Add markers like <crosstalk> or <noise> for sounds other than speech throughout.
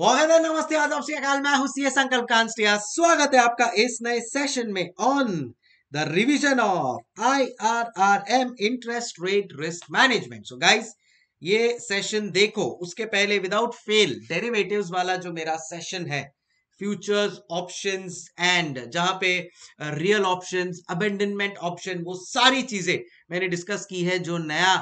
नमस्ते आदाब से अकाल मैं हूँ सीए संकल्प कांस्टिया स्वागत है आपका इस नए सेशन में on the revision of I R R M interest rate risk management so guys ये सेशन देखो, उसके पहले विदाउट फेल डेरिवेटिव्स वाला जो मेरा सेशन है फ्यूचर्स ऑप्शंस एंड जहाँ पे रियल ऑप्शंस अबेंडनमेंट ऑप्शन वो सारी चीज़ें मैंने डिस्कस की है, जो नया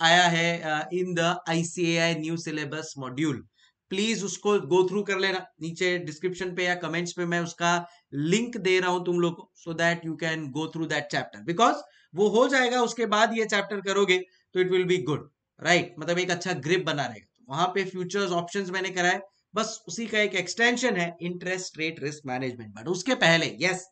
आया है in the ICAI new syllabus module please उसको गो थ्रू कर लेना। नीचे डिस्क्रिप्शन पे या कमेंट्स पे मैं उसका लिंक दे रहा हूँ तुम लोग को so that you can go through that chapter because वो हो जाएगा उसके बाद ये चैप्टर करोगे तो it will be good right मतलब एक अच्छा ग्रिप बना रहेगा। तो वहाँ पे फ्यूचर्स ऑप्शंस मैंने कराए बस उसी का एक एक्सटेंशन है interest rate risk management but उसके पहले यस yes,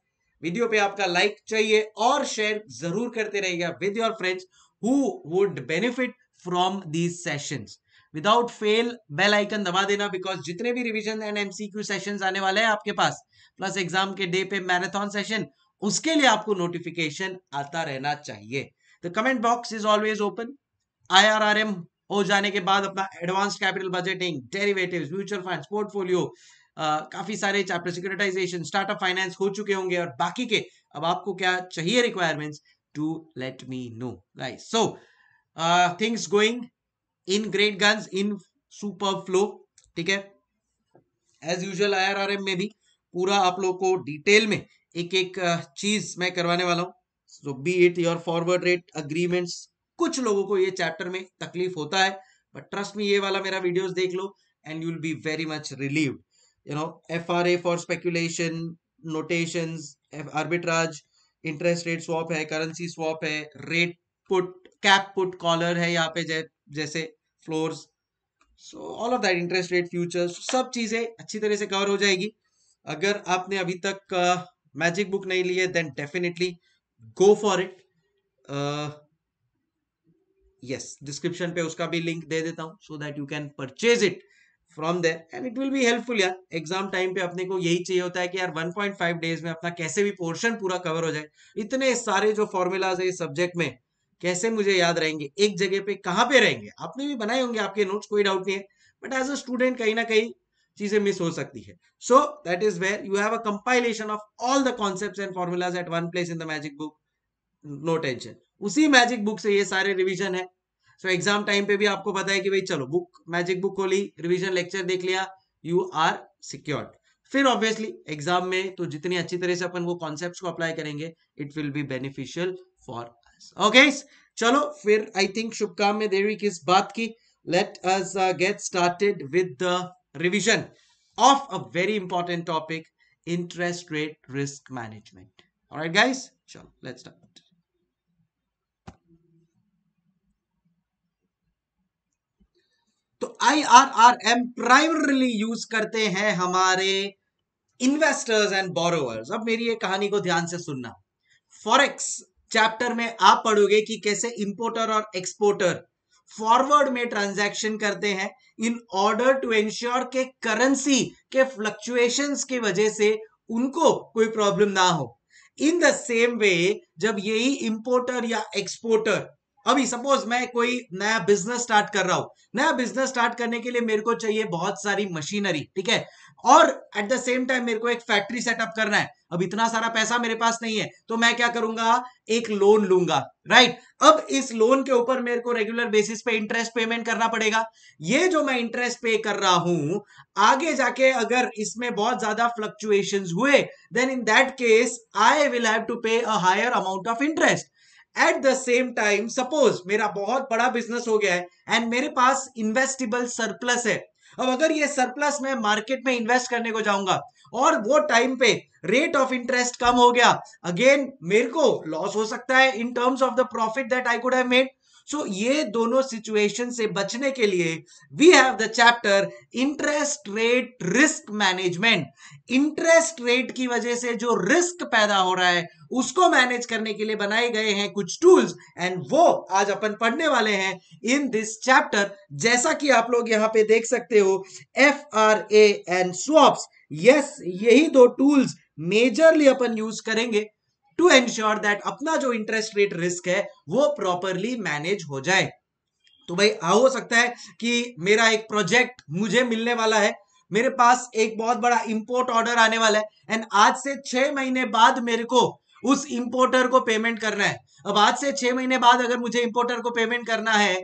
वीडियो पे आपका लाइक चाहिए और शेयर ज़रूर करते रहिएगा with your friends who would benefit from these sessions without fail bell icon दबा देना बिकॉज़ जितने भी रिविजन एंड एमसीक्यू सेशंस आने वाले हैं आपके पास प्लस एग्ज़ाम के डे पे मैराथन सेशन उसके लिए आपको नोटिफिकेशन आता रहना चाहिए। The comment box is always open IRRM हो जाने के बाद अपना advance capital budgeting derivatives mutual funds portfolio काफ़ी सारे चैप्टर सिक्योरिटाइजेशन स्टार्टअप फाइनेंस हो चुके होंगे और बाकी के, अब आपको क्या चाहिए requirements to let me know guys so things going in great guns in super flow ठीक है? एज यूजल आई में भी पूरा आप लोग को डिटेल में एक एक चीज़ मैं करवाने वाला हूँ। So be it your forward rate agreements कुछ लोगों को ये चैप्टर में तकलीफ़ होता है बट ट्रस्ट में ये वाला मेरा वीडियोस देख लो and you will be very much relieve you know F R A for speculation notation arbitrage interest rate swap है करेंसी स्वॉप है rate put cap put collar है यहाँ पे जैसे floors so all of that interest rate futures सब चीज़ें अच्छी तरह से कवर हो जाएगी। अगर आपने अभी तक मैजिक बुक नहीं ली है then definitely go for it yes description पे उसका भी लिंक दे देता हूँ so that you can purchase it from there and it will be helpful यार। एग्ज़ाम टाइम पे अपने को यही चाहिए होता है कि यार 1.5 डेज़ में अपना कैसे भी पोर्शन पूरा कवर हो जाए। इतने सारे जो फॉर्मूलाज है इस सब्जेक्ट में कैसे मुझे याद रहेंगे? एक जगह पे कहाँ पे रहेंगे? आपने भी बनाए होंगे, आपके नोट्स कोई डाउट नहीं है बट एज अ स्टूडेंट कहीं ना कहीं चीज़ें मिस हो सकती है। So that is where you have a compilation of all the concept and formulas at one place in the magic book no tension उसी मैजिक बुक से ये सारे रिविजन है। सो एग्ज़ाम टाइम पे भी आपको पता है कि भाई चलो बुक मैजिक बुक खोली रिविजन लेक्चर देख लिया यू आर सिक्योर्ड फिर ऑब्वियसली एग्ज़ाम में तो जितनी अच्छी तरह से अपन वो कॉन्सेप्ट को अप्लाई करेंगे it will be beneficial for okay चलो, फिर आई थिंक शुभकाम में देरी किस बात की. Let us get started with the revision of a very important topic interest rate risk management alright guys चलो लेट्स स्टार्ट तो I R R M primarily use करते हैं हमारे इन्वेस्टर्स एंड बोरोवर्स अब मेरी ये कहानी को ध्यान से सुनना. फॉरेक्स चैप्टर में आप पढ़ोगे कि कैसे इंपोर्टर और एक्सपोर्टर फॉरवर्ड में ट्रांजैक्शन करते हैं इन ऑर्डर टू एंश्योर के करेंसी के फ्लक्चुएशन की वजह से उनको कोई प्रॉब्लम ना हो। इन द सेम वे जब यही इंपोर्टर या एक्सपोर्टर अभी सपोज़ मैं कोई नया बिज़नेस स्टार्ट कर रहा हूँ। नया बिज़नेस स्टार्ट करने के लिए मेरे को चाहिए बहुत सारी मशीनरी ठीक है? और एट द सेम टाइम मेरे को एक फैक्ट्री सेटअप करना है। अब इतना सारा पैसा मेरे पास नहीं है तो मैं क्या करूँगा? एक लोन लूँगा राइट अब इस लोन के ऊपर मेरे को रेगुलर बेसिस पे इंटरेस्ट पेमेंट करना पड़ेगा। ये जो मैं इंटरेस्ट पे कर रहा हूँ, आगे जाके अगर इसमें बहुत ज़्यादा फ्लक्चुएशंस हुए then in that case I will have to pay a higher amount of interest at the same time suppose मेरा बहुत बड़ा बिज़नेस हो गया है एंड मेरे पास इन्वेस्टेबल सरप्लस है। अब अगर ये सरप्लस मैं मार्केट में इन्वेस्ट करने को जाऊँगा और वो टाइम पे रेट ऑफ़ इंटरेस्ट कम हो गया अगेन मेरे को लॉस हो सकता है in terms of the profit that I could have made so ये दोनों सिचुएशन से बचने के लिए we have the chapter interest rate risk management interest rate की वजह से जो रिस्क पैदा हो रहा है, उसको मैनेज करने के लिए बनाए गए हैं कुछ टूल्स एंड वो आज अपन पढ़ने वाले हैं इन दिस चैप्टर जैसा कि आप लोग यहाँ पे देख सकते हो F R A and swaps yes यही दो टूल्स मेजरली अपन यूज़ करेंगे। टू एंश्योर दैट अपना जो इंटरेस्ट रेट रिस्क है, वो प्रॉपरली मैनेज हो जाए। तो भाई, हो सकता है कि मेरा एक प्रोजेक्ट मुझे मिलने वाला है, मेरे पास एक बहुत बड़ा इंपोर्ट ऑर्डर आने वाला है एंड आज से छह महीने बाद मेरे को उस इंपोर्टर को पेमेंट करना है। अब आज से छह महीने बाद अगर मुझे इंपोर्टर को पेमेंट करना है,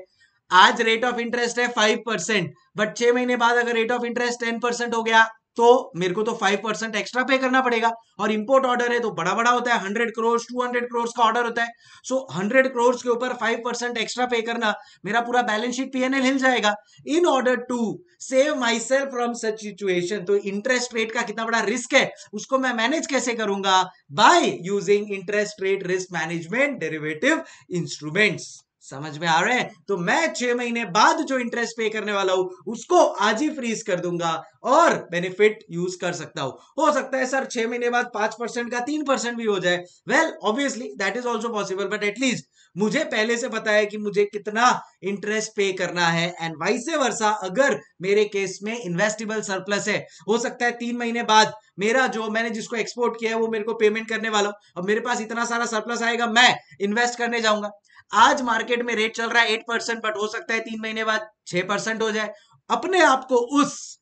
आज रेट ऑफ़ इंटरेस्ट है फाइव परसेंट बट छह महीने बाद अगर rate of interest ten percent हो गया तो मेरे को तो फाइव परसेंट एक्स्ट्रा पे करना पड़ेगा। और इंपोर्ट ऑर्डर है तो बड़ा बड़ा होता है hundred crore two hundred crore का ऑर्डर होता है। सो हंड्रेड करोड़ के ऊपर फाइव परसेंट एक्स्ट्रा पे करना, मेरा पूरा बैलेंस शीट पीएनएल हिल जाएगा। In order to save myself from such situation तो इंटरेस्ट रेट का कितना बड़ा रिस्क है, उसको मैं मैनेज कैसे करूँगा? By using interest rate risk management derivative instruments समझ में आ रहे हैं? तो मैं छह महीने बाद जो इंटरेस्ट पे करने वाला हूँ, उसको आज ही फ्रीज कर दूँगा और बेनिफिट यूज़ कर सकता हूँ। हो सकता है सर छह महीने बाद पाँच परसेंट का तीन परसेंट भी हो जाए। Well obviously that is also possible but at least मुझे पहले से पता है कि मुझे कितना इंटरेस्ट पे करना है एंड वाइसे वर्षा अगर मेरे केस में इन्वेस्टेबल सरप्लस है। हो सकता है तीन महीने बाद मेरा जो मैंने जिसको एक्सपोर्ट किया है, वो मेरे को पेमेंट करने वाला अब मेरे पास इतना सारा सरप्लस आएगा, मैं इन्वेस्ट करने जाऊँगा। आज मार्केट में रेट चल रहा है एट परसेंट बट हो सकता है तीन महीने बाद छह परसेंट हो जाए। अपने आप को उस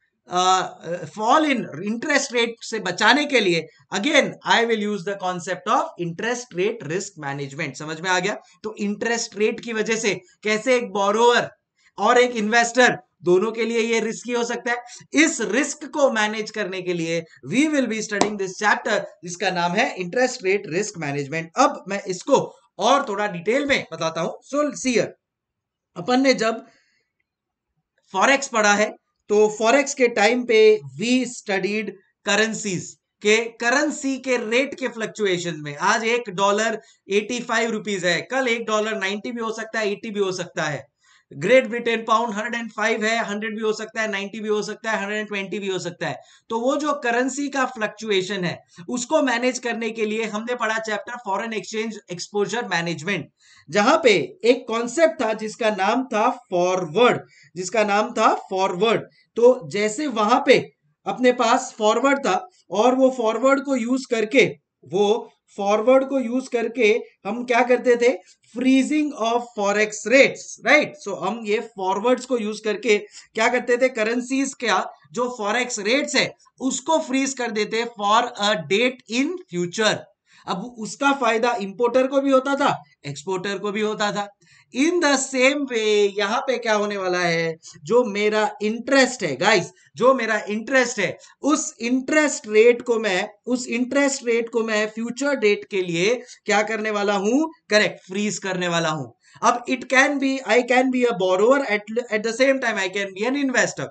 फॉल इन इंटरेस्ट रेट से बचाने के लिए again I will use the concept of interest rate risk management समझ में आ गया? तो इंटरेस्ट रेट की वजह से कैसे एक बोरोवर और एक इन्वेस्टर दोनों के लिए ये रिस्की हो सकता है? इस रिस्क को मैनेज करने के लिए we will be studying this chapter जिसका नाम है इंटरेस्ट रेट रिस्क मैनेजमेंट अब मैं इसको और थोड़ा डिटेल में बताता हूँ। सो सीयर अपन ने जब फॉरेक्स पढ़ा है तो फॉरेक्स के टाइम पे वी स्टडीड करेंसीज के करेंसी के रेट के फ्लक्चुएशन में। आज एक डॉलर एटी फाइव रुपीज़ है। कल एक डॉलर नाइन्टी भी हो सकता है एटी भी हो सकता है। ग्रेट ब्रिटेन पाउंड 105 है 100 भी हो सकता है 90 भी हो सकता है 120 भी हो सकता है। तो वो जो करेंसी का फ्लक्चुएशन है, उसको मैनेज करने के लिए हमने पढ़ा chapter foreign exchange exposure management, जहाँ पे एक कॉन्सेप्ट था जिसका नाम था फॉरवर्ड, जिसका नाम था फॉरवर्ड। तो जैसे वहाँ पे अपने पास फॉरवर्ड था और वो फॉरवर्ड को यूज़ करके वो फॉरवर्ड को यूज़ करके हम क्या करते थे? Freezing of forex rates right so हम ये फॉरवर्ड्स को यूज़ करके क्या करते थे? करेंसीज क्या? जो फॉरेक्स रेट्स है, उसको फ्रीज कर देते for a date in future अब उसका फ़ायदा इंपोर्टर को भी होता था एक्सपोर्टर को भी होता था। इन द सेम वे यहाँ पे क्या होने वाला है? जो मेरा इंटरेस्ट है गाइस जो मेरा इंटरेस्ट है, उस इंटरेस्ट रेट को मैं, उस इंटरेस्ट रेट को मैं फ्यूचर डेट के लिए क्या करने वाला हूँ? करेक्ट फ्रीज करने वाला हूँ। अब it can be I can be a borrower at at the same time I can be an investor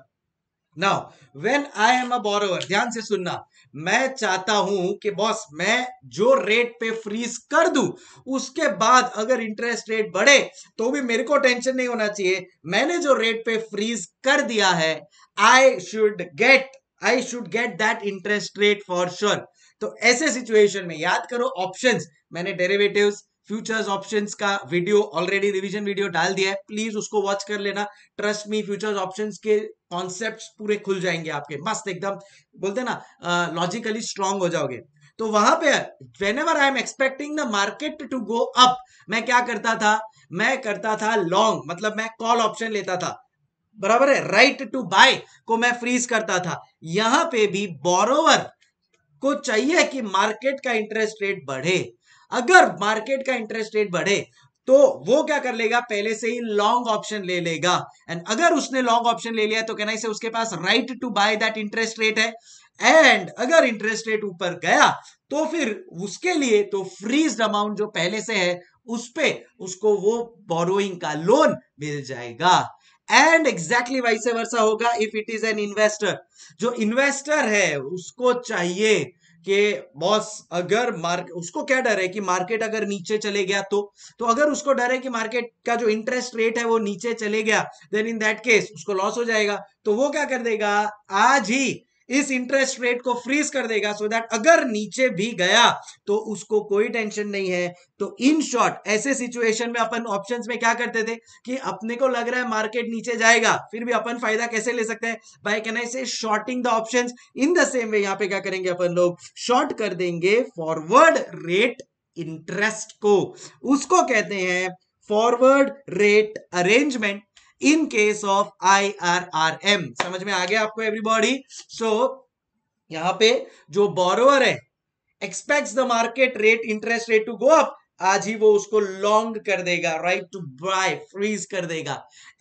now when I am a borrower ध्यान से सुनना मैं चाहता हूँ कि बॉस, मैं जो रेट पे फ्रीज कर दू, उसके बाद अगर इंटरेस्ट रेट बढ़े तो भी मेरे को टेंशन नहीं होना चाहिए। मैंने जो रेट पे फ्रीज कर दिया है I should get I should get that interest rate for sure तो ऐसे सिचुएशन में याद करो ऑप्शंस मैंने डेरिवेटिव्स फ्यूचर्स ऑप्शंस का वीडियो ऑलरेडी रिवीजन वीडियो डाल दिया है। प्लीज़ उसको वॉच कर लेना। ट्रस्ट मी फ्यूचर्स ऑप्शंस के कॉन्सेप्ट पूरे खुल जाएँगे आपके। मस्त एकदम, बोलते ना लॉजिकली स्ट्रांग हो जाओगे। तो वहाँ पे whenever I am expecting the market to go up मैं क्या करता था? मैं करता था लॉन्ग मतलब मैं कॉल ऑप्शन लेता था। बराबर है? राइट टू बाय को मैं फ्रीज करता था। यहाँ पे भी बोरोवर को चाहिए कि मार्केट का इंटरेस्ट रेट बढ़े। अगर मार्केट का इंटरेस्ट रेट बढ़े तो वो क्या कर लेगा? पहले से ही लॉन्ग ऑप्शन ले लेगा। एंड अगर उसने लॉन्ग ऑप्शन ले लिया तो कहना से उसके पास right to buy that interest rate है। एंड अगर इंटरेस्ट रेट ऊपर गया तो फिर उसके लिए तो फ्रीज अमाउंट जो पहले से है, उस पे उसको वो बोरोइंग का लोन मिल जाएगा। एंड एग्जैक्टली वैसे वर्षा होगा if it is an investor जो इन्वेस्टर है, उसको चाहिए कि बॉस अगर मार्केट उसको क्या डर है कि मार्केट अगर नीचे चले गया तो? तो अगर उसको डर है कि मार्केट का जो इंटरेस्ट रेट है वो नीचे चले गया देन इन दैट केस उसको लॉस हो जाएगा तो वो क्या कर देगा? आज ही इस इंटरेस्ट रेट को फ्रीज कर देगा सो दैट अगर नीचे भी गया तो उसको कोई टेंशन नहीं है। तो इन शॉर्ट ऐसे सिचुएशन में अपन ऑप्शंस में क्या करते थे? कि अपने को लग रहा है मार्केट नीचे जाएगा, फिर भी अपन फ़ायदा कैसे ले सकते हैं? By can I say shorting the options in the same way यहाँ पे क्या करेंगे अपन लोग? शॉर्ट कर देंगे फॉरवर्ड रेट इंटरेस्ट को। उसको कहते हैं forward rate arrangement in case of I R R M समझ में आ गया आपको एवरीबॉडी सो यहाँ पे जो बोरोअर है expect the market rate interest rate to go up आज ही वो उसको लॉन्ग कर देगा राइट टू बाय फ्रीज कर देगा।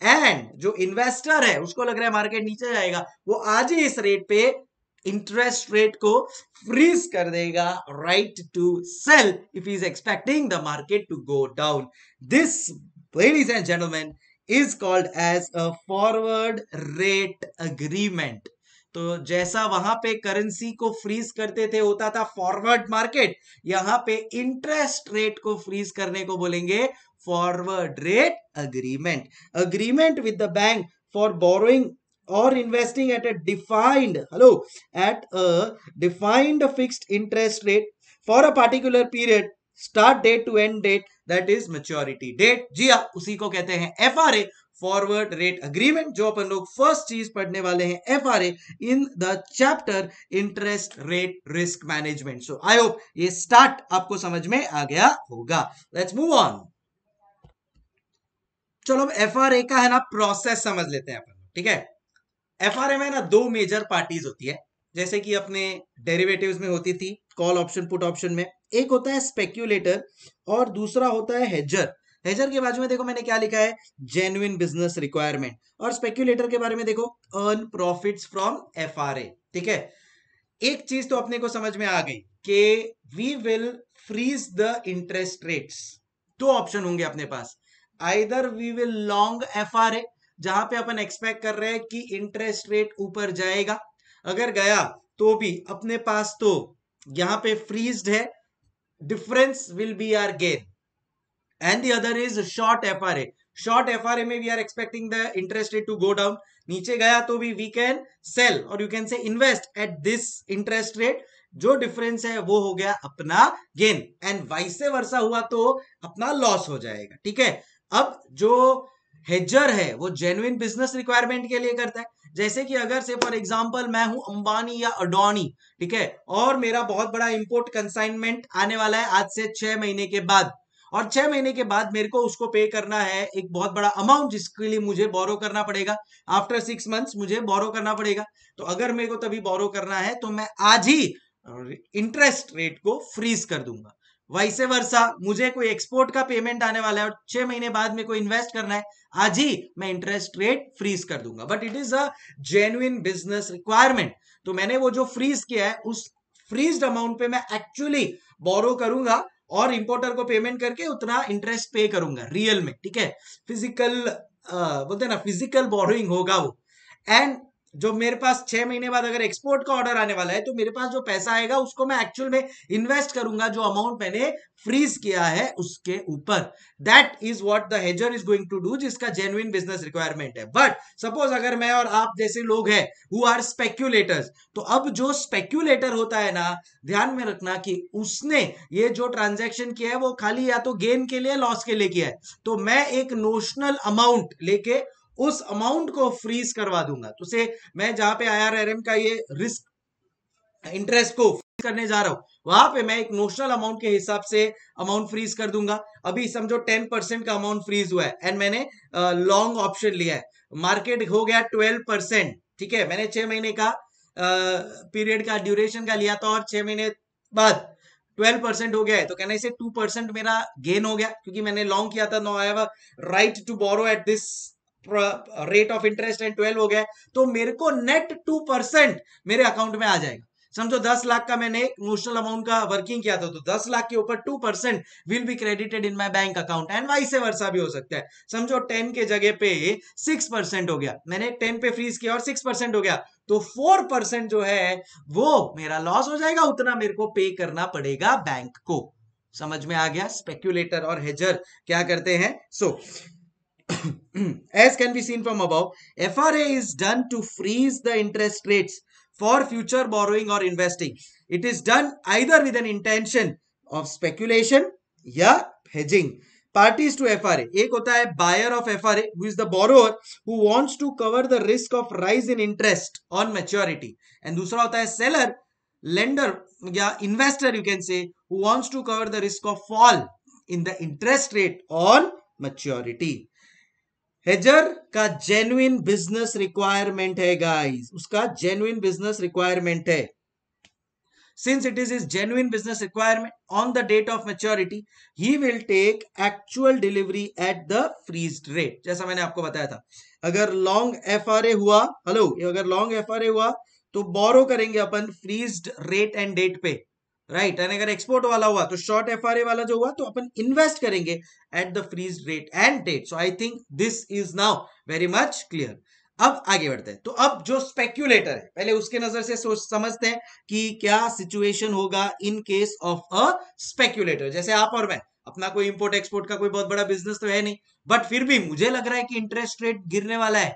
एंड जो इन्वेस्टर है, उसको लग रहा है मार्केट नीचे जाएगा, वो आज ही इस रेट पे इंटरेस्ट रेट को फ्रीज कर देगा right to sell if is expecting the market to go down this ladies and gentleman is called as a forward rate agreement तो जैसा वहाँ पे करेंसी को फ्रीज करते थे, होता था फॉरवर्ड मार्केट यहाँ पे इंटरेस्ट रेट को फ्रीज करने को बोलेंगे forward rate agreement agreement with the bank for borrowing or investing at a defined, hello, at a defined fixed interest rate for a particular period. Start date to end date that is maturity date जी हाँ उसी को कहते हैं F R A forward rate agreement जो अपन लोग first चीज़ पढ़ने वाले हैं F R A in the chapter interest rate risk management so I hope ये स्टार्ट आपको समझ में आ गया होगा. लेट्स मूव ऑन चलो अब एफ़ आर ए का है ना प्रोसेस समझ लेते हैं अपन ठीक है? एफ़ आर ए में ना दो मेजर पार्टीज़ होती है. जैसे कि अपने डेरिवेटिव्स में होती थी कॉल ऑप्शन पुट ऑप्शन में। एक होता है स्पेक्यूलेटर और दूसरा होता है हेजर हेजर के बाजू में देखो मैंने क्या लिखा है? जेन्युइन बिज़नेस रिक्वायरमेंट और स्पेक्यूलेटर के बारे में देखो अर्न प्रॉफिट्स फ्रॉम एफआरए ठीक है? एक चीज़ तो अपने को समझ में आ गई कि we will freeze the interest rates दो ऑप्शन होंगे अपने पास। Either we will long F R A जहाँ पे अपन एक्सपेक्ट कर रहे हैं कि इंटरेस्ट रेट ऊपर जाएगा अगर गया तो भी, अपने पास तो। यहाँ पे फ्रीज्ड है। Difference will be our gain and the other is short F R A short F R A में we are expecting the interest rate to go down नीचे गया तो भी वी कैन सेल और you can say invest at this interest rate जो difference है, वो हो गया अपना गेन एंड वाइसे वर्षा हुआ तो अपना लॉस हो जाएगा। ठीक है? अब जो हेजर है, वो जेन्युइन बिज़नेस रिक्वायरमेंट के लिए करता है। जैसे कि अगर से फॉर एग्जांपल मैं हूँ अंबानी या अडोनी ठीक है? और मेरा बहुत बड़ा इंपोर्ट कंसाइनमेंट आने वाला है आज से छह महीने के बाद। और छह महीने के बाद मेरे को उसको पे करना है, एक बहुत बड़ा अमाउंट जिसके लिए मुझे बोरो करना पड़ेगा। आफ्टर सिक्स मंथ्स मुझे बोरो करना पड़ेगा। तो अगर मेरे को तभी बोरो करना है तो मैं आज ही इंटरेस्ट रेट को फ्रीज कर दूँगा। वैसे वर्षा मुझे कोई एक्सपोर्ट का पेमेंट आने वाला है और छह महीने बाद में कोई इन्वेस्ट करना है, आज ही मैं इंटरेस्ट रेट फ्रीज कर दूँगा। But it is a genuine business requirement तो मैंने वो जो फ्रीज किया है, उस फ्रीज अमाउंट पे मैं एक्चुअली बोरो करूँगा और इंपोर्टर को पेमेंट करके उतना इंटरेस्ट पे करूँगा रियल में, ठीक है? फ़िज़िकल बोलते हैं ना फ़िज़िकल बोरोइंग होगा वो। एंड जो मेरे पास छह महीने बाद अगर एक्सपोर्ट का ऑर्डर आने वाला है तो मेरे पास जो पैसा आएगा, उसको मैं एक्चुअल में इन्वेस्ट करूँगा, जो अमाउंट मैंने फ्रीज किया है उसके ऊपर। That is what the hedger is going to do जिसका जेन्युइन बिज़नेस रिक्वायरमेंट है। बट सपोज़ अगर मैं और आप जैसे लोग हैं हु आर स्पेक्यूलेटर्स तो अब जो स्पेक्यूलेटर होता है ना, ध्यान में रखना कि उसने ये जो ट्रांजेक्शन किया है, वो खाली या तो गेन के लिए लॉस के लिए किया है। तो मैं एक नोशनल अमाउंट लेके उस अमाउंट को फ्रीज करवा दूँगा। तो से मैं जहाँ पे आईआरआरएम का ये रिस्क इंटरेस्ट को फ्रीज करने जा रहा हूँ, वहाँ पे मैं एक नोशनल अमाउंट के हिसाब से अमाउंट फ्रीज कर दूँगा। अभी समझो टेन परसेंट का अमाउंट फ्रीज हुआ है एंड मैंने लॉन्ग ऑप्शन लिया है। मार्केट हो गया ट्वेल्व परसेंट ठीक है? मैंने छह महीने का पीरियड का ड्यूरेशन का लिया था और छह महीने बाद ट्वेल्व परसेंट हो गया है। तो कहना इसे टू परसेंट मेरा गेन हो गया, क्योंकि मैंने लॉन्ग किया था no I have right to borrow at this rate of interest and twelve हो गया तो मेरे को नेट टू परसेंट मेरे अकाउंट में आ जाएगा। समझो दस लाख का मैंने नोशनल अमाउंट का वर्किंग किया था तो दस लाख के ऊपर two percent will be credited in my bank account and vice versa भी हो सकता है। समझो टेन के जगह पे सिक्स परसेंट हो गया। मैंने टेन पे फ्रीज किया और सिक्स परसेंट हो गया। तो फोर परसेंट जो है वो मेरा लॉस हो जाएगा उतना मेरे को पे करना पड़ेगा बैंक को। समझ में आ गया? स्पेक्यूलेटर और हेजर क्या करते हैं? सो so, <coughs> as can be seen from above, FRA is done to freeze the interest rates for future borrowing or investing. It is done either with an intention of speculation या hedging. Parties to FRA. एक होता है buyer of FRA who is the borrower who wants to cover the risk of rise in interest on maturity. And दूसरा होता है seller, lender या investor you can say who wants to cover the risk of fall in the interest rate on maturity. Hedger का genuine business requirement है guys उसका genuine business requirement है. Since it is his genuine business requirement, on the date of maturity, he will take actual delivery at the freezed rate. जैसा मैंने आपको बताया था। अगर लॉन्ग एफआरए हुआ हेलो अगर लॉन्ग एफआरए हुआ तो बोरो करेंगे अपन फ्रीज्ड रेट एंड डेट पे। Right right? अगर एक्सपोर्ट वाला हुआ तो शॉर्ट एफ़ वाला जो हुआ तो अपन इन्वेस्ट करेंगे at the freeze rate end date so I think this is now very much clear अब आगे बढ़ते हैं। तो अब जो स्पेक्यूलेटर है, पहले उसके नज़र से सोच, समझते हैं कि क्या सिचुएशन होगा in case of a speculator जैसे आप और मैं, अपना कोई इंपोर्ट एक्सपोर्ट का कोई बहुत बड़ा बिज़नेस तो है नहीं बट फिर भी मुझे लग रहा है कि इंटरेस्ट रेट गिरने वाला है।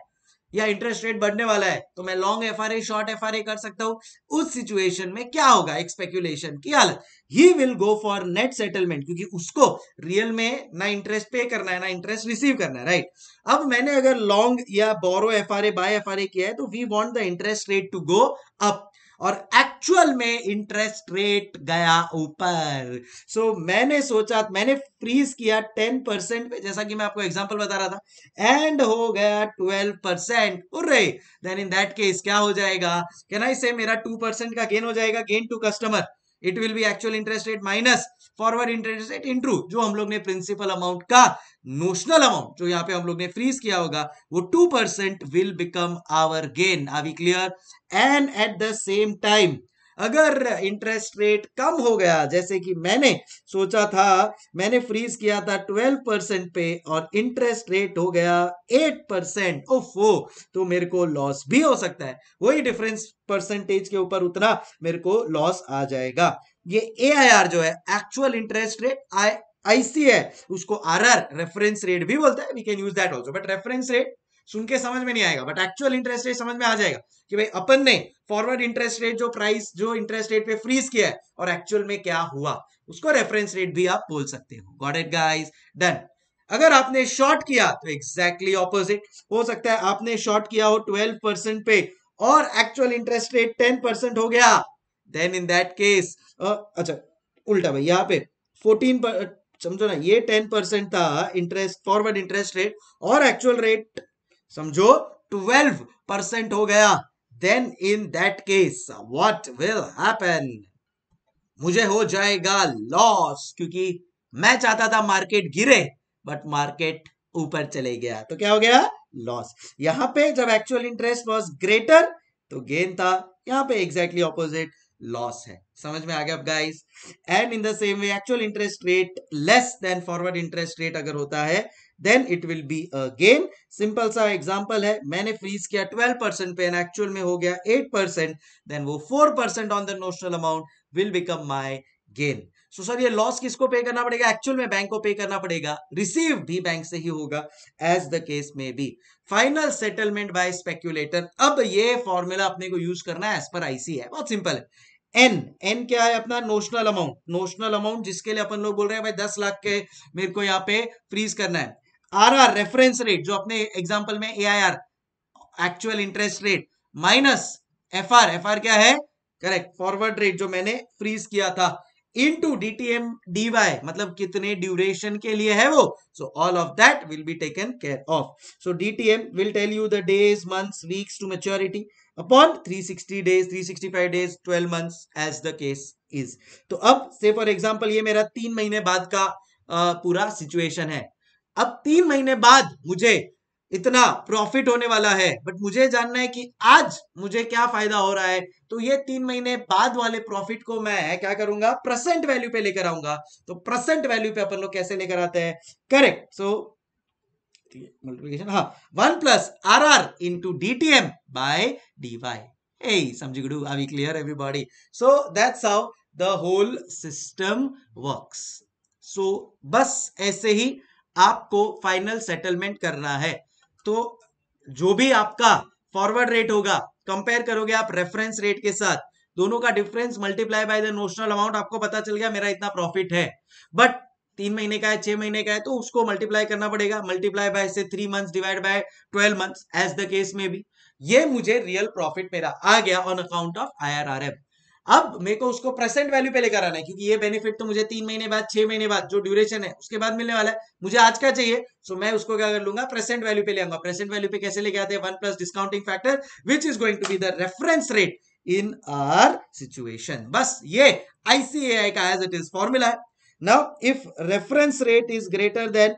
या इंटरेस्ट रेट बढ़ने वाला है तो मैं long F R short F कर सकता हूँ। उस सिचुएशन में क्या होगा? एक स्पेक्यूलेशन की हालत। He will go for net settlement क्योंकि उसको रियल में ना इंटरेस्ट पे करना है, ना इंटरेस्ट रिसीव करना है राइट अब मैंने अगर लॉन्ग या borrow F R by F किया है तो we want the interest rate to go up और एक्चुअल में इंटरेस्ट रेट गया ऊपर। सो so, मैंने सोचा मैंने फ्रीज किया टेन परसेंट पे जैसा कि मैं आपको एग्जांपल बता रहा था एंड हो गया twelve percent then in that case क्या हो जाएगा? कैन आई से मेरा टू परसेंट का गेन हो जाएगा? Gain to customer it will be actual interest rate minus forward interest rate into जो हम लोग ने प्रिंसिपल अमाउंट का नोशनल अमाउंट जो यहाँ पे हम लोग ने फ्रीज किया होगा, वो two percent will become our gain are we clear and at the same time अगर इंटरेस्ट रेट कम हो गया, जैसे कि मैंने सोचा था, मैंने फ्रीज किया था 12 परसेंट पे और इंटरेस्ट रेट हो गया 8 परसेंट ओफो तो मेरे को लॉस भी हो सकता है। वही डिफरेंस परसेंटेज के ऊपर उतना मेरे को लॉस आ जाएगा। ये ए जो है actual interest rate I IC है, उसको आर आर रेफरेंस रेट भी बोलता है we can use that also but reference rate सुन के समझ में नहीं आएगा बट एक्चुअल इंटरेस्ट रेट समझ में आ जाएगा कि भाई अपन ने फॉरवर्ड इंटरेस्ट रेट जो प्राइस जो इंटरेस्ट रेट पे फ्रीज किया है, और एक्चुअल में क्या हुआ, उसको रेफरेंस रेट भी आप बोल सकते हो। गॉट इट गाइस डन अगर आपने शॉर्ट किया तो एग्जैक्टली exactly ऑपोजिट हो सकता है आपने शॉर्ट किया हो ट्वेल्व परसेंट पे, और actual interest rate ten percent हो गया। देन इन दैट केस अच्छा उल्टा भाई, यहाँ पे फोर्टीन समझो ना, ये टेन परसेंट था इंटरेस्ट फॉरवर्ड इंटरेस्ट रेट और एक्चुअल रेट समझो ट्वेल्व परसेंट हो गया। Then in that case what will happen मुझे हो जाएगा लॉस क्योंकि मैं चाहता था मार्केट गिरे बट मार्केट ऊपर चले गया। तो क्या हो गया? लॉस यहाँ पे जब एक्चुअल इंटरेस्ट वॉज़ ग्रेटर तो गेन था। यहाँ पे एग्जैक्टली ऑपोजिट लॉस है. समझ में आ गया अब guys and in the same way actual interest rate less than forward interest rate अगर होता है then it will be a gain simple सा एग्जांपल है, मैंने फ्रीज किया 12 परसेंट पे एंड एक्चुअल में हो गया 8 परसेंट देन वो 4 percent on the notional amount will become my gain so sir ये लॉस किसको पे करना पड़ेगा? एक्चुअल में बैंक को पे करना पड़ेगा। रिसीव भी बैंक से ही होगा एज द केस में be final settlement by speculator अब ये फॉर्मूला अपने को यूज़ करना है एज पर आईसी है बहुत सिंपल है। एन एन क्या है अपना? नोशनल अमाउंट नोशनल अमाउंट जिसके लिए अपन लोग बोल रहे हैं, भाई, दस लाख के मेरे को यहाँ पे फ्रीज करना है. आर आर रेफरेंस रेट जो अपने एग्ज़ाम्पल में A I R actual interest rate minus F R F R क्या है? करेक्ट फॉरवर्ड रेट जो मैंने फ्रीज किया था। इनटू डीटीएम डीवाई मतलब कितने ड्यूरेशन के लिए है वो? So all of that will be taken care of so DTM will tell you the days months weeks to maturity upon 360 days 365 days 12 months as the case is तो अब से for example ये मेरा तीन महीने बाद का आ, पूरा सिचुएशन है। अब तीन महीने बाद मुझे इतना प्रॉफिट होने वाला है। बट मुझे जानना है कि आज मुझे क्या फ़ायदा हो रहा है? तो ये तीन महीने बाद वाले प्रॉफिट को मैं क्या करूँगा? प्रेजेंट वैल्यू पे लेकर आऊँगा। तो प्रेजेंट वैल्यू पे अपन लोग कैसे लेकर आते हैं? करेक्ट सो मल्टीप्लीकेशन हाँ। One plus R R into D T M by D Y gudu are we clear, everybody? So, that's how the whole system works. So, बस ऐसे ही आपको फाइनल सेटलमेंट करना है। तो जो भी आपका फॉरवर्ड रेट होगा कंपेयर करोगे आप रेफरेंस रेट के साथ, दोनों का difference multiply by the notional amount आपको पता चल गया, मेरा इतना प्रॉफिट है। बट तीन महीने का है, छह महीने का है तो उसको मल्टीप्लाई करना पड़ेगा। मल्टीप्लाई बाय से three months divide by twelve months as the case में भी ये मुझे रियल प्रॉफिट मेरा आ गया on account of I R R M अब मेरे को उसको प्रेजेंट वैल्यू पे लेकर आना है, क्योंकि ये बेनिफिट तो मुझे तीन महीने बाद, छह महीने बाद, जो ड्यूरेशन है, उसके बाद मिलने वाला है। मुझे आज का चाहिए? सो मैं उसको क्या कर लूँगा? प्रेजेंट वैल्यू पे ले आऊँगा। प्रेजेंट वैल्यू पे कैसे लेके आते हैं? One plus discounting factor which is going to be the reference rate in R situation बस ये आईसीएआई का एज इट इज़ फॉर्मूला है। Now if reference rate is greater than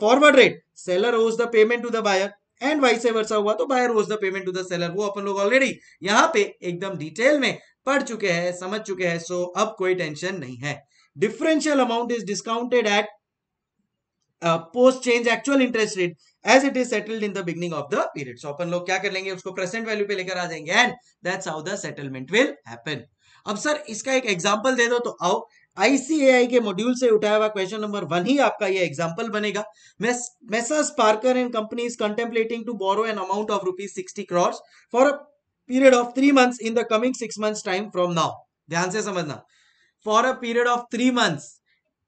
forward rate seller owes the payment to the buyer and vice versa हुआ तो buyer owes the payment to the seller वो अपन लोग already यहाँ पे एकदम detail में पढ़ चुके हैं, समझ चुके हैं सो अब कोई टेंशन नहीं है। Differential amount is discounted at post change actual interest rate as it is settled in the beginning of the period so अपन लोग क्या कर लेंगे, उसको प्रेजेंट वैल्यू पे लेकर आ जाएँगे and that's how the settlement will happen अब सर इसका एक एग्जांपल दे दो तो आओ। आईसीएआई के मॉड्यूल से उठाया हुआ क्वेश्चन नंबर वन ही आपका ये एग्जांपल बनेगा। Messrs Parker and company is contemplating to borrow an amount of rupees sixty crores for a period of three months in the coming six months time from now ध्यान से समझना। For a period of three months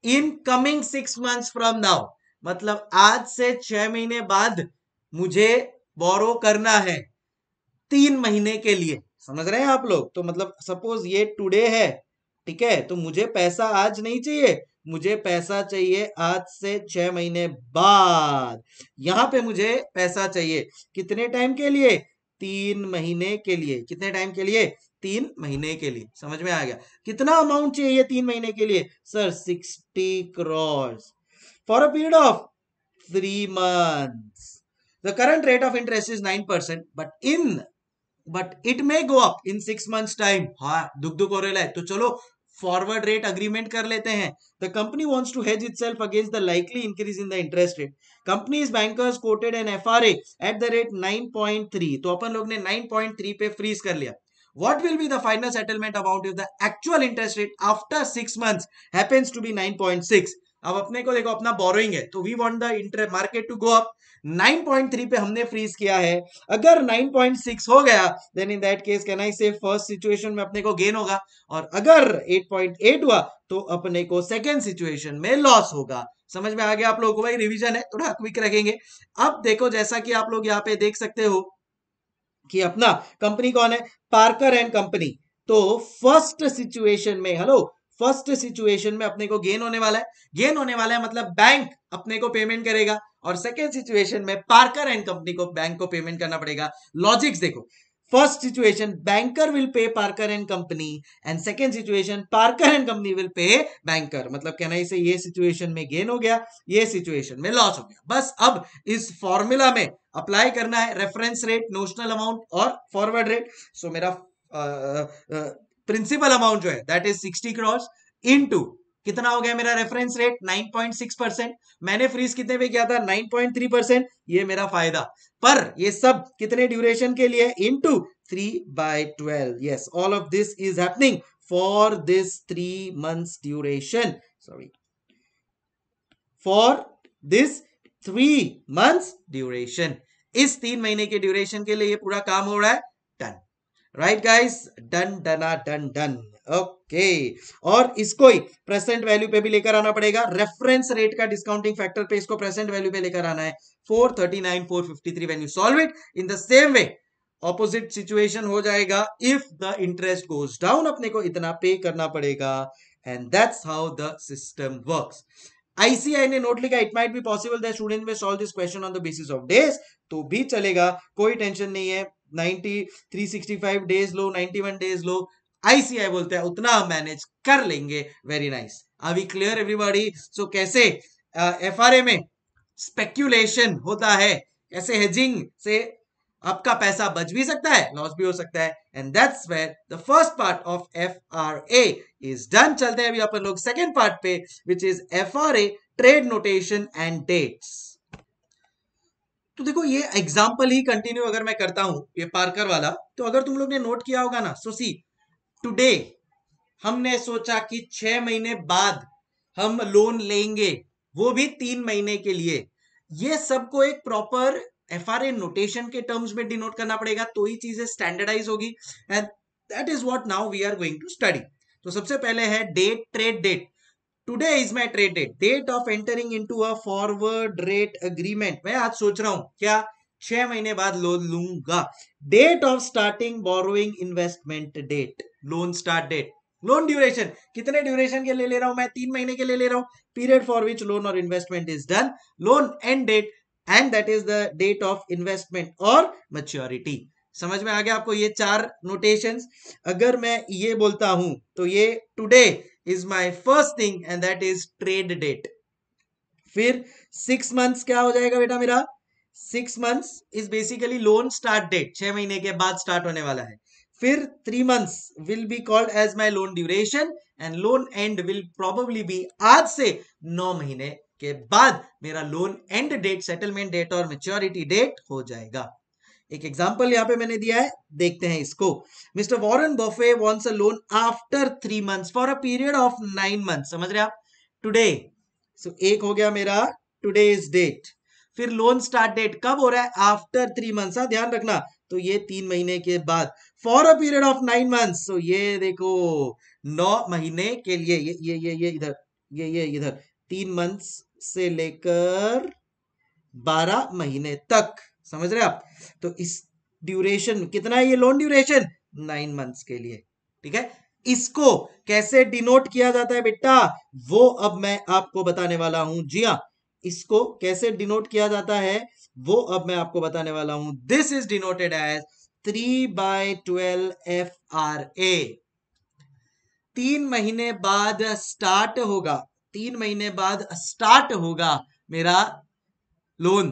in coming six months from now मतलब आज से छह महीने बाद मुझे बोरो करना है तीन महीने के लिए। समझ रहे हैं आप लोग? तो मतलब सपोज़ ये टुडे है, ठीक है? तो मुझे पैसा आज नहीं चाहिए, मुझे पैसा चाहिए आज से छह महीने बाद। यहाँ पे मुझे पैसा चाहिए। कितने टाइम के लिए? तीन महीने के लिए। कितने टाइम के लिए? तीन महीने के लिए। समझ में आ गया। कितना अमाउंट चाहिए तीन महीने के लिए? Sir sixty crores for a period of three months the current rate of interest is nine percent but in but it may go up in six months time हाँ दुख दुख हो रहा है। तो चलो फॉरवर्ड रेट अग्रीमेंट कर लेते हैं। The company wants to hedge itself against the likely increase in the interest rate company's bankers quoted an F R at the rate 9.3 तो अपन लोग ने 9.3 पे फ्रीज कर लिया। What will be the final settlement amount if the actual interest rate after six months happens to be 9.6 अब अपने को देखो, अपना बोरोइंग है। तो we want the inter market to go up 9.3 पे हमने फ्रीज किया है। अगर 9.6 हो गया then in that case I say first situation में अपने को गेन होगा? और अगर 8.8 हुआ तो अपने को सेकेंड सिचुएशन में लॉस होगा। समझ में आ गया आप लोगों को? भाई रिवीजन है, थोड़ा क्विक रखेंगे। अब देखो, जैसा कि आप लोग यहाँ पे देख सकते हो कि अपना कंपनी कौन है? पार्कर एंड कंपनी तो फ़र्स्ट सिचुएशन में हेलो फ़र्स्ट सिचुएशन में अपने को गेन होने वाला है। गेन होने वाला है मतलब बैंक अपने को पेमेंट करेगा और सेकेंड सिचुएशन में पार्कर एंड कंपनी को बैंक को पेमेंट करना पड़ेगा। लॉजिक्स देखो। First situation, banker will pay Parker and company and second situation, Parker and company will pay banker. मतलब कहना इसे ये सिचुएशन में गेन हो गया, ये सिचुएशन में लॉस हो गया। बस अब इस फॉर्मूला में अप्लाई करना है, रेफरेंस रेट, नोशनल अमाउंट और फॉरवर्ड रेट। सो मेरा प्रिंसिपल अमाउंट जो है that is sixty crores in कितना हो गया मेरा रेफरेंस रेट 9.6 परसेंट मैंने फ्रीज कितने पे किया था? 9.3 परसेंट ये मेरा फ़ायदा। पर ये सब कितने ड्यूरेशन के लिए? Into three by twelve yes all of this is happening for this three months duration sorry for this three months duration इस तीन महीने के ड्यूरेशन के लिए ये पूरा काम हो रहा है। Right guys done डना done done okay और इसको ही प्रेजेंट वैल्यू पे भी लेकर आना पड़ेगा। रेफरेंस रेट का डिस्काउंटिंग फैक्टर पे इसको प्रेजेंट वैल्यू पे लेकर आना है। 439 453 when you solve it in the same way opposite situation हो जाएगा। If the interest goes down अपने को इतना पे करना पड़ेगा। And that's how the system works ICAI ने नोट लिखा it might be possible that student may solve this question on the basis of days तो भी चलेगा। कोई टेंशन नहीं है। 90 365 डेज़ लो 91 डेज़ लो आईसीआई बोलते हैं उतना मैनेज कर लेंगे। वेरी नाइस अभी क्लियर एवरीबॉडी सो कैसे? एफ़ uh, में स्पेक्यूलेशन होता है। कैसे हेजिंग से आपका पैसा बच भी सकता है लॉस भी हो सकता है। And that's where the first part of F R A is done चलते हैं अभी अपन लोग सेकेंड पार्ट पे which is F R A trade notation and dates तो देखो, ये एग्ज़ाम्पल ही कंटिन्यू अगर मैं करता हूँ, ये पार्कर वाला तो अगर तुम लोग ने नोट किया होगा ना सो सी टुडे हमने सोचा कि छह महीने बाद हम लोन लेंगे, वो भी तीन महीने के लिए। ये सबको एक proper F R A notation के टर्म्स में डिनोट करना पड़ेगा तो ही चीज़ें स्टैंडर्डाइज होगी and that is what now we are going to study तो सबसे पहले है date trade date today is my trade date date of entering into a forward rate agreement मैं आज सोच रहा हूँ, क्या छह महीने बाद लोन लूँगा? Date of starting borrowing investment date loan start date loan duration कितने ड्यूरेशन के लिए ले रहा हूँ मैं? तीन महीने के लिए ले रहा हूँ। पीरियड फॉर विच लोन और investment is done loan end date and that is the date of investment और मच्योरिटी समझ में आ गया आपको ये चार नोटेशंस अगर मैं ये बोलता हूँ तो ये today is my first thing and that is trade date फिर सिक्स मंथ्स क्या हो जाएगा बेटा मेरा? Six months is basically loan start date छह महीने के बाद स्टार्ट होने वाला है। फिर three months will be called as my loan duration and loan end will probably be आज से नौ महीने के बाद मेरा loan end date settlement date और मेच्योरिटी डेट हो जाएगा। एक एग्ज़ाम्पल यहाँ पे मैंने दिया है, देखते हैं इसको। Mister Warren Buffett wants a loan after three months for a period of nine month समझ रहे आप? टुडे सो एक हो गया मेरा टुडे इज़ डेट फिर लोन स्टार्ट डेट कब हो रहा है? आफ्टर थ्री मंथ्स ध्यान रखना। तो ये तीन महीने के बाद। For a period of nine months तो ये देखो, नौ महीने के लिए, ये ये ये ये इधर, ये ये इधर। तीन मंथ्स से लेकर बारह महीने तक। समझ रहे आप? तो इस ड्यूरेशन कितना है ये लोन ड्यूरेशन नाइन मंथ्स के लिए, ठीक है? इसको कैसे डिनोट किया जाता है बेटा? वो अब मैं आपको बताने वाला हूँ। जी हाँ इसको कैसे डिनोट किया जाता है? वो अब मैं आपको बताने वाला हूँ। This is denoted as three by twelve F R A तीन महीने बाद स्टार्ट होगा। तीन महीने बाद स्टार्ट होगा मेरा लोन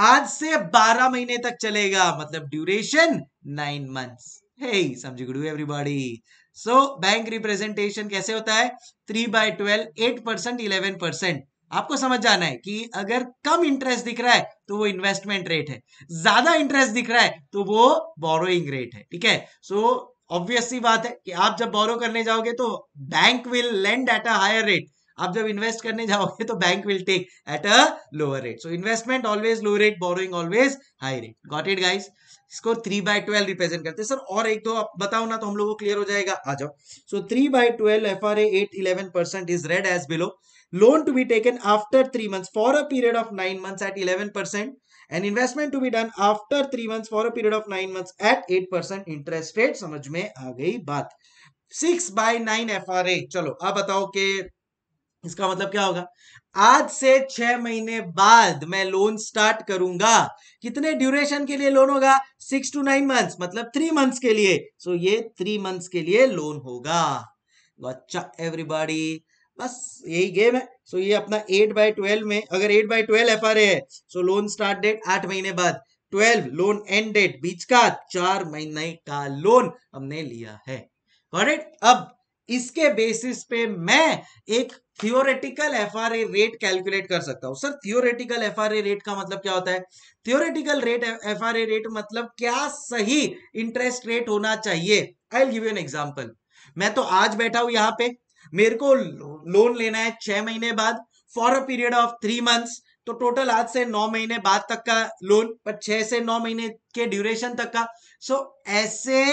आज से बारह महीने तक चलेगा मतलब ड्यूरेशन नाइन मंथ्स हे समझ गुडू एवरीबॉडी सो बैंक रिप्रेजेंटेशन कैसे होता है? Three by twelve at percent eleven percent आपको समझ जाना है कि अगर कम इंटरेस्ट दिख रहा है तो वो इन्वेस्टमेंट रेट है. ज़्यादा इंटरेस्ट दिख रहा है तो वो बोरोइंग रेट है, ठीक है? सो ऑब्वियस सी बात है कि आप जब बोरो करने जाओगे तो bank will lend at a higher rate आप जब इन्वेस्ट करने जाओगे तो bank will take at a lower rate so investment always low rate borrowing always high rate got it guys इसको थ्री बाय ट्वेल्व रिप्रेजेंट करते हैं। Sir और एक दो आप बताओ ना तो हम लोगों को क्लियर हो जाएगा। आ जाओ। So three by twelve F R at eleven percent is read as below loan to be taken after 3 months for a period of 9 months at 11% and investment to be done after 3 months for a period of 9 months at 8% interest rate. समझ में आ गई बात। 6 by 9 FRA चलो अब बताओ कि इसका मतलब क्या होगा? आज से छह महीने बाद मैं लोन स्टार्ट करूँगा। कितने ड्यूरेशन के लिए लोन होगा? सिक्स टू नाइन मंथ्स मतलब थ्री मंथ्स के लिए। सो ये थ्री मंथ्स के लिए लोन होगा। अच्छा एवरीबॉडी बस यही गेम है। सो ये अपना एट बाई ट्वेल्व में, अगर एट बाई ट्वेल्व एफ़ है सो लोन स्टार्ट डेट आठ महीने बाद। ट्वेल्व लोन एंड डेट बीच का चार महीने का लोन हमने लिया है। अब इसके बेसिस पे मैं एक थियोरेटिकल एफ़ रेट कैलकुलेट कर सकता हूँ। सर थियोरेटिकल एफ़ रेट का मतलब क्या होता है? थियोरेटिकल रेट एफ़ रेट मतलब क्या सही इंटरेस्ट रेट होना चाहिए? I give you an example मैं तो आज बैठा हूँ यहाँ पे। मेरे को लोन लेना है छह महीने बाद for a period of three months तो टोटल आज से नौ महीने बाद तक का लोन पर छह से नौ महीने के ड्यूरेशन तक का। सो so, ऐसे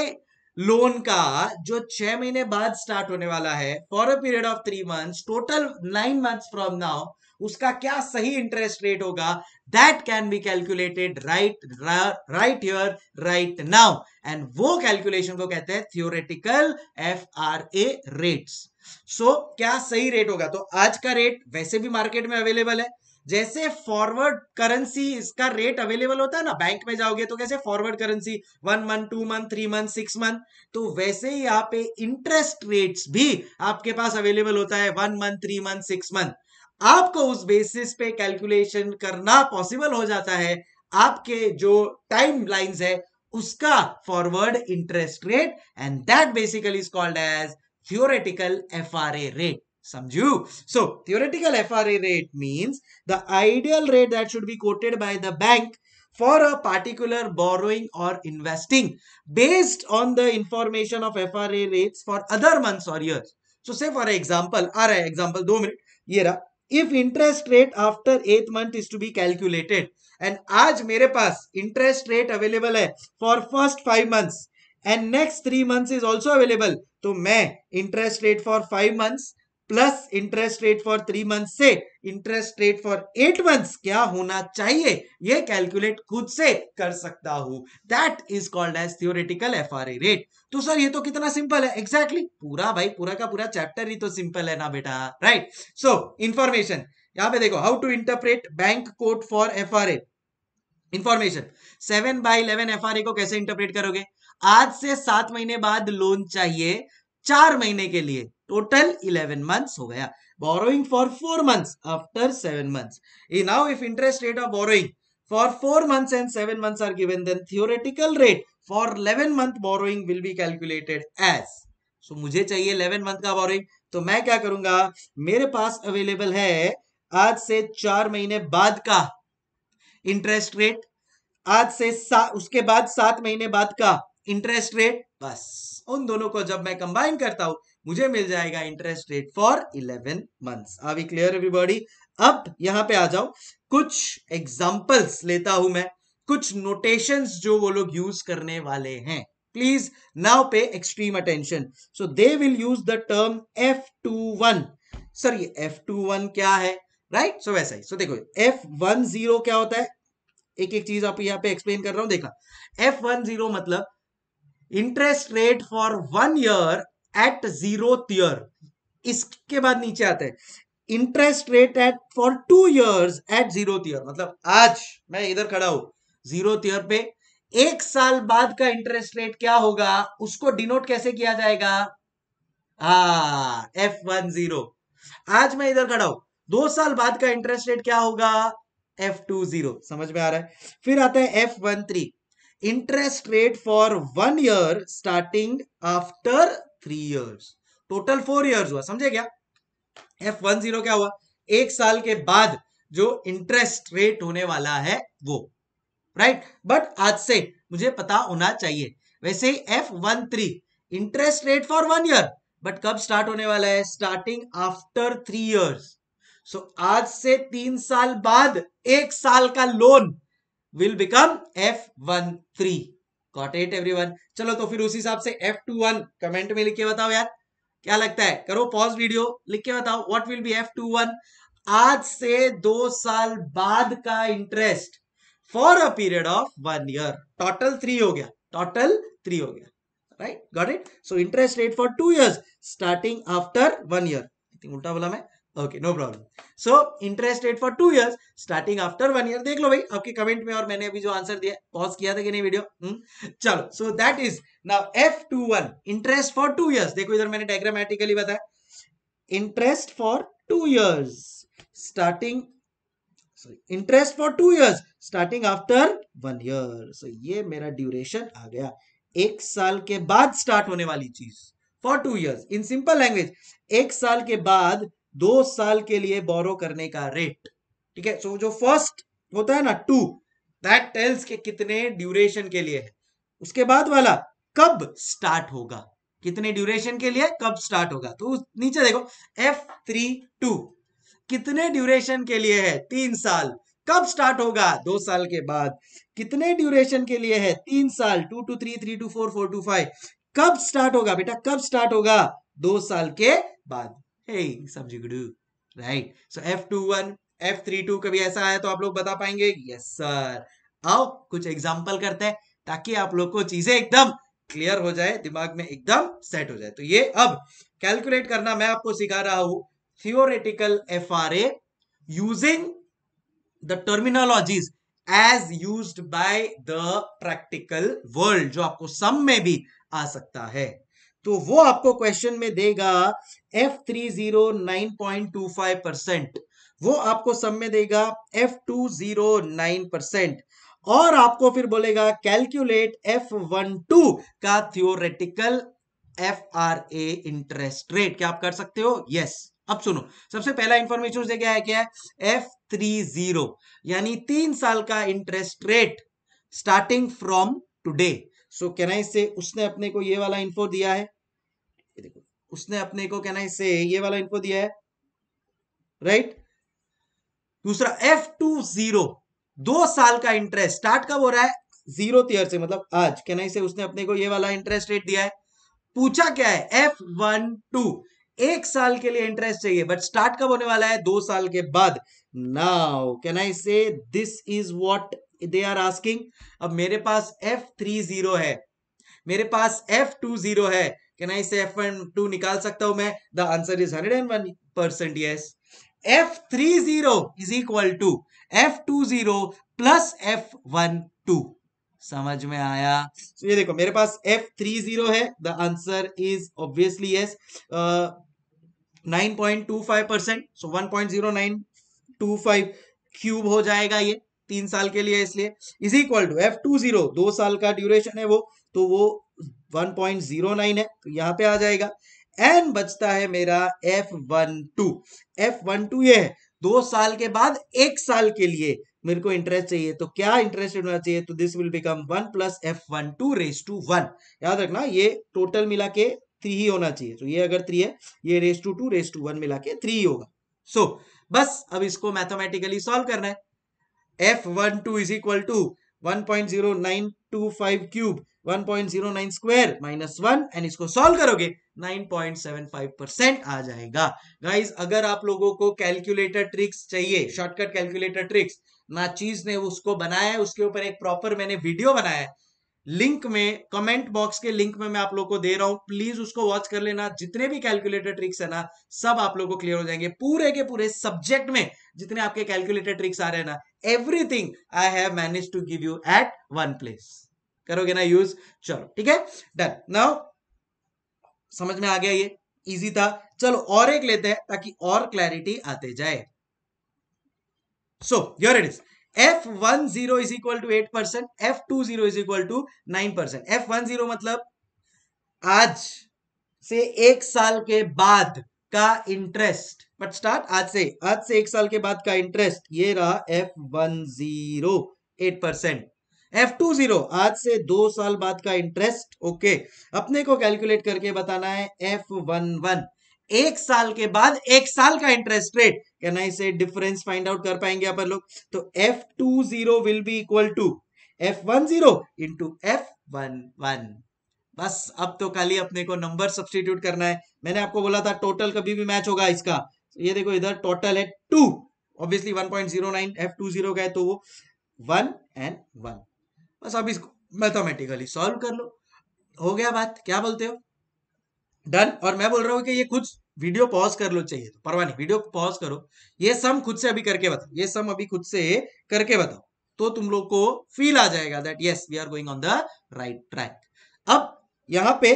लोन का, जो छह महीने बाद स्टार्ट होने वाला है for a period of three months total nine months from now उसका क्या सही इंटरेस्ट रेट होगा? That can be calculated right right here right now and वो कैलकुलेशन को कहते हैं theoretical F R A rates so क्या सही रेट होगा? तो आज का रेट वैसे भी मार्केट में अवेलेबल है। जैसे फॉरवर्ड करेंसी इसका रेट अवेलेबल होता है ना बैंक में जाओगे तो कैसे forward currency one month two month three month six month तो वैसे ही यहाँ पे इंटरेस्ट रेट्स भी आपके पास अवेलेबल होता है one month three month six month आपको उस बेसिस पे कैलकुलेशन करना पॉसिबल हो जाता है। आपके जो टाइम लाइंस है, उसका forward interest rate and that basically is called as theoretical FRA rate. Samju. So, theoretical FRA rate means the ideal rate that should be quoted by the bank for a particular borrowing or investing based on the information of FRA rates for other months or years. So, say for example, right, example, दो minute ये रहा if interest rate after eighth month is to be calculated and आज मेरे पास interest rate available है for first five months and next three months is also available तो मैं interest rate for five months plus interest rate for three month से interest rate for eight months क्या होना चाहिए? ये कैलकुलेट खुद से कर सकता हूँ। That is called as theoretical F rate तो सर, ये तो कितना सिंपल है? Exactly exactly. पूरा भाई, पूरा का पूरा चैप्टर ही तो सिंपल है ना बेटा राइट सो इंफॉर्मेशन यहाँ पे देखो how to interpret bank code for F R A information seven by eleven F को कैसे इंटरप्रेट करोगे? आज से सात महीने बाद लोन चाहिए, चार महीने के लिए। टोटल इलेवन मंथ्स हो गया। Borrowing for four months after seven months now if interest rate of borrowing for four months and seven months are given then theoretical rate for eleven month borrowing will be calculated as so मुझे चाहिए eleven month का borrowing तो मैं क्या करूँगा? मेरे पास available है आज से चार महीने बाद का इंटरेस्ट रेट आज से उसके बाद सात महीने बाद का इंटरेस्ट रेट बस, उन दोनों को जब मैं कंबाइन करता हूँ मुझे मिल जाएगा interest rate for eleven months are we clear everybody अब यहाँ पे आ जाओ। कुछ एग्जांपल्स लेता हूँ मैं। कुछ नोटेशंस जो वो लोग यूज़ करने वाले हैं। Please now pay extreme attention so they will use the term F two one sir ये एफ़ टू वन क्या है? Right right? सो so, वैसा ही। सो so, देखो एफ़ वन ज़ीरो क्या होता है? एक एक चीज़ आप यहाँ पे एक्सप्लेन कर रहा हूँ। देखा। एफ़ वन ज़ीरो मतलब interest rate for one year at zero year इसके बाद नीचे आते हैं। Interest rate at for two years at zero year मतलब आज मैं इधर खड़ा हूँ ज़ीरो ईयर पे। एक साल बाद का इंटरेस्ट रेट क्या होगा? उसको डिनोट कैसे किया जाएगा? एफ़ वन ज़ीरो आज मैं इधर खड़ा हूँ। दो साल बाद का इंटरेस्ट रेट क्या होगा? एफ़ टू ज़ीरो समझ में आ रहा है? फिर आता है F one three interest rate for one year starting after three years total four years हुआ, समझे क्या? एफ़ वन ज़ीरो क्या हुआ? एक साल के बाद जो इंटरेस्ट रेट होने वाला है वो राइट right? बट आज से मुझे पता होना चाहिए। वैसे F one three interest rate for one year but कब स्टार्ट होने वाला है? Starting after three years so आज से तीन साल बाद एक साल का loan will become F one three got it everyone चलो तो फिर उसी हिसाब से एफ़ टू वन कमेंट में लिख के बताओ यार, क्या लगता है? करो पॉज वीडियो लिख के बताओ what will be F two one आज से दो साल बाद का interest for a period of one year total three हो गया टोटल थ्री हो गया right got it so interest rate for two years starting after one year उल्टा बोला मैं। Okay no problem so interest rate for two years starting after one year देख लो भाई, आपके कमेंट में और मैंने अभी जो आंसर दिया पॉज किया था कि नहीं वीडियो हुँ? चलो so that is now F two one interest for two years देखो इधर मैंने डायग्रामेटिकली बताया। Interest for two years starting sorry interest for two years starting after one year so ये मेरा ड्यूरेशन आ गया। एक साल के बाद स्टार्ट होने वाली चीज़ for two years in simple language एक साल के बाद दो साल के लिए बोरो करने का रेट ठीक है? सो जो फ़र्स्ट होता है ना टू दैट टेल्स के कितने ड्यूरेशन के लिए है। उसके बाद वाला, कब स्टार्ट होगा? कितने ड्यूरेशन के लिए, कब स्टार्ट होगा? तो नीचे देखो एफ़ थ्री टू कितने ड्यूरेशन के लिए है? तीन साल। कब स्टार्ट होगा? दो साल के बाद। कितने ड्यूरेशन के लिए है? तीन साल। Two to three three to four four to five कब स्टार्ट होगा बेटा? कब स्टार्ट होगा? दो साल के बाद। Hey subjugadu right. So f21 f32 कभी ऐसा आया तो आप लोग बता पाएँगे? यस सर आओ, कुछ एग्ज़ाम्पल करते हैं, ताकि आप लोग को चीज़ें एकदम क्लियर हो जाए, दिमाग में एकदम सेट हो जाए। तो ये अब कैलकुलेट करना मैं आपको सिखा रहा हूँ। Theoretical F R A using the terminologies as used by the practical world जो आपको सम में भी आ सकता है। तो वो आपको क्वेश्चन में देगा F three zero nine point two five percent वो आपको सब में देगा F two zero nine percent और आपको फिर बोलेगा कैलकुलेट एफ़ वन टू का theoretical F R A interest rate क्या आप कर सकते हो? Yes yes. अब सुनो, सबसे पहला इंफॉर्मेशन उसे क्या है? क्या है? एफ़ थ्री ज़ीरो यानी तीन साल का interest rate starting from today so can I say उसने अपने को ये वाला इन्फो दिया है? देखो, उसने अपने को कहना इससे ये वाला इन्फो दिया है राइट दूसरा एफ़ टू ज़ीरो दो साल का इंटरेस्ट स्टार्ट कब हो रहा है? ज़ीरो ईयर से मतलब आज कहना इसे, उसने अपने को ये वाला इंटरेस्ट रेट दिया है। पूछा क्या है? एफ़ वन टू एक साल के लिए इंटरेस्ट चाहिए बट स्टार्ट कब होने वाला है? दो साल के बाद। Now can I say this is what they are asking अब मेरे पास एफ़ थ्री ज़ीरो है, मेरे पास एफ़ टू ज़ीरो है can I say F one two निकाल सकता हूँ मैं? The answer is hundred and one percent yes F three zero is equal to F two zero plus F one two समझ में आया? so, ये देखो मेरे पास एफ़ थ्री ज़ीरो है। The answer is obviously yes nine point two five percent so one point zero nine two five cube हो जाएगा ये तीन साल के लिए इसलिए। Is equal to F two zero दो साल का ड्यूरेशन है वो तो वो वन पॉइंट ज़ीरो नाइन है तो यहाँ पे आ जाएगा। एन बचता है मेरा F one two. F one two ये है दो साल के बाद एक साल के लिए मेरे को इंटरेस्ट चाहिए तो क्या इंटरेस्ट होना चाहिए? तो this will become one plus F one two raise to one याद रखना ये टोटल मिला के थ्री ही होना चाहिए। तो ये अगर थ्री है ये raise to two raise to one मिला के थ्री होगा। सो so, बस अब इसको मैथमेटिकली सॉल्व करना है। F one two is equal to one point zero nine two five cube. 1.09 square minus one and इसको सॉल्व करोगे 9.75 परसेंट आ जाएगा। गाइज़ अगर आप लोगों को कैलकुलेटर ट्रिक्स चाहिए शॉर्टकट कैलकुलेटर ट्रिक्स ना चीज़ ने उसको बनाया है, उसके ऊपर एक प्रॉपर मैंने वीडियो बनाया है। लिंक में कमेंट बॉक्स के लिंक में मैं आप लोग को दे रहा हूँ। प्लीज़ उसको वॉच कर लेना। जितने भी कैलकुलेटर ट्रिक्स है ना, सब आप लोग को क्लियर हो जाएँगे। पूरे के पूरे सब्जेक्ट में जितने आपके कैलकुलेटर ट्रिक्स आ रहे हैं ना everything I have manage to give you at one place करोगे ना यूज़ चलो, ठीक है? डन नाउ समझ में आ गया ये? इजी था. चलो, और एक लेते हैं ताकि और क्लैरिटी आते जाए। So your it is F one zero is equal to eight percent F two zero is equal to nine percent F one zero मतलब आज से एक साल के बाद का इंटरेस्ट बट स्टार्ट आज से. आज से एक साल के बाद का इंटरेस्ट ये रहा F one zero eight percent F two zero आज से दो साल बाद का इंटरेस्ट ओके अपने को कैलकुलेट करके बताना है एफ़ वन वन एक साल के बाद एक साल का इंटरेस्ट रेट कैन आई से डिफरेंस फाइंड आउट कर पाएँगे अपन लोग? तो F two zero will be equal to F one zero into F one one बस, अब तो खाली अपने को नंबर सब्सटीट्यूट करना है। मैंने आपको बोला था टोटल कभी भी मैच होगा इसका। ये देखो, इधर टोटल है two obviously one point zero nine F two zero का है तो वो वन एंड वन बस अब इसको मैथमेटिकली सॉल्व कर लो। हो गया बात, क्या बोलते हो? डन और मैं बोल रहा हूँ कि ये खुद वीडियो पॉज कर लो चाहिए तो परवाह नहीं वीडियो पॉज करो। ये सम खुद से अभी करके बताओ, ये सम अभी खुद से करके बताओ तो तुम लोग को फील आ जाएगा that yes we are going on the right track अब यहाँ पे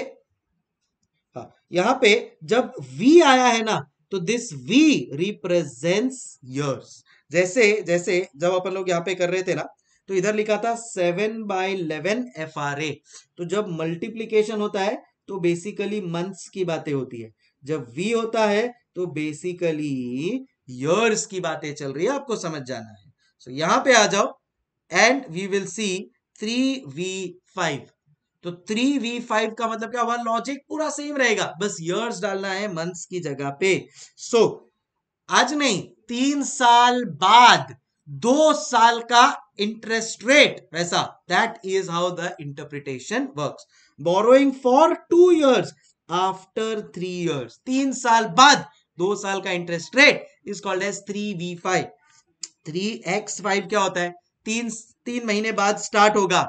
हाँ यहाँ पे जब v आया है ना तो दिस v रिप्रेजेंट्स ईयर्स जैसे जैसे जब अपन लोग यहाँ पे कर रहे थे ना तो इधर लिखा था सेवन बाई इलेवन एफ़ तो जब मल्टीप्लीकेशन होता है तो बेसिकली मंथ्स की बातें होती है। जब वी होता है तो बेसिकली ईयर्स की बातें चल रही है आपको समझ जाना है। सो so, यहाँ पे आ जाओ and we will see three V five तो थ्री वी फाइव का मतलब क्या हुआ? लॉजिक पूरा सेम रहेगा बस ईयर्स डालना है मंथ्स की जगह पे। सो so, आज नहीं तीन साल बाद दो साल का इंटरेस्ट रेट वैसा। That is how the interpretation works borrowing for two years after three years तीन साल बाद, दो साल का interest rate is called as three V five three X five क्या होता है? तीन तीन महीने बाद स्टार्ट होगा।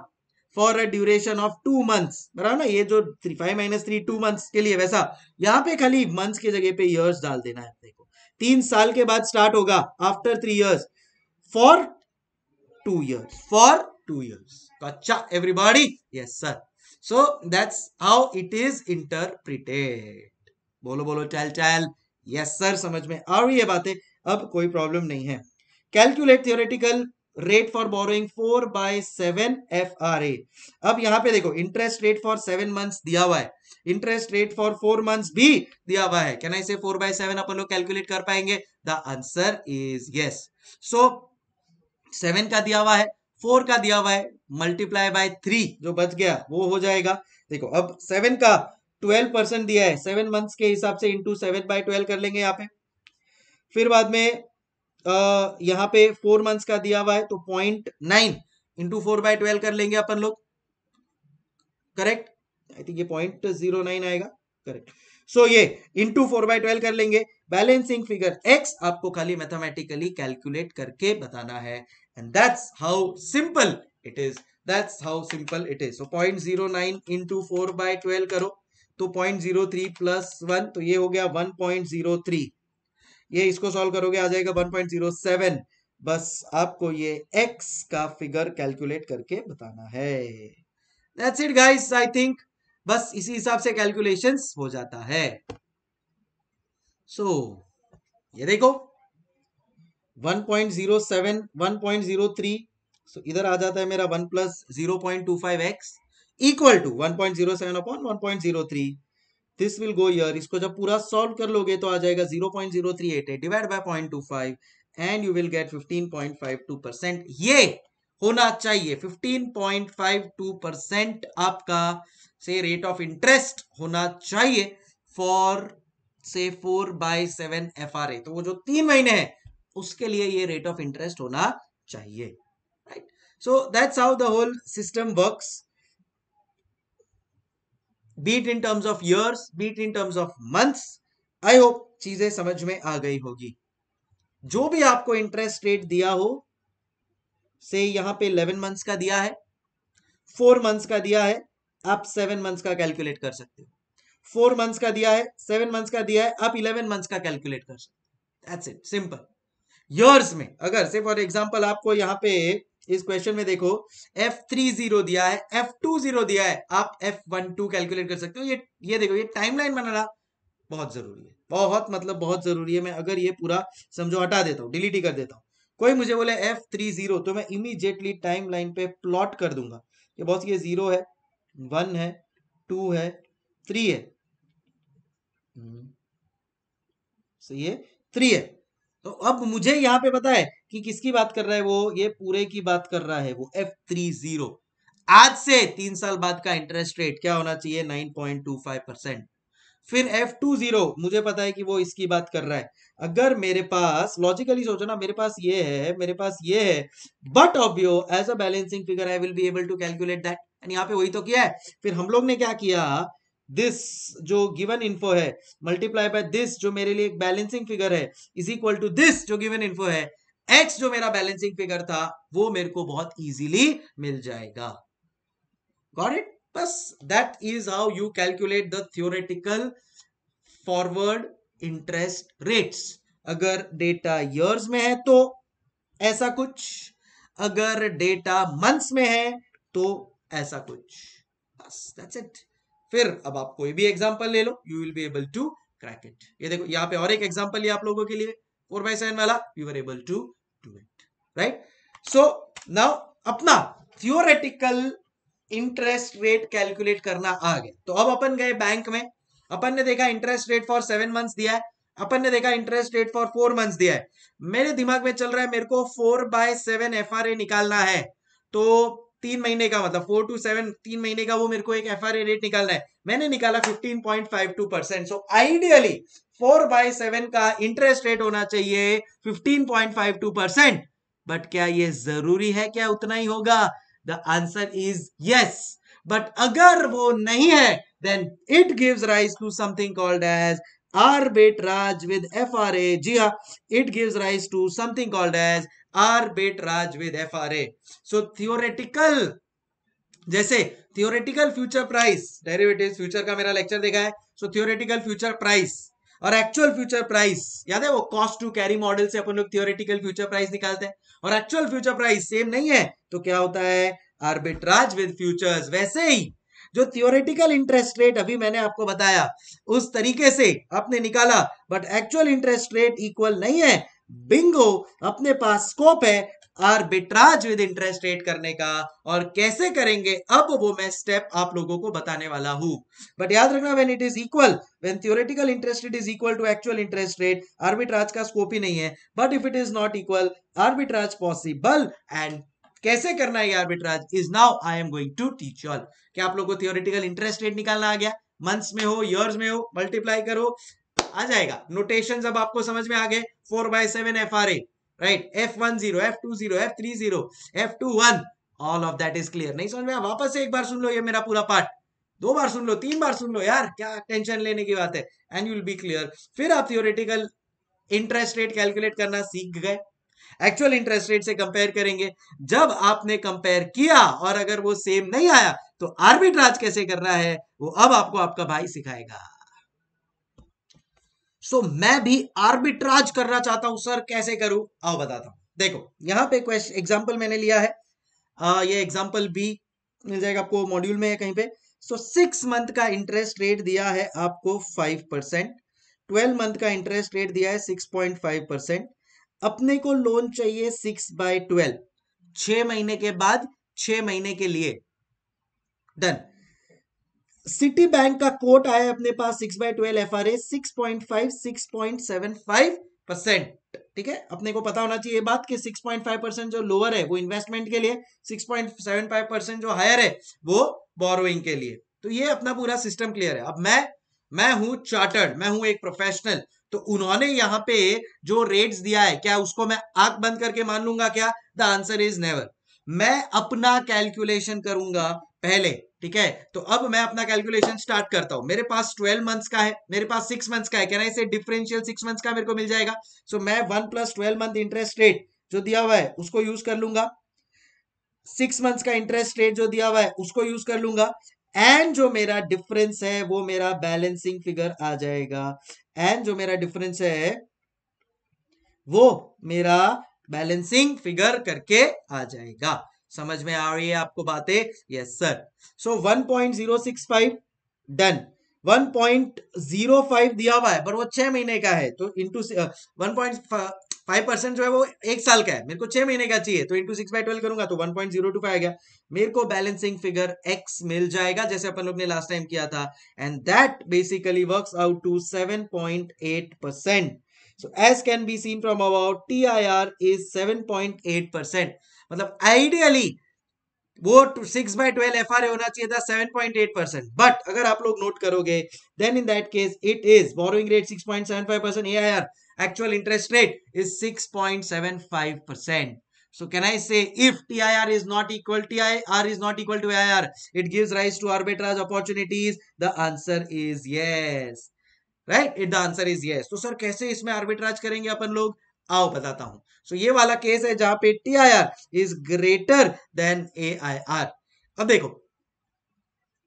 For a duration of two months बराबर ना? ये जो three five minus three two months के लिए वैसा। यहाँ पे खाली मंथ्स के जगह पे इयर्स डाल देना है तीन साल के बाद स्टार्ट होगा after three years for two years. For two years. Gotcha, everybody? Yes, sir. So that's how it is interpreted. बोलो बोलो चल चल यस सर समझ में आ रही है बातें अब कोई प्रॉब्लम नहीं है calculate theoretical rate for borrowing four by seven F R A अब यहाँ पे देखो interest rate for seven months दिया हुआ है interest rate for four months भी दिया हुआ है कैन आई से फोर बाय सेवन अपन लोग कैलकुलेट कर पाएँगे the answer is yes so seven का दिया हुआ है, फोर का दिया हुआ है मल्टीप्लाई बाय थ्री जो बच गया, वो हो जाएगा। देखो, अब सेवन का ट्वेल्व परसेंट दिया है सेवन मंथ्स के हिसाब से इंटू सेवन बाय ट्वेल्व कर लेंगे यहाँ पे। फिर बाद में यहाँ पे फोर मंथ्स का दिया हुआ है तो point nine into four by twelve कर लेंगे अपन लोग। करेक्ट आई थिंक ये पॉइंट ज़ीरो नाइन आएगा। करेक्ट सो ये इंटू फोर बाय ट्वेल्व कर लेंगे। बैलेंसिंग फिगर एक्स आपको खाली मैथमेटिकली कैलकुलेट करके बताना है। And that's how simple it is that's how simple it is so point zero nine into four करो. तो point zero three plus one तो ये हो गया वन पॉइंट ज़ीरो थ्री ये इसको सॉल्व करोगे आ जाएगा वन पॉइंट ज़ीरो सेवन बस आपको ये x का फिगर कैलकुलेट करके बताना है. That's it guys I think बस इसी हिसाब से कैलकुलेशंस हो जाता है. सो so, ये देखो. 1.07 1.03 सो इधर आ जाता है मेरा 1 plus zero point two five x equal to one point zero seven upon one point zero three. This will go here इसको जब पूरा सॉल्व कर लोगे तो आ जाएगा zero point zero three eight divide by point two five and you will get fifteen point five two percent. ये होना चाहिए fifteen point five two percent आपका से रेट ऑफ़ इंटरेस्ट होना चाहिए फॉर से four by seven F R A तो वो जो तीन महीने हैं उसके लिए ये रेट ऑफ़ इंटरेस्ट होना चाहिए right so that's how the whole system works be it in terms of years be it in terms of months I hope चीज़ें समझ में आ गई होगी। जो भी आपको इंटरेस्ट रेट दिया हो, से यहाँ पे 11 मंथ्स का दिया है फोर मंथ्स का दिया है, आप सेवन मंथ्स का कैलकुलेट कर सकते हो। फोर मंथ्स का दिया है सेवन मंथ्स का दिया है, आप इलेवन मंथ्स का कैलकुलेट कर सकते हो। दैट्स इट सिंपल ईयर्स में। अगर से फॉर एग्जांपल आपको यहाँ पे इस क्वेश्चन में देखो एफ़ थ्री ज़ीरो दिया है एफ़ टू ज़ीरो दिया है, आप एफ़ वन टू कैलकुलेट कर सकते हो। ये ये देखो, ये टाइमलाइन बनाना बहुत ज़रूरी है। बहुत मतलब बहुत ज़रूरी है। मैं अगर ये पूरा समझो, हटा देता हूँ डिलीट ही कर देता हूँ। कोई मुझे बोले एफ़ थ्री ज़ीरो तो मैं इमीजिएटली टाइम लाइन पे प्लॉट कर दूँगा। ये बहुत ये ज़ीरो है वन है टू है थ्री है। सही है? थ्री है। तो अब मुझे यहाँ पे पता है कि किसकी बात कर रहा है वो? ये पूरे की बात कर रहा है वो एफ़ थ्री ज़ीरो। आज से तीन साल बाद का इंटरेस्ट रेट क्या होना चाहिए? Nine point two five percent फिर एफ़ टू ज़ीरो, मुझे पता है कि वो इसकी बात कर रहा है। अगर मेरे पास लॉजिकली सोचो ना, मेरे पास ये है, मेरे पास ये है but ऑब्यो as a balancing figure I will be able to calculate that and यहाँ पे वही तो किया है। फिर हम लोग ने क्या किया? दिस जो गिवन इन्फो है मल्टीप्लाई बाय दिस जो मेरे लिए एक बैलेंसिंग फिगर है इज़ इक्वल टू दिस जो गिवन इन्फो है एक्स जो मेरा बैलेंसिंग फिगर था, वो मेरे को बहुत इजीली मिल जाएगा। गॉट इट बस that is how you calculate the theoretical forward interest rates अगर डेटा ईयर्स में है तो ऐसा कुछ। अगर डेटा मंथ्स में है तो ऐसा कुछ। बस दैट्स इट फिर अब आप कोई भी एग्ज़ाम्पल ले लो you will be able to crack it ये देखो, यहाँ पे और एक एग्जांपल लिया आप लोगों के लिए फोर बाई सेवन वाला you are able to do it right so now अपना थियोरेटिकल इंटरेस्ट रेट कैलकुलेट करना आ गया। तो अब अपन गए बैंक में, अपन ने देखा interest rate for seven months दिया है, अपन ने देखा interest rate for four months दिया है। मेरे दिमाग में चल रहा है, मेरे को फोर बाय सेवन एफ़ निकालना है। तो तीन महीने का मतलब फोर टू सेवन तीन महीने का वो मेरे को एक एफ़ रेट निकालना है। मैंने निकाला fifteen point five two percent so ideally four by seven का इंटरेस्ट रेट होना चाहिए fifteen point five two percent but क्या ये ज़रूरी है? क्या उतना ही होगा? The answer is yes but अगर वो नहीं है then it gives rise to something called as arbitrage with FRA. जी हाँ it gives rise to something called as arbitrage with FRA. So, theoretical, जैसे theoretical future price derivative future का मेरा lecture देखा है। सो थियोरेटिकल फ्यूचर प्राइस और actual future price याद है वो कॉस्ट टू कैरी मॉडल से अपन लोग थियोरेटिकल फ्यूचर प्राइस निकालते हैं। और एक्चुअल फ्यूचर प्राइस सेम नहीं है तो क्या होता है? आर्बिट्राज विद फ्यूचर्स वैसे ही जो थियोरेटिकल इंटरेस्ट रेट अभी मैंने आपको बताया, उस तरीके से आपने निकाला but actual interest rate equal नहीं है। बिंगो अपने पास स्कोप है आर्बिट्राज विद इंटरेस्ट रेट करने का, और कैसे करेंगे? अब वो मैं स्टेप आप लोगों को बताने वाला हूँ। बट याद रखना when it is equal when theoretical interest rate is equal to actual interest rate arbitrage का स्कोप ही नहीं है। But if it is not equal arbitrage possible and कैसे करना है arbitrage is now I am going to teach all क्या आप लोगों को थियोरेटिकल इंटरेस्ट रेट निकालना आ गया? मंथ्स में हो ईयर्स में हो मल्टीप्लाई करो। आ जाएगा। नोटेशन अब आपको समझ में आ गए। Four by seven F R A right F one zero F two zero F three zero F two one all of that is clear नहीं समझ में वापस से एक बार सुन लो ये मेरा पूरा पार्ट दो बार सुन लो, तीन बार सुन लो, यार, क्या टेंशन लेने की बात है? And you will be clear फिर आप थियोरेटिकल इंटरेस्ट रेट कैलकुलेट करना सीख गए। एक्चुअल इंटरेस्ट रेट से कंपेयर करेंगे। जब आपने कंपेयर किया और अगर वो सेम नहीं आया तो आर्बिट्राज कैसे करना है? वो अब आपको आपका भाई सिखाएगा। सो so, मैं भी आर्बिट्राज करना चाहता हूँ सर कैसे करूँ? आओ बताता हूँ। देखो यहाँ पे क्वेश्चन एग्जांपल मैंने लिया है। आ, ये एग्जांपल बी मिल जाएगा आपको मॉड्यूल में कहीं पे। सो सिक्स मंथ का इंटरेस्ट रेट दिया है आपको फाइव परसेंट ट्वेल्व मंथ का इंटरेस्ट रेट दिया है सिक्स पॉइंट फाइव परसेंट अपने को लोन चाहिए सिक्स बाय ट्वेल्व छ महीने के बाद छ महीने के लिए। डन सिटी बैंक का कोट आया अपने पास six by twelve F R A six point five six point seven five percent ठीक है? अपने को पता होना चाहिए बात कि 6.5 परसेंट जो लोअर है, वो इन्वेस्टमेंट के लिए 6.75 परसेंट जो हायर है, वो बोरोइंग के लिए। तो ये अपना पूरा सिस्टम क्लियर है। अब मैं मैं हूँ चार्टर्ड मैं हूँ एक प्रोफेशनल तो उन्होंने यहाँ पे जो रेट्स दिया है, क्या उसको मैं आँख बंद करके मान लूँगा क्या? द आंसर इज़ नेवर मैं अपना कैलकुलेशन करूँगा पहले ठीक है? तो अब मैं अपना कैलकुलेशन स्टार्ट करता हूँ। मेरे पास 12 मंथ्स का है मेरे पास सिक्स मंथ्स का है। कहना इसे डिफरेंशियल सिक्स मंथ्स का मेरे को मिल जाएगा? सो so, मैं one plus twelve month interest rate जो दिया हुआ है उसको यूज़ कर लूँगा। सिक्स मंथ्स का इंटरेस्ट रेट जो दिया हुआ है उसको यूज़ कर लूँगा। एंड जो मेरा डिफरेंस है वो मेरा बैलेंसिंग फिगर आ जाएगा। एंड जो मेरा डिफरेंस है वो मेरा बैलेंसिंग फिगर करके आ जाएगा। समझ में आ रही है आपको बातें? यस सर सो 1.065 डन 1.05 दिया हुआ है, पर वो छह महीने का है तो into one point five percent जो है वो एक साल का है। मेरे को छह महीने का चाहिए तो इंटू सिक्स बाई ट्वेल्व करूँगा तो one point zero two five गया। मेरे को बैलेंसिंग फिगर एक्स मिल जाएगा, जैसे अपन लोग ने लास्ट टाइम किया था and that basically works out to seven point eight percent so, as can be seen from about TIR is 7.8 percent. मतलब आइडियली वो six by twelve F R होना चाहिए था seven point eight percent but अगर आप लोग note करोगे then in that case it is borrowing rate six point seven five percent A I R actual interest rate is 6.75%. So can I say if TIR is not equal, TIR is not equal to AIR, it gives rise to arbitrage opportunities? The answer is yes. Right? It, the answer is yes. तो sir कैसे इसमें arbitrage करेंगे अपन लोग आओ बताता हूँ। सो so, ये वाला केस है जहाँ पे T I R is greater than A I R अब देखो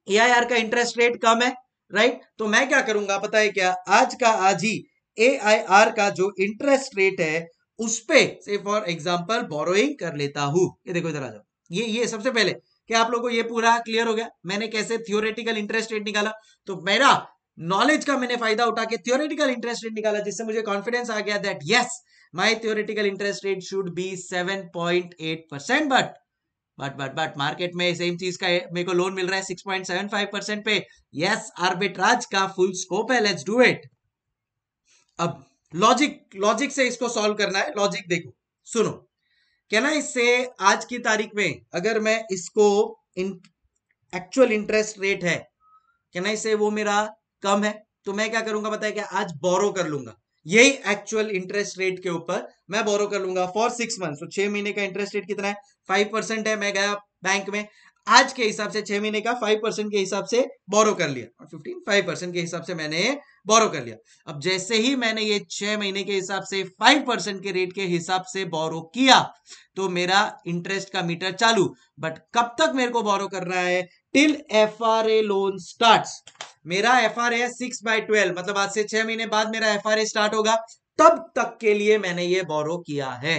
ए आई आर का इंटरेस्ट रेट कम है राइट तो मैं क्या करूँगा पता है क्या? आज का आज ही ए आई आर का जो इंटरेस्ट रेट है उस पे से फॉर एग्ज़ाम्पल बोरोइंग कर लेता हूँ। ये देखो इधर आ जाओ। ये ये सबसे पहले क्या आप लोगों को ये पूरा क्लियर हो गया? मैंने कैसे थियोरेटिकल इंटरेस्ट रेट निकाला? तो मेरा नॉलेज का मैंने फ़ायदा उठा के थियोरेटिकल इंटरेस्ट रेट निकाला जिससे मुझे कॉन्फिडेंस आ गया that yes my theoretical interest rate should be 7.8 percent but but but but market में सेम चीज़ का मेरे को लोन मिल रहा है 6.75 परसेंट पे यस आर्बिट्राज का फुल स्कोप है लेट्स डू इट अब लॉजिक लॉजिक से इसको सॉल्व करना है लॉजिक देखो, सुनो। क्या ना इससे आज की तारीख में अगर मैं इसको इन एक्चुअल इंटरेस्ट रेट है क्या ना इससे वो मेरा कम है? तो मैं क्या करूँगा, बताया क्या आज बोरो कर लूँगा। यही एक्चुअल इंटरेस्ट रेट के ऊपर मैं बोरो कर लूँगा फॉर सिक्स मंथ छह महीने का इंटरेस्ट रेट कितना है? फाइव परसेंट है, मैं गया बैंक में। आज के हिसाब से छह महीने का फाइव परसेंट के हिसाब से बोरो कर लिया। फिफ्टीन फाइव परसेंट के हिसाब से मैंने बोरो कर लिया। अब जैसे ही मैंने ये छह महीने के हिसाब से फाइव परसेंट के रेट के हिसाब से बोरो किया तो मेरा इंटरेस्ट का मीटर चालू। बट कब तक मेरे को बोरो करना है? Till F R A loan start मेरा F R A six by twelve मतलब आज से छह महीने बाद मेरा एफ़ आर ए स्टार्ट होगा, तब तक के लिए मैंने ये बोरो किया है।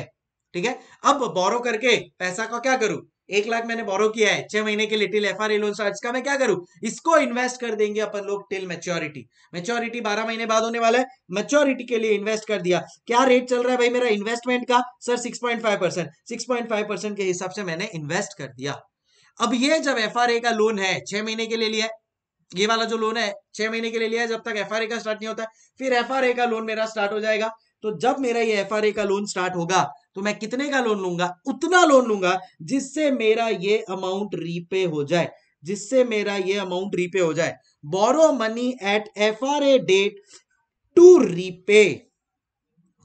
ठीक है? अब बोरो करके पैसा का क्या करूँ? एक लाख मैंने बोरो किया है, छह महीने के लिए टिल एफ़ आर लोन का मैं क्या करूँ? इसको इन्वेस्ट कर देंगे अपन लोग टिल मेच्योरिटी मेच्योरिटी बारह महीने बाद होने वाला है मेच्योरिटी के लिए इन्वेस्ट कर दिया। क्या रेट चल रहा है भाई मेरा इन्वेस्टमेंट का? Sir six point five percent six point five percent के हिसाब से मैंने इन्वेस्ट कर दिया। अब ये जब एफआरए का लोन है, छह महीने के लिए लिया ये वाला जो लोन है, छह महीने के लिए लिया है, जब तक एफआरए का स्टार्ट नहीं होता है, फिर एफआरए का लोन मेरा स्टार्ट हो जाएगा। तो जब मेरा ये एफआरए का लोन स्टार्ट होगा तो मैं कितने का लोन लूँगा? उतना लोन लूँगा जिससे मेरा ये अमाउंट रीपे हो जाए। जिससे मेरा ये अमाउंट रीपे हो जाए। Borrow money at F R A date to repay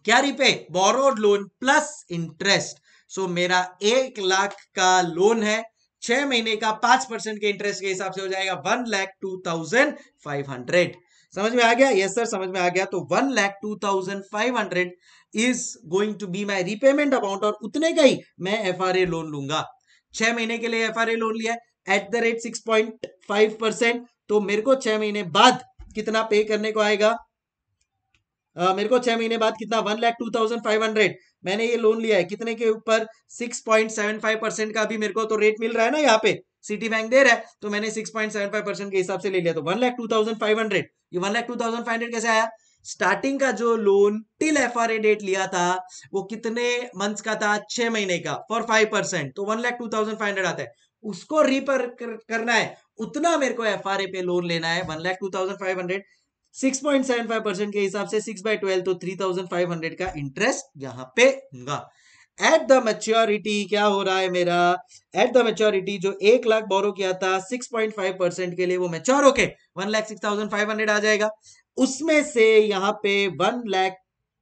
क्या repay borrowed loan plus interest so मेरा एक लाख का लोन है छह महीने का पाँच परसेंट के इंटरेस्ट के हिसाब से हो जाएगा one lakh two thousand five hundred. समझ में आ गया? यस सर समझ में आ गया। तो one lakh two thousand five hundred is going to be my repayment amount और उतने का ही मैं एफ़ लोन लूँगा। छह महीने के लिए एफ़ लोन लिया at the rate six point five percent तो मेरे को छह महीने बाद कितना पे करने को आएगा? Uh, मेरे को छह महीने बाद कितना? One lakh two thousand five hundred. मैंने ये लोन लिया है। कितने के ऊपर? Six point seven five percent का भी मेरे को तो रेट मिल रहा है ना यहाँ पे। सिटी बैंक दे रहा है तो मैंने six point seven five percent के हिसाब से ले लिया। तो one lakh two thousand five hundred ये one lakh two thousand five hundred कैसे आया? स्टार्टिंग का जो loan till F R date लिया था, वो कितने मंथ्स का था? छह महीने का फॉर फाइव परसेंट तो one lakh two thousand five hundred आता है। उसको रिपर करना है। उतना मेरे को एफ़ आर ए पे लोन लेना है one lakh two thousand five hundred six point seven five percent के हिसाब से सिक्स बाय ट्वेल्व तो थ्री थाउज़ेंड फाइव हंड्रेड का इंटरेस्ट यहाँ पे होगा एट द मेच्योरिटी क्या हो रहा है मेरा? एट द मेच्योरिटी जो एक लाख बोरो किया था, सिक्स पॉइंट फाइव परसेंट के लिए वो मेच्योर होके one lakh six thousand five hundred आ जाएगा। उसमें से यहाँ पे one lakh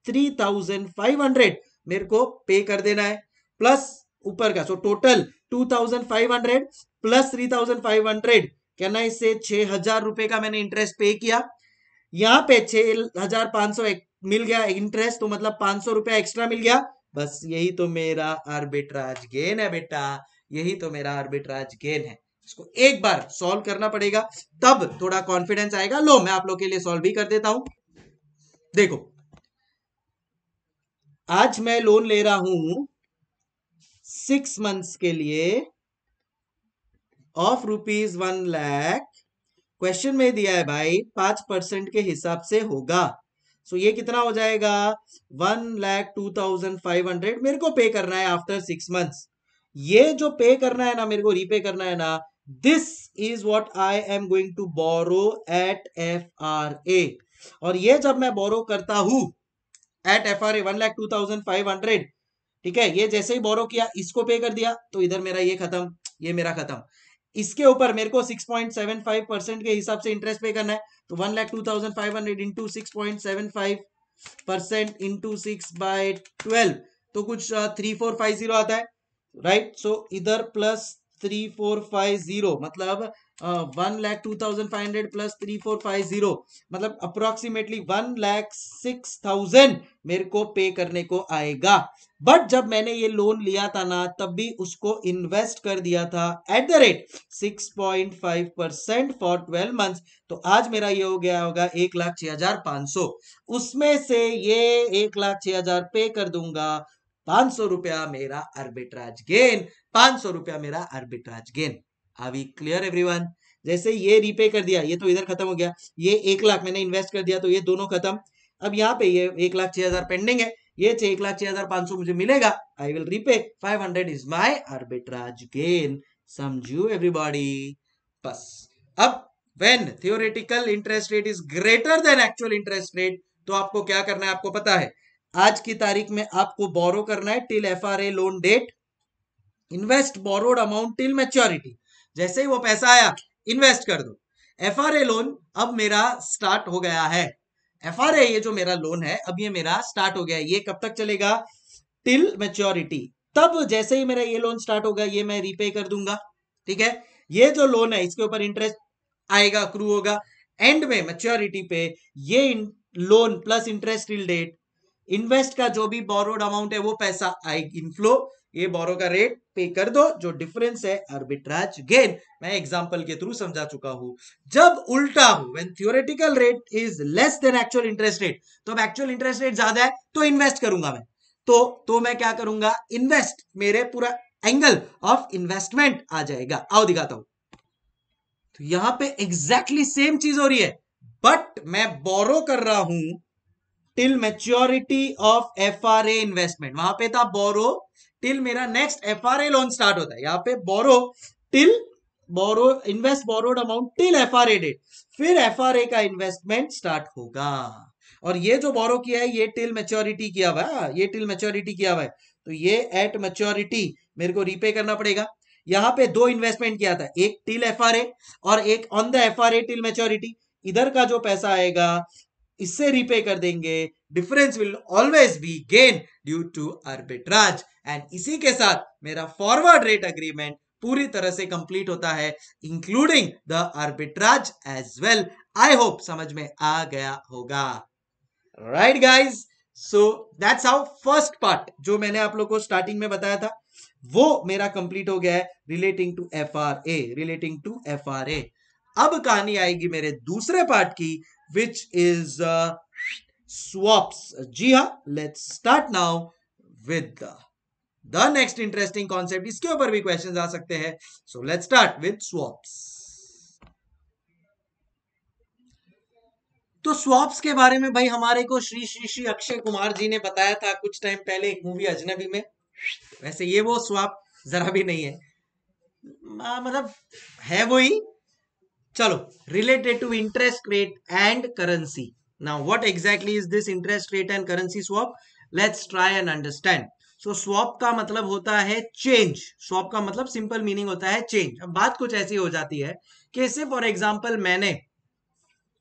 three thousand five hundred मेरे को पे कर देना है। प्लस ऊपर का so total two thousand five hundred plus three thousand five hundred कहना इससे छह हज़ार रुपए का मैंने इंटरेस्ट पे किया? यहाँ पे छह हज़ार पाँच सौ मिल गया इंटरेस्ट तो मतलब पाँच सौ रुपया एक्स्ट्रा मिल गया। बस यही तो मेरा आर्बिट्राज गेन है बेटा। यही तो मेरा आर्बिट्राज गेन है। इसको एक बार सॉल्व करना पड़ेगा। तब थोड़ा कॉन्फिडेंस आएगा। लो, मैं आप लोग के लिए सॉल्व भी कर देता हूँ। देखो, आज मैं लोन ले रहा हूँ सिक्स मंथ्स के लिए of rupees one lakh question में दिया है भाई पाँच परसेंट के हिसाब से होगा। सो so, ये कितना हो जाएगा? One lakh two thousand five hundred मेरे को पे करना है आफ्टर सिक्स मंथ्स ये जो पे करना है ना मेरे को रीपे करना है ना this is what I am going to borrow at F R A और ये जब मैं बोरो करता हूँ at F R A one lakh two thousand five hundred ठीक है? ये जैसे ही बोरो किया इसको पे कर दिया तो इधर मेरा ये खत्म ये मेरा खत्म। इसके ऊपर मेरे को 6.75 परसेंट के हिसाब से इंटरेस्ट पे करना है तो one lakh two thousand five hundred into six point seven five percent into six by twelve तो कुछ थ्री फोर फाइव ज़ीरो आता है राइट सो इधर plus three four five zero मतलब one lakh two thousand five hundred plus three four five zero मतलब approximately one lakh six thousand मेरे को पे करने को आएगा। बट जब मैंने ये लोन लिया था ना, तब भी उसको इन्वेस्ट कर दिया था at the rate six point five percent for twelve months तो आज मेरा ये हो गया होगा एक लाख छह हज़ार पाँच सौ। उसमें से ये एक लाख छह हज़ार पे कर दूँगा। पाँच सौ रुपया मेरा आर्बिट्राज गेन पाँच सौ रुपया मेरा आर्बिट्राज गेन आवी क्लियर एवरीवन जैसे ये रीपे कर दिया, ये तो इधर खत्म हो गया। ये एक लाख मैंने इन्वेस्ट कर दिया तो ये दोनों खत्म। अब यहाँ पे ये एक लाख छह हज़ार पेंडिंग है। ये एक लाख छह हज़ार पाँच सौ मुझे मिलेगा। I will repay five hundred is my arbitrage gain समझू एवरीबॉडी बस। अब when theoretical interest rate is greater than actual interest rate तो आपको क्या करना है, आपको पता है। आज की तारीख में आपको बोरो करना है till F R A loan date invest borrowed amount till maturity जैसे ही वो पैसा आया इन्वेस्ट कर दो। एफ़ लोन अब मेरा स्टार्ट हो गया है। एफ़ ये जो मेरा लोन है, अब ये मेरा स्टार्ट हो गया है। ये कब तक चलेगा? टिल मेच्योरिटी तब जैसे ही मेरा ये लोन स्टार्ट होगा ये मैं रीपे कर दूँगा। ठीक है? ये जो लोन है, इसके ऊपर इंटरेस्ट आएगा क्रू होगा। एंड में मेच्योरिटी पे ये loan plus interest till date invest का जो भी बोरोड अमाउंट है, वो पैसा आए इनफ्लो ये बोरो का रेट पे कर दो, जो डिफरेंस है आर्बिट्राज गेन मैं एग्जांपल के थ्रू समझा चुका हूँ। जब उल्टा हो when theoretical rate is less than actual interest rate तो अब एक्चुअल इंटरेस्ट रेट ज़्यादा है तो इन्वेस्ट करूँगा मैं। तो तो मैं क्या करूँगा? इन्वेस्ट मेरे पूरा एंगल ऑफ़ इन्वेस्टमेंट आ जाएगा। आओ दिखाता हूँ। तो यहाँ पे एग्जैक्टली सेम चीज़ हो रही है बट मैं बोरो कर रहा हूँ till maturity of F R A investment वहाँ पे था बोरो टिल मेरा next F R A loan start होता है। यहाँ पे borrow till borrow invest borrowed amount till F R A date फिर एफ़ आर ए का इन्वेस्टमेंट स्टार्ट होगा। और ये जो बोरो किया है, ये टिल मेच्योरिटी किया हुआ है। ये टिल मेच्योरिटी किया हुआ है। तो ये एट मेच्योरिटी मेरे को रीपे करना पड़ेगा। यहाँ पे दो इन्वेस्टमेंट किया था, एक टिल एफ़ आर ए और एक on the F R A till maturity इधर का जो पैसा आएगा, इससे रीपे कर देंगे। Difference will always be gain due to arbitrage and इसी के साथ मेरा फॉरवर्ड रेट अग्रीमेंट पूरी तरह से कंप्लीट होता है including the arbitrage as well I hope समझ में आ गया होगा। Right guys so that's how first part जो मैंने आप लोग को स्टार्टिंग में बताया था, वो मेरा कंप्लीट हो गया है relating to F R A relating to F R A अब कहानी आएगी मेरे दूसरे पार्ट की विच इज़ स्वॉप्स जी हा let's start now with the next interesting concept इसके ऊपर भी क्वेश्चन आ सकते हैं। So let's start with swaps तो स्वॉप्स के बारे में भाई हमारे को श्री श्री श्री अक्षय कुमार जी ने बताया था कुछ टाइम पहले एक मूवी अजनबी में। वैसे ये वो स्वॉप जरा भी नहीं है। मतलब है वो ही। चलो related to interest rate and currency now what exactly is this interest rate and currency swap let's try and understand so swap का मतलब होता है चेंज स्वॉप का मतलब सिंपल मीनिंग होता है चेंज अब बात कुछ ऐसी हो जाती है कि से फॉर एग्ज़ाम्पल मैंने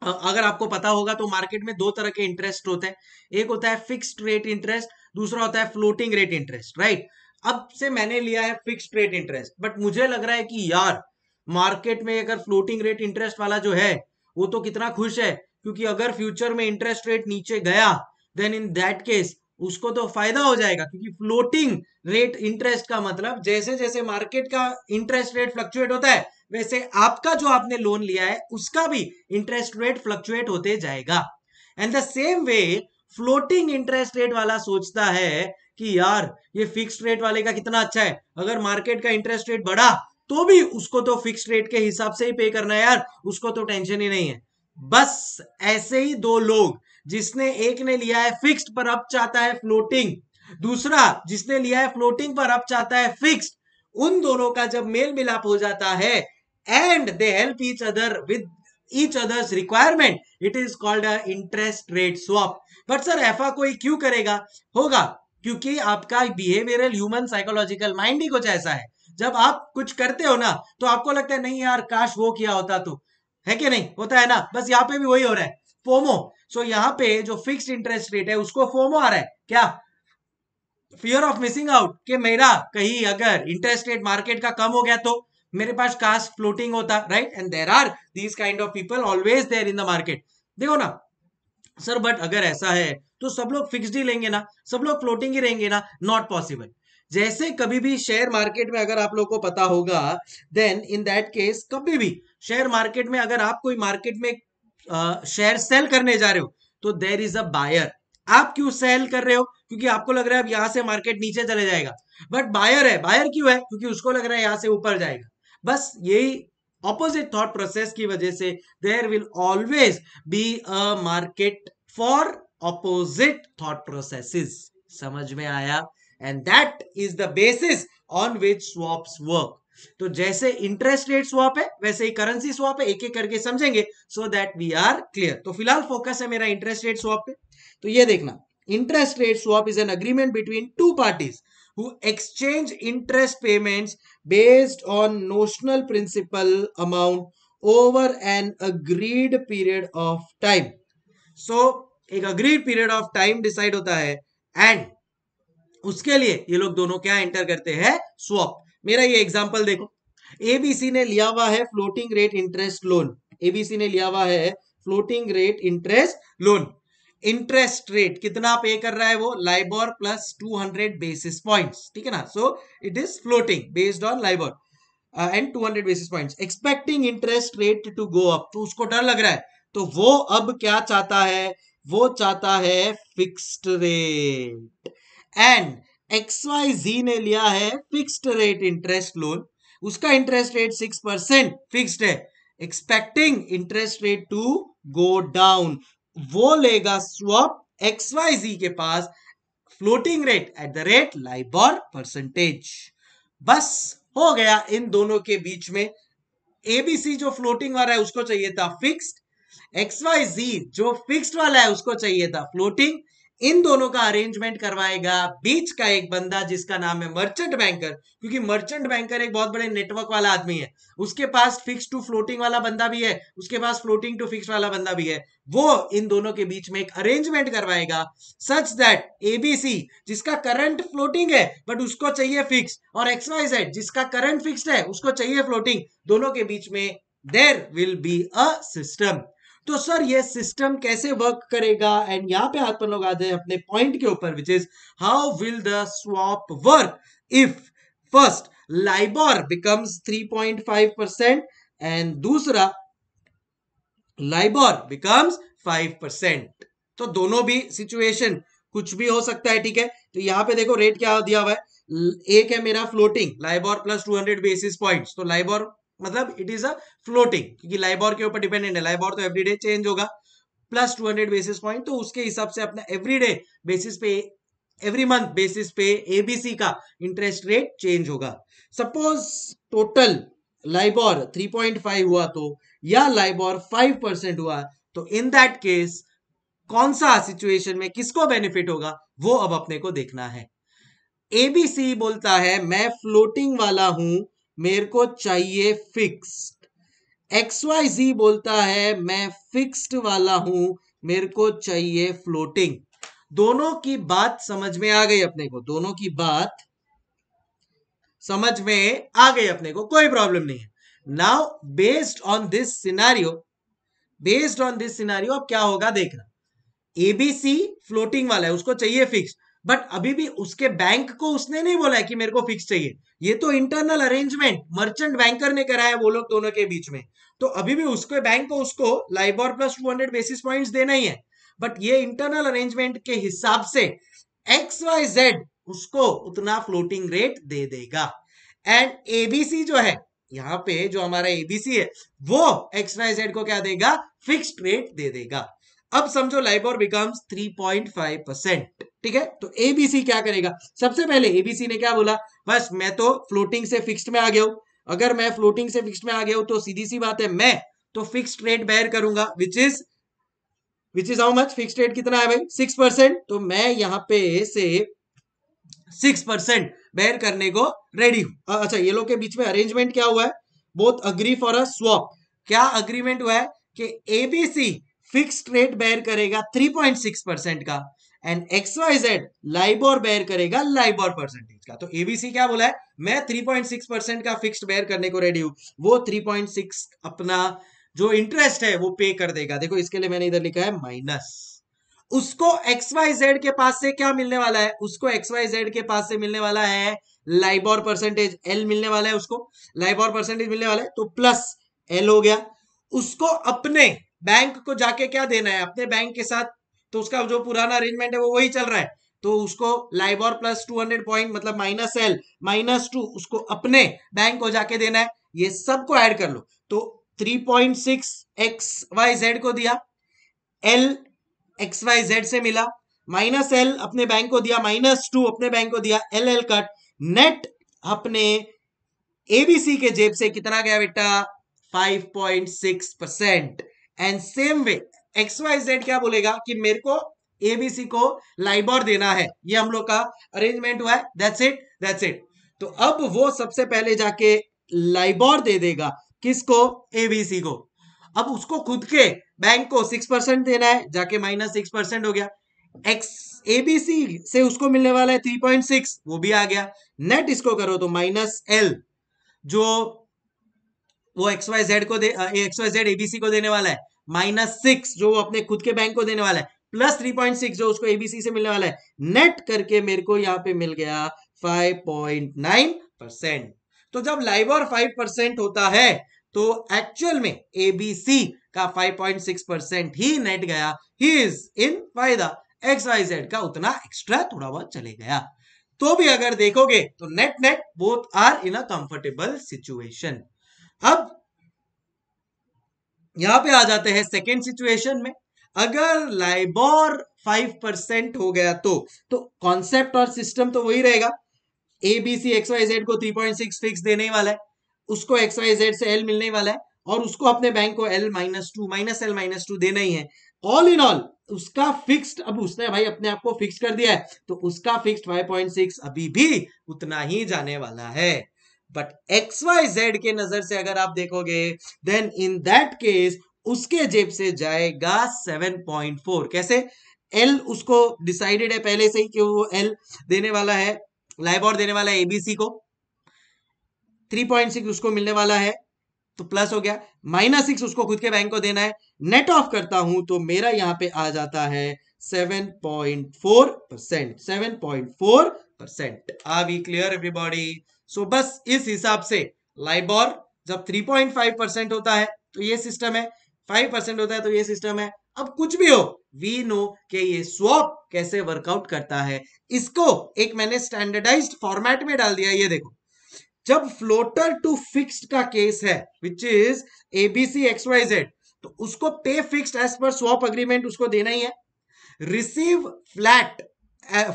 अगर आपको पता होगा तो मार्केट में दो तरह के इंटरेस्ट होते हैं. एक होता है फिक्स्ड रेट इंटरेस्ट दूसरा होता है फ्लोटिंग रेट इंटरेस्ट राइट अब से मैंने लिया है फिक्स्ड रेट इंटरेस्ट बट मुझे लग रहा है कि यार मार्केट में अगर फ्लोटिंग रेट इंटरेस्ट वाला जो है, वो तो कितना खुश है, क्योंकि अगर फ्यूचर में इंटरेस्ट रेट नीचे गया देन इन दैट केस उसको तो फ़ायदा हो जाएगा, क्योंकि फ्लोटिंग रेट इंटरेस्ट का मतलब जैसे जैसे मार्केट का इंटरेस्ट रेट फ्लक्चुएट होता है, वैसे आपका जो आपने लोन लिया है, उसका भी इंटरेस्ट रेट फ्लक्चुएट होते जाएगा। And the same way floating interest rate वाला सोचता है कि यार, ये फिक्स रेट वाले का कितना अच्छा है, अगर मार्केट का इंटरेस्ट रेट बढ़ा तो भी उसको तो फिक्स रेट के हिसाब से ही पे करना है यार, उसको तो टेंशन ही नहीं है। बस ऐसे ही दो लोग जिसने एक ने लिया है फिक्स्ड पर अब चाहता है फ्लोटिंग दूसरा, जिसने लिया है फ्लोटिंग पर अब चाहता है फिक्स्ड उन दोनों का जब मेल मिलाप हो जाता है and they help each other with each other's requirement it is called a interest rate swap but sir ऐफा कोई क्यों करेगा? होगा, क्योंकि आपका बिहेवियरल ह्यूमन साइकोलॉजिकल माइंड ही कुछ ऐसा है। जब आप कुछ करते हो ना तो आपको लगता है, नहीं यार, काश वो किया होता तो। है कि नहीं? होता है ना? बस यहाँ पे भी वही हो रहा है। फोमो सो so, यहाँ पे जो फिक्स्ड इंटरेस्ट रेट है उसको फोमो आ रहा है। क्या? फियर ऑफ़ मिसिंग आउट कि मेरा कहीं अगर इंटरेस्ट रेट मार्केट का कम हो गया तो मेरे पास कास्ट फ्लोटिंग होता right and there are these kind of people always there in the market देखो ना सर बट अगर ऐसा है तो सब लोग फिक्स्ड ही लेंगे ना सब लोग फ्लोटिंग ही रहेंगे ना नॉट पॉसिबल जैसे कभी भी शेयर मार्केट में अगर आप लोग को पता होगा देन इन दैट केस कभी भी शेयर मार्केट में अगर आप कोई मार्केट में शेयर सेल करने जा रहे हो तो देर इज़ अ बायर आप क्यों सेल कर रहे हो? क्योंकि आपको लग रहा है अब यहाँ से मार्केट नीचे चले जाएगा। बट बायर है बायर क्यों है? क्योंकि उसको लग रहा है यहाँ से ऊपर जाएगा। बस यही ऑपोजिट थॉट प्रोसेस की वजह से there will always be a market for opposite thought processes समझ में आया? And that is the basis on which swaps work तो जैसे इंटरेस्ट रेट स्वॉप है, वैसे ही करेंसी स्वॉप है एक एक करके समझेंगे so that we are clear तो फ़िलहाल फोकस है मेरा इंटरेस्ट रेट स्वॉप पे। तो ये देखना interest rate swap is an agreement between two parties who exchange interest payments based on notional principal amount over an agreed period of time. So, एक agreed period of time decide होता है, and उसके लिए ये लोग दोनों क्या enter करते हैं स्वॉप मेरा ये एग्जांपल देखो। एबीसी ने लिया हुआ है floating rate interest loan ABC ने लिया हुआ है floating rate interest loan interest rate कितना पे कर रहा है वो? लाइबोर प्लस 200 बेसिस पॉइंट्स ठीक है ना? So it is floating based on LIBOR and 200 basis points expecting interest rate to go up तो उसको डर लग रहा है। तो वो अब क्या चाहता है? वो चाहता है fixed rate and X Y Z ने लिया है फिक्स्ड रेट इंटरेस्ट लोन उसका interest rate six percent fixed है. Expecting interest rate to go down वो लेगा स्वॉप एक्स वाई जी के पास floating rate at the rate LIBOR percentage बस, हो गया इन दोनों के बीच में. एबीसी जो फ्लोटिंग वाला है उसको चाहिए था फिक्स्ड एक्स वाई जी जो फिक्स्ड वाला है उसको चाहिए था फ्लोटिंग इन दोनों का अरेंजमेंट करवाएगा बीच का एक बंदा जिसका नाम है मर्चेंट बैंकर क्योंकि मर्चेंट बैंकर एक बहुत बड़े नेटवर्क वाला आदमी है। उसके पास फिक्स टू फ्लोटिंग वाला बंदा भी है, उसके पास फ्लोटिंग टू फिक्स वाला बंदा भी है। वो इन दोनों के बीच में एक अरेंजमेंट करवाएगा सच दैट एबीसी जिसका करंट फ्लोटिंग है बट उसको चाहिए फिक्स और एक्स वाई जेड जिसका करंट फिक्स्ड है, उसको चाहिए फ्लोटिंग दोनों के बीच में there will be a system तो सर, ये सिस्टम कैसे वर्क करेगा? एंड यहाँ पे अपन लोग आते हैं अपने पॉइंट के ऊपर which is how will the swap work if first LIBOR becomes 3.5 percent and दूसरा लाइबॉर बिकम्स 5 परसेंट तो दोनों भी सिचुएशन कुछ भी हो सकता है, ठीक है? तो यहाँ पे देखो रेट क्या दिया हुआ है। एक है मेरा floating LIBOR plus 200 basis points तो लाइबॉर मतलब इट इज़ अ फ्लोटिंग क्योंकि लाइबॉर के ऊपर डिपेंडेंट है। लाइबॉर तो एवरीडे चेंज होगा। Plus two hundred basis point तो उसके हिसाब से अपना एवरीडे बेसिस पे एवरी मंथ बेसिस पे एबीसी का इंटरेस्ट रेट चेंज होगा। सपोज़ टोटल लाइबॉर 3.5 हुआ तो या लाइबॉर 5 परसेंट हुआ तो इन दैट केस कौन सा सिचुएशन में किसको बेनिफिट होगा, वो अब अपने को देखना है। एबीसी बोलता है, मैं फ्लोटिंग वाला हूँ मेरे को चाहिए फिक्स्ड एक्स वाई जी बोलता है, मैं फिक्स्ड वाला हूँ, मेरे को चाहिए फ्लोटिंग दोनों की बात समझ में आ गई अपने को, दोनों की बात समझ में आ गई अपने को, कोई प्रॉब्लम नहीं है. Now based on this scenario based on this scenario अब क्या होगा, देखना. एबीसी फ्लोटिंग वाला है, उसको चाहिए फिक्स बट अभी भी उसके बैंक को उसने नहीं बोला है कि मेरे को फिक्स चाहिए। ये तो इंटरनल अरेंजमेंट मर्चेंट बैंकर ने कराया वो लोग दोनों के बीच में। तो अभी भी उसके बैंक को उसको LIBOR plus two hundred basis points देना ही है। बट ये इंटरनल अरेंजमेंट के हिसाब से एक्स वाई जेड उसको उतना फ्लोटिंग रेट दे देगा। एंड एबीसी जो है, यहाँ पे जो हमारा एबीसी है, वो एक्स वाई जेड को क्या देगा? फिक्स्ड रेट दे देगा। अब समझो लाइबोर बिकम्स 3.5 परसेंट ठीक है? तो एबीसी क्या करेगा? सबसे पहले एबीसी ने क्या बोला? बस मैं तो फ्लोटिंग से फिक्स्ड में आ गया हूँ। अगर मैं फ्लोटिंग से फिक्स्ड में आ गया हूँ तो सीधी सी बात है, मैं तो फिक्स्ड रेट बेयर करूँगा which is which is how much fixed rate कितना है भाई? सिक्स परसेंट तो मैं यहाँ पे से सिक्स परसेंट बेयर करने को रेडी हूँ। अच्छा ये लोग के बीच में अरेंजमेंट क्या हुआ है? Both agree for a swap क्या अग्रीमेंट हुआ है? कि एबीसी फिक्स्ड रेट बैर करेगा 3.6 परसेंट का। And X Y Z LIBOR bear करेगा लाइबोर परसेंटेज का। तो एबीसी क्या बोला है? मैं 3.6 परसेंट का फिक्स्ड बेयर करने को रेडी हूँ। वो 3.6 अपना जो इंटरेस्ट है, वो पे कर देगा। देखो, इसके लिए मैंने इधर लिखा है माइनस उसको एक्स वाई जेड के पास से क्या मिलने वाला है? उसको एक्स वाई जेड के पास से मिलने वाला है लाइबोर परसेंटेज एल मिलने वाला है उसको। लाइबोर परसेंटेज मिलने वाला है तो प्लस एल हो गया। उसको अपने बैंक को जाके क्या देना है? अपने बैंक के साथ तो उसका जो पुराना अरेंजमेंट है वो वही चल रहा है। तो उसको LIBOR plus two hundred point मतलब माइनस एल माइनस टू उसको अपने बैंक को जाके देना है। ये सबको ऐड कर लो। तो three point six X Y Z को दिया एल एक्स वाई जेड से मिला माइनस एल अपने बैंक को दिया माइनस टू अपने बैंक को दिया एल एल कट नेट अपने एबीसी के जेब से कितना गया बेटा? 5.6 percent and same way X Y Z क्या बोलेगा कि मेरे को एबीसी को लाइबॉर देना है। ये हम लोग का अरेंजमेंट हुआ है। दैट्स इट दैट्स इट तो अब वो सबसे पहले जाके लाइबॉर दे देगा। किसको? एबीसी को। अब उसको खुद के बैंक को सिक्स परसेंट देना है। जाके माइनस सिक्स परसेंट हो गया। एक्स एबीसी से उसको मिलने वाला है थ्री पॉइंट सिक्स वो भी आ गया। नेट इसको करो तो माइनस एल जो वो एक्स वाई जेड को दे एक्स वाई जेड एबीसी को देने वाला है। माइनस सिक्स जो वो अपने खुद के बैंक को देने वाला है, प्लस थ्री पॉइंट सिक्स जो उसको एबीसी से मिलने वाला है, नेट करके मेरे को यहाँ पे मिल गया फाइव पॉइंट नाइन परसेंट। तो जब लाइवर फाइव परसेंट होता है तो एक्चुअल में एबीसी का फाइव पॉइंट सिक्स परसेंट ही नेट गया। ही इज़ इन फ़ायदा एक्स वाई जेड का उतना एक्स्ट्रा थोड़ा बहुत चले गया। तो भी अगर देखोगे तो net net both are in a comfortable situation अब यहाँ पे आ जाते हैं सेकेंड सिचुएशन में। अगर लाइबोर फाइव परसेंट हो गया तो तो कॉन्सेप्ट और सिस्टम तो वही रहेगा। A B C X Y Z को थ्री पॉइंट सिक्स फिक्स देने वाला है, उसको एक्स वाई जेड से एल मिलने वाला है, और उसको अपने बैंक को L minus two minus L minus two देना ही है। ऑल इन ऑल उसका फिक्स्ड अब उसने भाई अपने आप को फिक्स कर दिया है तो उसका फिक्स्ड 5.6 अभी भी उतना ही जाने वाला है। बट एक्स वाई जेड के नज़र से अगर आप देखोगे देन इन दैट केस उसके जेब से जाएगा 7.4 कैसे? एल उसको डिसाइडेड है पहले से ही कि वो एल देने वाला है लाइबॉर देने वाला है एबीसी को। 3.6 उसको मिलने वाला है तो प्लस हो गया। माइनस सिक्स उसको खुद के बैंक को देना है। नेट ऑफ़ करता हूँ तो मेरा यहाँ पे आ जाता है 7.4 percent seven point four percent are we clear everybody so बस इस हिसाब से लाइबॉर जब 3.5 परसेंट होता है तो ये सिस्टम है। 5 परसेंट होता है तो ये सिस्टम है। अब कुछ भी हो वी नो कि ये स्वॉप कैसे वर्कआउट करता है। इसको एक मैंने स्टैंडर्डाइज्ड फॉर्मेट में डाल दिया, ये देखो। जब फ्लोटर टू फिक्स्ड का केस है which is ABC X Y Z तो उसको pay fixed as per swap agreement उसको देना ही है। Receive flat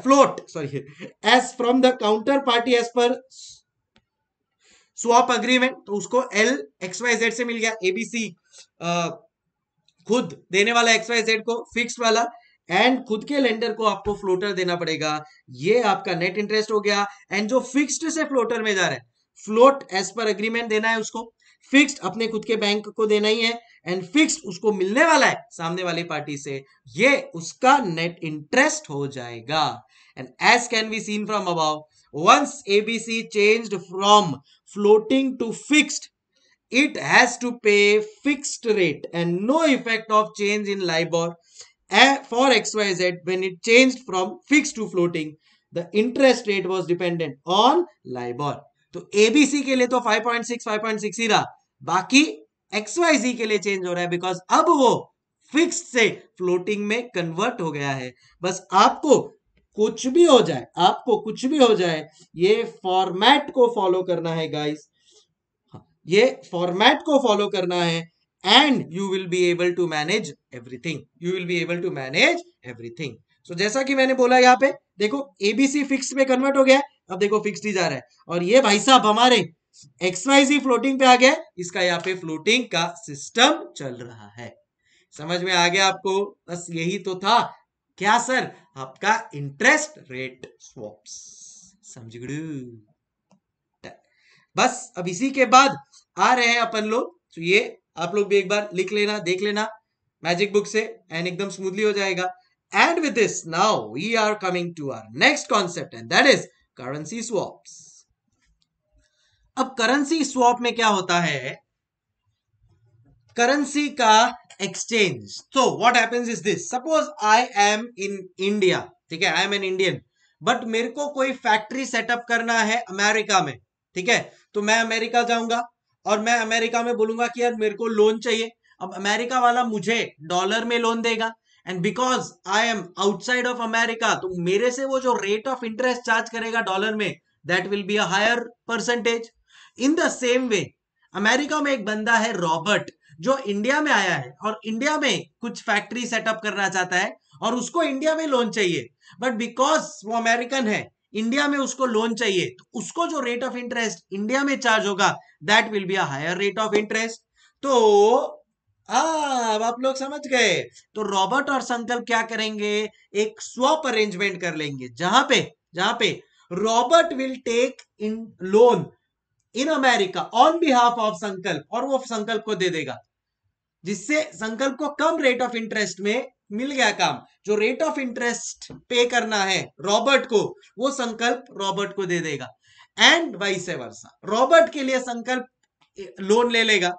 float sorry as from the counter party as पर स्वॉप अग्रीमेंट तो उसको एल एक्स वाई जेड से मिल गया एबीसी खुद देने वाला एक्स वाई जेड को फिक्स वाला एंड खुद के लेंडर को आपको फ्लोटर देना पड़ेगा। ये आपका नेट इंटरेस्ट हो गया एंड जो फिक्स्ड से फ्लोटर में जा रहा है फ्लोट एज पर अग्रीमेंट देना है उसको। फिक्स्ड अपने खुद के बैंक को देना ही है एंड फिक्स्ड उसको मिलने वाला है सामने वाली पार्टी से। ये उसका नेट इंटरेस्ट हो जाएगा। And as can be seen from above once ABC changed from floating to fixed it has to pay fixed rate and no effect of change in LIBOR for XYZ when it changed from fixed to floating. The interest rate was dependent on LIBOR. तो ABC के लिए तो 5.6 5.6 ही रहा बाकी XYZ के लिए change हो रहा है बिकॉज़ अब वो फिक्स से फ्लोटिंग में कन्वर्ट हो गया है बस आपको कुछ भी हो जाए, आपको कुछ भी हो जाए, ये फॉर्मेट को फॉलो करना है गाइस ये फॉर्मेट को फॉलो करना है and you will be able to manage everything you will be able to manage everything so जैसा कि मैंने बोला यहाँ पे, देखो एबीसी फिक्स में कन्वर्ट हो गया अब देखो फिक्स ही जा रहा है। और ये भाई साहब हमारे एक्सवाइजी फ्लोटिंग पे आ गया इसका यहाँ पे फ्लोटिंग का सिस्टम चल रहा है। समझ में आ गया आपको? बस यही तो था। क्या सर? आपका इंटरेस्ट रेट स्वॉप्स समझ बस अब इसी के बाद आ रहे हैं अपन लोग। तो ये आप लोग भी एक बार लिख लेना, देख लेना। मैजिक बुक से एंड एकदम स्मूथली हो जाएगा। And with this now we are coming to our next concept and that is currency swaps अब करेंसी स्वॉप में क्या होता है? करेंसी का एक्सचेंज तो what happens is this suppose I am in India ठीक है? I am an Indian but मेरे को कोई फैक्ट्री सेटअप करना है अमेरिका में. ठीक है? तो मैं अमेरिका जाऊँगा और मैं अमेरिका में बोलूँगा कि यार मेरे को लोन चाहिए। अब अमेरिका वाला मुझे डॉलर में लोन देगा। And because I am outside of America तो मेरे से वो जो रेट ऑफ़ इंटरेस्ट चार्ज करेगा डॉलर में that will be a higher percentage in the same way America में एक बंदा है रॉबर्ट जो इंडिया में आया है और इंडिया में कुछ फैक्ट्री सेटअप करना चाहता है और उसको इंडिया में लोन चाहिए। बट बिकॉज़ वो अमेरिकन है इंडिया में उसको लोन चाहिए तो उसको जो रेट ऑफ़ इंटरेस्ट इंडिया में चार्ज होगा that will be higher rate of interest तो अब आप लोग समझ गए। तो रॉबर्ट और संकल्प क्या करेंगे? एक स्वप अरेंजमेंट कर लेंगे। जहाँ पे जहाँ पे Robert will take in loan in America on behalf of Sankalp, और वो संकल्प को दे देगा। जिससे संकल्प को कम रेट ऑफ़ इंटरेस्ट में मिल गया काम। जो रेट ऑफ़ इंटरेस्ट पे करना है रॉबर्ट को, वो संकल्प रॉबर्ट को दे देगा। एंड वाइस वर्षा रॉबर्ट के लिए संकल्प लोन ले लेगा।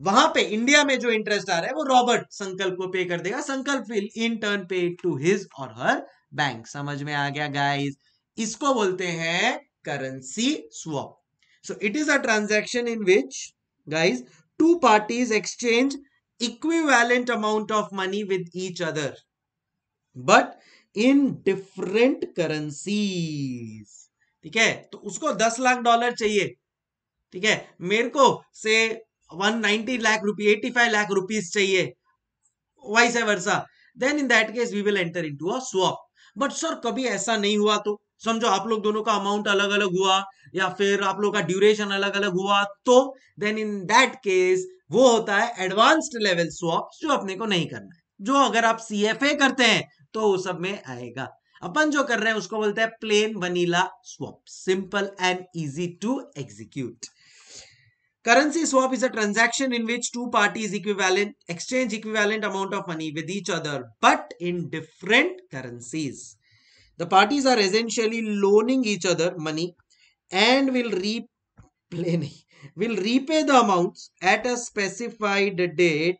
वहाँ पे इंडिया में जो इंटरेस्ट आ रहा है, वो रॉबर्ट संकल्प को पे कर देगा। Sankalp will in turn pay to his or her bank समझ में आ गया गाइस इसको बोलते हैं currency swap so it is a transaction in which guys two parties exchange equivalent amount of money with each other, but in different currencies. ठीक है? तो उसको 10 लाख डॉलर चाहिए। ठीक है? मेरे को से 190 लाख रुपी 85 लाख रुपीस चाहिए। Vice versa then in that case we will enter into a swap but sir कभी ऐसा नहीं हुआ तो? समझो आप लोग दोनों का अमाउंट अलग अलग हुआ, या फिर आप लोग का ड्यूरेशन अलग अलग हुआ तो देन इन दैट केस वो होता है एडवांस्ड लेवल स्वॉप जो अपने को नहीं करना है। जो अगर आप CFA करते हैं तो वो सब में आएगा। अपन जो कर रहे हैं, उसको बोलते हैं plain vanilla swap simple and easy to execute Currency swap is a transaction in which two parties equivalent, exchange equivalent amount of money with each other, but in different currencies. The parties are essentially loaning each other money and will repay will repay the amounts at a specified date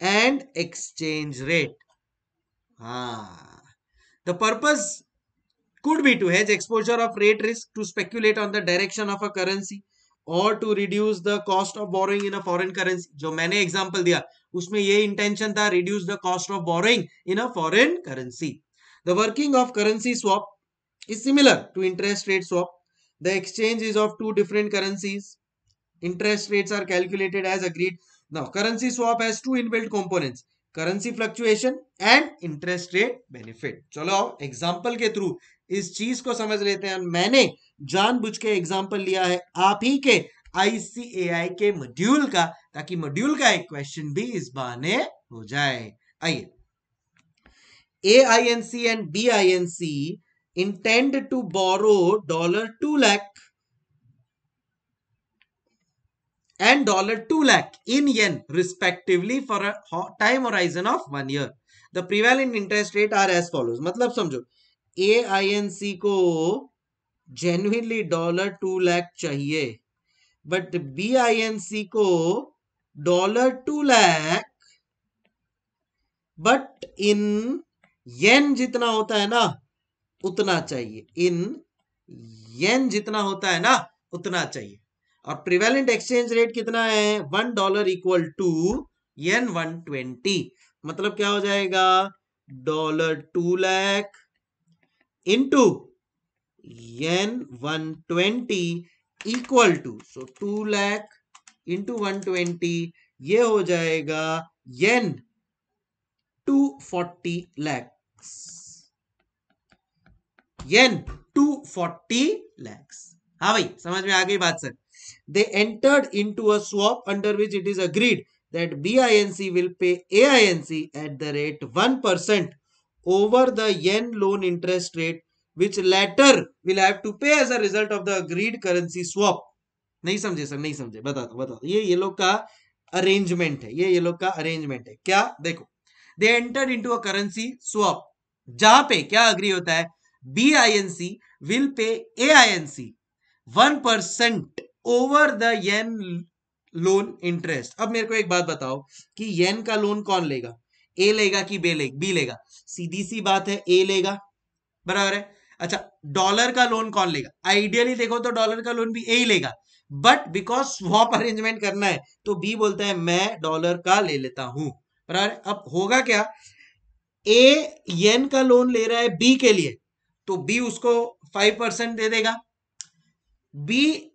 and exchange rate. Ah. The purpose could be to hedge exposure of rate risk to speculate on the direction of a currency or to reduce the cost of borrowing in a foreign currency जो मैंने example दिया उसमें ये intention था reduce the cost of borrowing in a foreign currency. The working of currency swap is similar to interest rate swap The exchange is of two different currencies. Interest rates are calculated as agreed. Now, currency swap has two inbuilt components. Currency fluctuation and interest rate benefit चलो example के through इस चीज़ को समझ लेते हैं मैंने जानबूझ के एग्ज़ाम्पल लिया है आप ही के आईसीएआई के मॉड्यूल का ताकि मॉड्यूल का एक क्वेश्चन भी इस बहाने हो जाए आइए I N C intend to borrow dollar 2 lakh and dollar 2 lakh in yen respectively for a time horizon of one year the prevalent interest rate are as follows मतलब आई एन सी को genuinely dollar two lakh चाहिए N C को dollar two lakh but in yen जितना होता है ना, उतना चाहिए। इन येन जितना होता है ना, उतना चाहिए। और प्रिवेलेंट एक्सचेंज रेट कितना है? One dollar equal to yen one twenty मतलब क्या हो जाएगा? Dollar two lakh into yen one twenty equal to so two lakh into one twenty ये हो जाएगा yen two forty lakhs lakhs. Yen, 240 lakhs. हाँ भाई समझ में आ गई बात sir they entered into a swap under which it is agreed that B I N C will pay A I N C at the rate one percent over the yen loan interest rate which latter will have to pay as a result of the agreed currency swap नहीं समझे sir नहीं समझे। बता दो बता दो। ये ये लोग का अरेंजमेंट है। ये ये लोग का अरेंजमेंट है। क्या? देखो they entered into a currency swap जहाँ पे क्या अग्री होता है? BINC I pay AINC 1% over the yen loan interest अब मेरे को एक बात बताओ कि येन का लोन कौन लेगा? ए लेगा कि बे ले, बी लेगा? सीधी सी बात है ए लेगा। बराबर है? अच्छा डॉलर का लोन कौन लेगा? आइडियली देखो तो डॉलर का लोन भी ए ही लेगा। बट बिकॉज़ स्वॉप अरेंजमेंट करना है तो बी बोलता है मैं डॉलर का ले लेता हूँ। बराबर अब होगा क्या? ए येन का लोन ले रहा है बी के लिए तो बी उसको फाइव परसेंट दे देगा। बी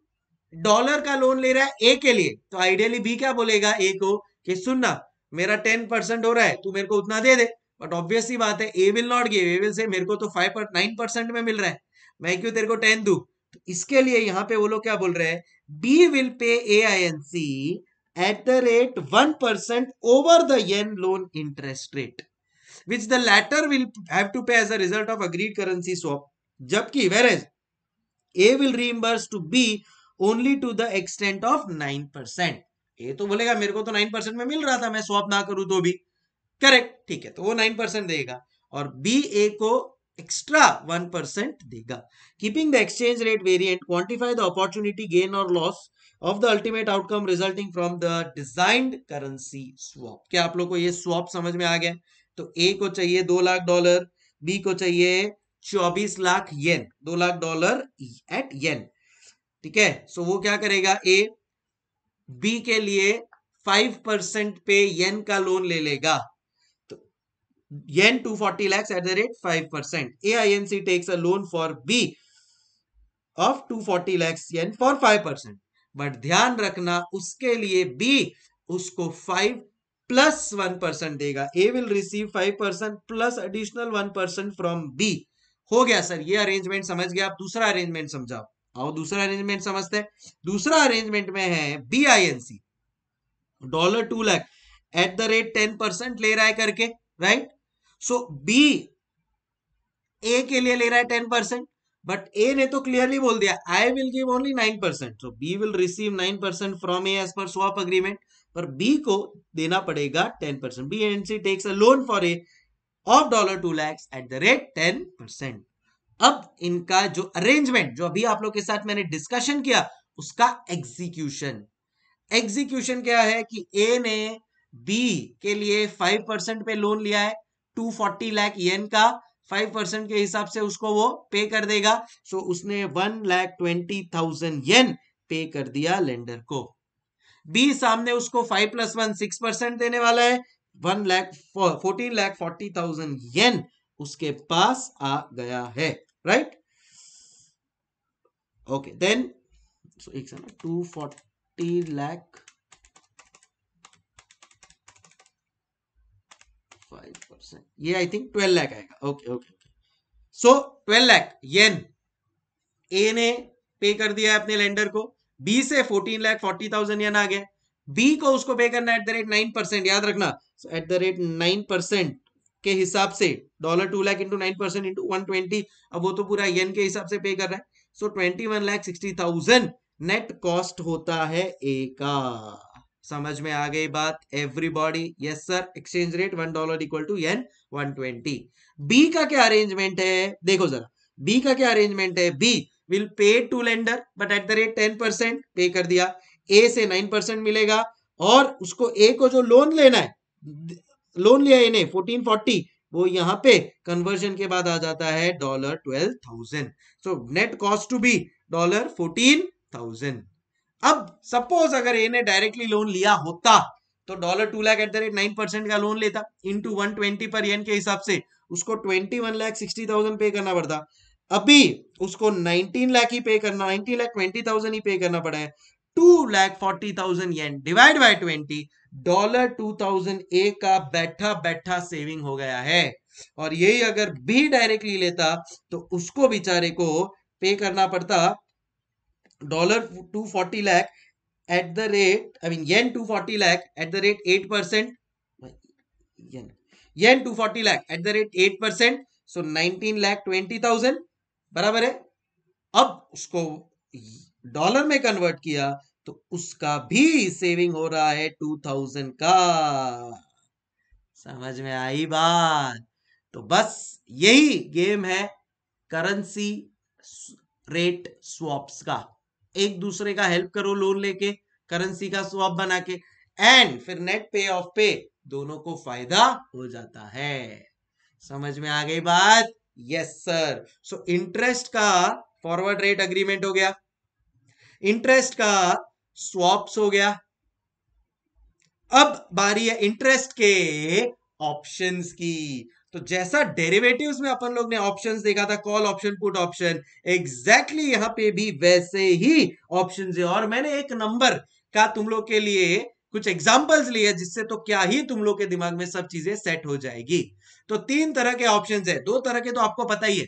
डॉलर का लोन ले रहा है ए के लिए तो आइडियली बी क्या बोलेगा? ए को कि सुनना, मेरा टेन परसेंट हो रहा है, तू मेरे को उतना दे दे। बट ऑब्वियसली बात है A will not give A will say मेरे को तो फाइव नाइन परसेंट में मिल रहा है। मैं क्यों तेरे को टेन दू? तो इसके लिए यहाँ पे वो लोग क्या बोल रहे हैं? B will pay A I N C at the rate one percent over the yen loan interest rate which the latter will have to pay as a result of agreed currency swap. जबकि whereas, A will reimburse to B only to the extent of 9%. A तो बोलेगा, मेरे को तो 9% में मिल रहा था, मैं स्वैप ना करूँ तो भी। करेक्ट ठीक है तो वो 9% देगा। और बी ए को एक्स्ट्रा वन परसेंट देगा। Keeping the exchange rate variant quantify the opportunity gain और loss of the ultimate outcome resulting from the designed currency swap क्या आप लोग को ये स्वैप समझ में आ गया? तो ए को चाहिए दो लाख डॉलर बी को चाहिए चौबीस लाख येन दो लाख डॉलर एट येन ठीक है? सो वो क्या करेगा? ए बी के लिए फाइव परसेंट पे येन का लोन ले लेगा। तो yen two forty lakhs at the rate five percent A I N C takes a loan for B of two forty lakhs yen for five percent but ध्यान रखना, उसके लिए बी उसको फाइव प्लस वन परसेंट देगा। A will receive five percent plus additional one percent from B हो गया sir ये arrangement समझ गया। आप दूसरा अरेंजमेंट समझाओ। आओ, दूसरा अरेंजमेंट समझते हैं। दूसरा अरेंजमेंट में है B I N C dollar two lakh at the rate ten percent ले रहा है करके राइट सो बी ए के लिए ले रहा है टेन परसेंट बट ए ने तो क्लियरली बोल दिया I will give only nine percent so B will receive nine percent from A as per swap agreement पर बी को देना पड़ेगा ten percent B and C takes a loan for A of dollar two lakhs at the rate ten percent अब इनका जो arrangement जो अभी आप लोग के साथ मैंने डिस्कशन किया, उसका एग्जीक्यूशन एग्जीक्यूशन क्या है कि ए ने बी के लिए फाइव परसेंट पे लोन लिया है टू फोर्टी लाख येन का फाइव परसेंट के हिसाब से उसको वो पे कर देगा। सो उसने one lakh twenty thousand yen pay कर दिया लेंडर को। बी सामने उसको five plus one six percent देने वाला है one lakh fourteen lakh forty thousand yen उसके पास आ गया है राइट ओके देन एक two forty lakh five percent ये आई थिंक ट्वेल्व लैख आएगा okay okay so twelve lakh yen A ने पे कर दिया है अपने लेंडर को बी से fourteen lakh forty thousand yen आ गया बी को उसको पे करना at the rate nine percent याद रखना। At the rate nine percent के हिसाब से dollar two lakh into nine percent into one twenty अब वो तो पूरा येन के हिसाब से पे कर रहा है। So twenty one lakh sixty thousand net cost होता है ए का। समझ में आ गई बात? Everybody yes sir exchange rate one dollar equal to yen one twenty B का क्या अरेंजमेंट है? देखो जरा। बी का क्या अरेंजमेंट है? B will pay to lender but at the rate ten percent pay कर दिया। ए से नाइन परसेंट मिलेगा, और उसको ए को जो लोन लेना है लोन लिया इन्हें फोर्टीन फोर्टी वो यहाँ पे कन्वर्जन के बाद आ जाता है dollar twelve thousand so net cost to B dollar fourteen thousand अब सपोज़ अगर ए ने डायरेक्टली लोन लिया होता तो dollar two lakh at the rate nine percent का लोन लेता इंटू वन ट्वेंटी पर एन के हिसाब से, उसको twenty one lakh sixty thousand pay करना पड़ता। अभी उसको नाइनटीन लाख ही पे करना, नाइनटीन लाख ट्वेंटी थाउज़ेंड ही पे करना पड़ा है। Two lakh forty thousand yen divide by twenty dollar two thousand A का बैठा बैठा सेविंग हो गया है। और यही अगर बी डायरेक्टली लेता तो उसको बेचारे को पे करना पड़ता dollar two forty lakh at the rate I mean yen two forty lakh at the rate eight percent yen two forty lakh at the rate eight percent so nineteen lakh twenty thousand बराबर है? अब उसको dollar में convert किया तो उसका भी saving हो रहा है टू थाउज़ेंड का। समझ में आई बात? तो बस यही गेम है करेंसी रेट स्वॉप्स का। एक दूसरे का हेल्प करो लोन लेके करेंसी का स्वॉप बना के एंड फिर नेट पे ऑफ़ पे दोनों को फ़ायदा हो जाता है। समझ में आ गई बात? यस सर सो इंटरेस्ट का फॉरवर्ड रेट अग्रीमेंट हो गया इंटरेस्ट का स्वॉप्स हो गया अब बारी है इंटरेस्ट के ऑप्शंस की। तो जैसा डेरिवेटिव्स में अपन लोग ने ऑप्शंस देखा था call option put option exactly यहाँ पे भी वैसे ही ऑप्शन है। और मैंने एक नंबर का तुम लोग के लिए कुछ एग्जाम्पल्स लिए जिससे तो क्या ही तुम लोग के दिमाग में सब चीज़ें सेट हो जाएगी। तो तीन तरह के ऑप्शन है। दो तरह के तो आपको पता ही है।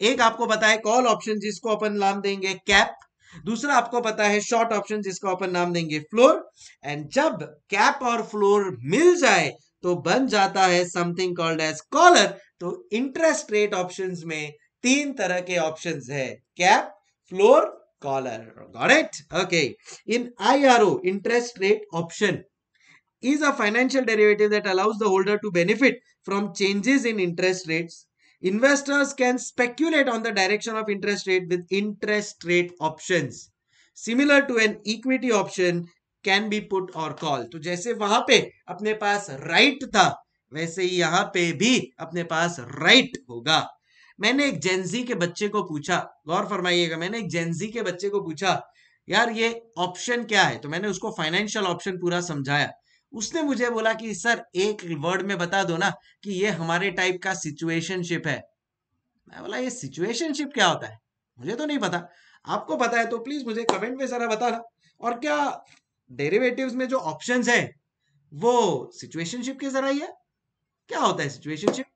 एक आपको पता है कॉल ऑप्शन जिसको अपन नाम देंगे कैप दूसरा आपको पता है शॉर्ट ऑप्शन जिसको अपन नाम देंगे फ्लोर एंड जब कैप और फ्लोर मिल जाए तो बन जाता है समथिंग कॉल्ड एज कॉलर तो इंटरेस्ट रेट ऑप्शंस में तीन तरह के ऑप्शंस है। Cap floor collar got it okay in IRO interest rate option is a financial derivative that allows the holder to benefit from changes in interest rates. Investors can speculate on the direction of interest rate with interest rate options. Similar to an equity option, can be put और call तो जैसे वहाँ पे अपने पास right right था वैसे ही यहाँ पे भी अपने पास राइट होगा मैंने एक जेंजी के बच्चे को पूछा, गौर फरमाइएगा, मैंने एक जेंजी के बच्चे को पूछा, यार, ये ऑप्शन क्या है? तो मैंने उसको फाइनेंशियल ऑप्शन पूरा समझाया। उसने मुझे बोला कि, सर, एक वर्ड में बता दो ना कि ये हमारे टाइप का सिचुएशनशिप है। मैं बोला, ये सिचुएशनशिप क्या होता है? मुझे तो नहीं पता। आपको पता है तो प्लीज़ मुझे कमेंट में जरा बता बताना। और क्या डेरिवेटिव्स में जो ऑप्शंस है, वो सिचुएशनशिप के जरा ही है? क्या होता है situationship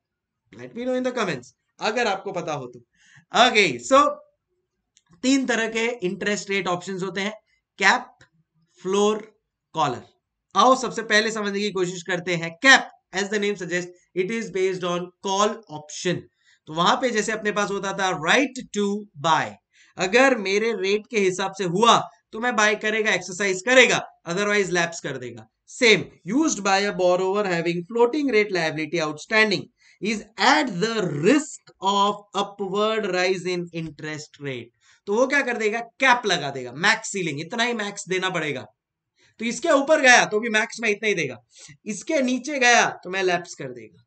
let me know in the comments अगर आपको पता हो तो। ओके सो तीन तरह के इंटरेस्ट रेट ऑप्शंस होते हैं। कैप फ्लोर कॉलर आओ, सबसे पहले समझने की कोशिश करते हैं। Cap as the name suggest it is based on call option तो वहाँ पे जैसे अपने पास होता था राइट टू बाय अगर मेरे रेट के हिसाब से हुआ तो मैं बाय करेगा एक्सरसाइज करेगा अदरवाइज़ लैप्स कर देगा। Same used by a borrower having floating rate liability outstanding is at the risk of upward rise in interest rate तो वो क्या कर देगा? कैप लगा देगा. मैक्स सीलिंग इतना ही मैक्स देना पड़ेगा। तो इसके ऊपर गया तो भी मैक्स में इतना ही देगा। इसके नीचे गया तो मैं लैप्स कर देगा।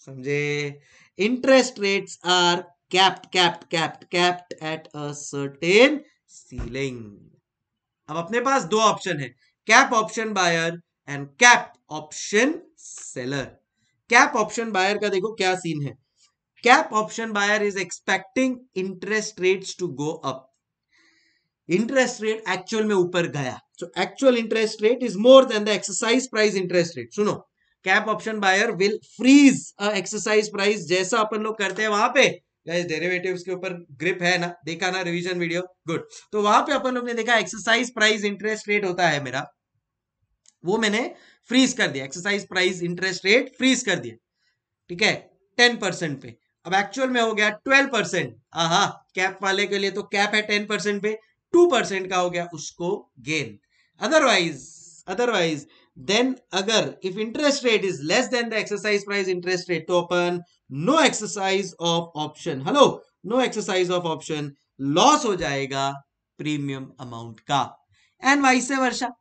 समझे? Interest rates are capped capped capped capped at a certain ceiling अब अपने पास दो ऑप्शन है. Cap option buyer and cap option seller cap option buyer का देखो क्या सीन है। Cap option buyer is expecting interest rates to go up interest rate actual में ऊपर गया। So actual interest rate is more than the exercise price interest rate सुनो cap option buyer will freeze exercise price जैसा अपन लोग करते हैं वहाँ पे। गाइस डेरिवेटिव्स के ऊपर ग्रिप है ना। देखा ना रिवीजन वीडियो गुड तो वहाँ पे अपन लोग ने देखा एक्सरसाइज प्राइस इंटरेस्ट रेट होता है मेरा। वो मैंने फ्रीज कर दिया। Exercise price interest rate freeze कर दिया। ठीक है? टेन परसेंट पे। अब एक्चुअल में हो गया ट्वेल्व परसेंट हाँ कैप वाले के लिए तो कैप है टेन परसेंट पे। टू परसेंट का हो गया उसको गेन अदरवाइज़ अदरवाइज़ देन अगर if interest rate is less than the exercise price interest rate तो अपन no exercise of option hello no exercise of option loss हो जाएगा प्रीमियम अमाउंट का। And vice versa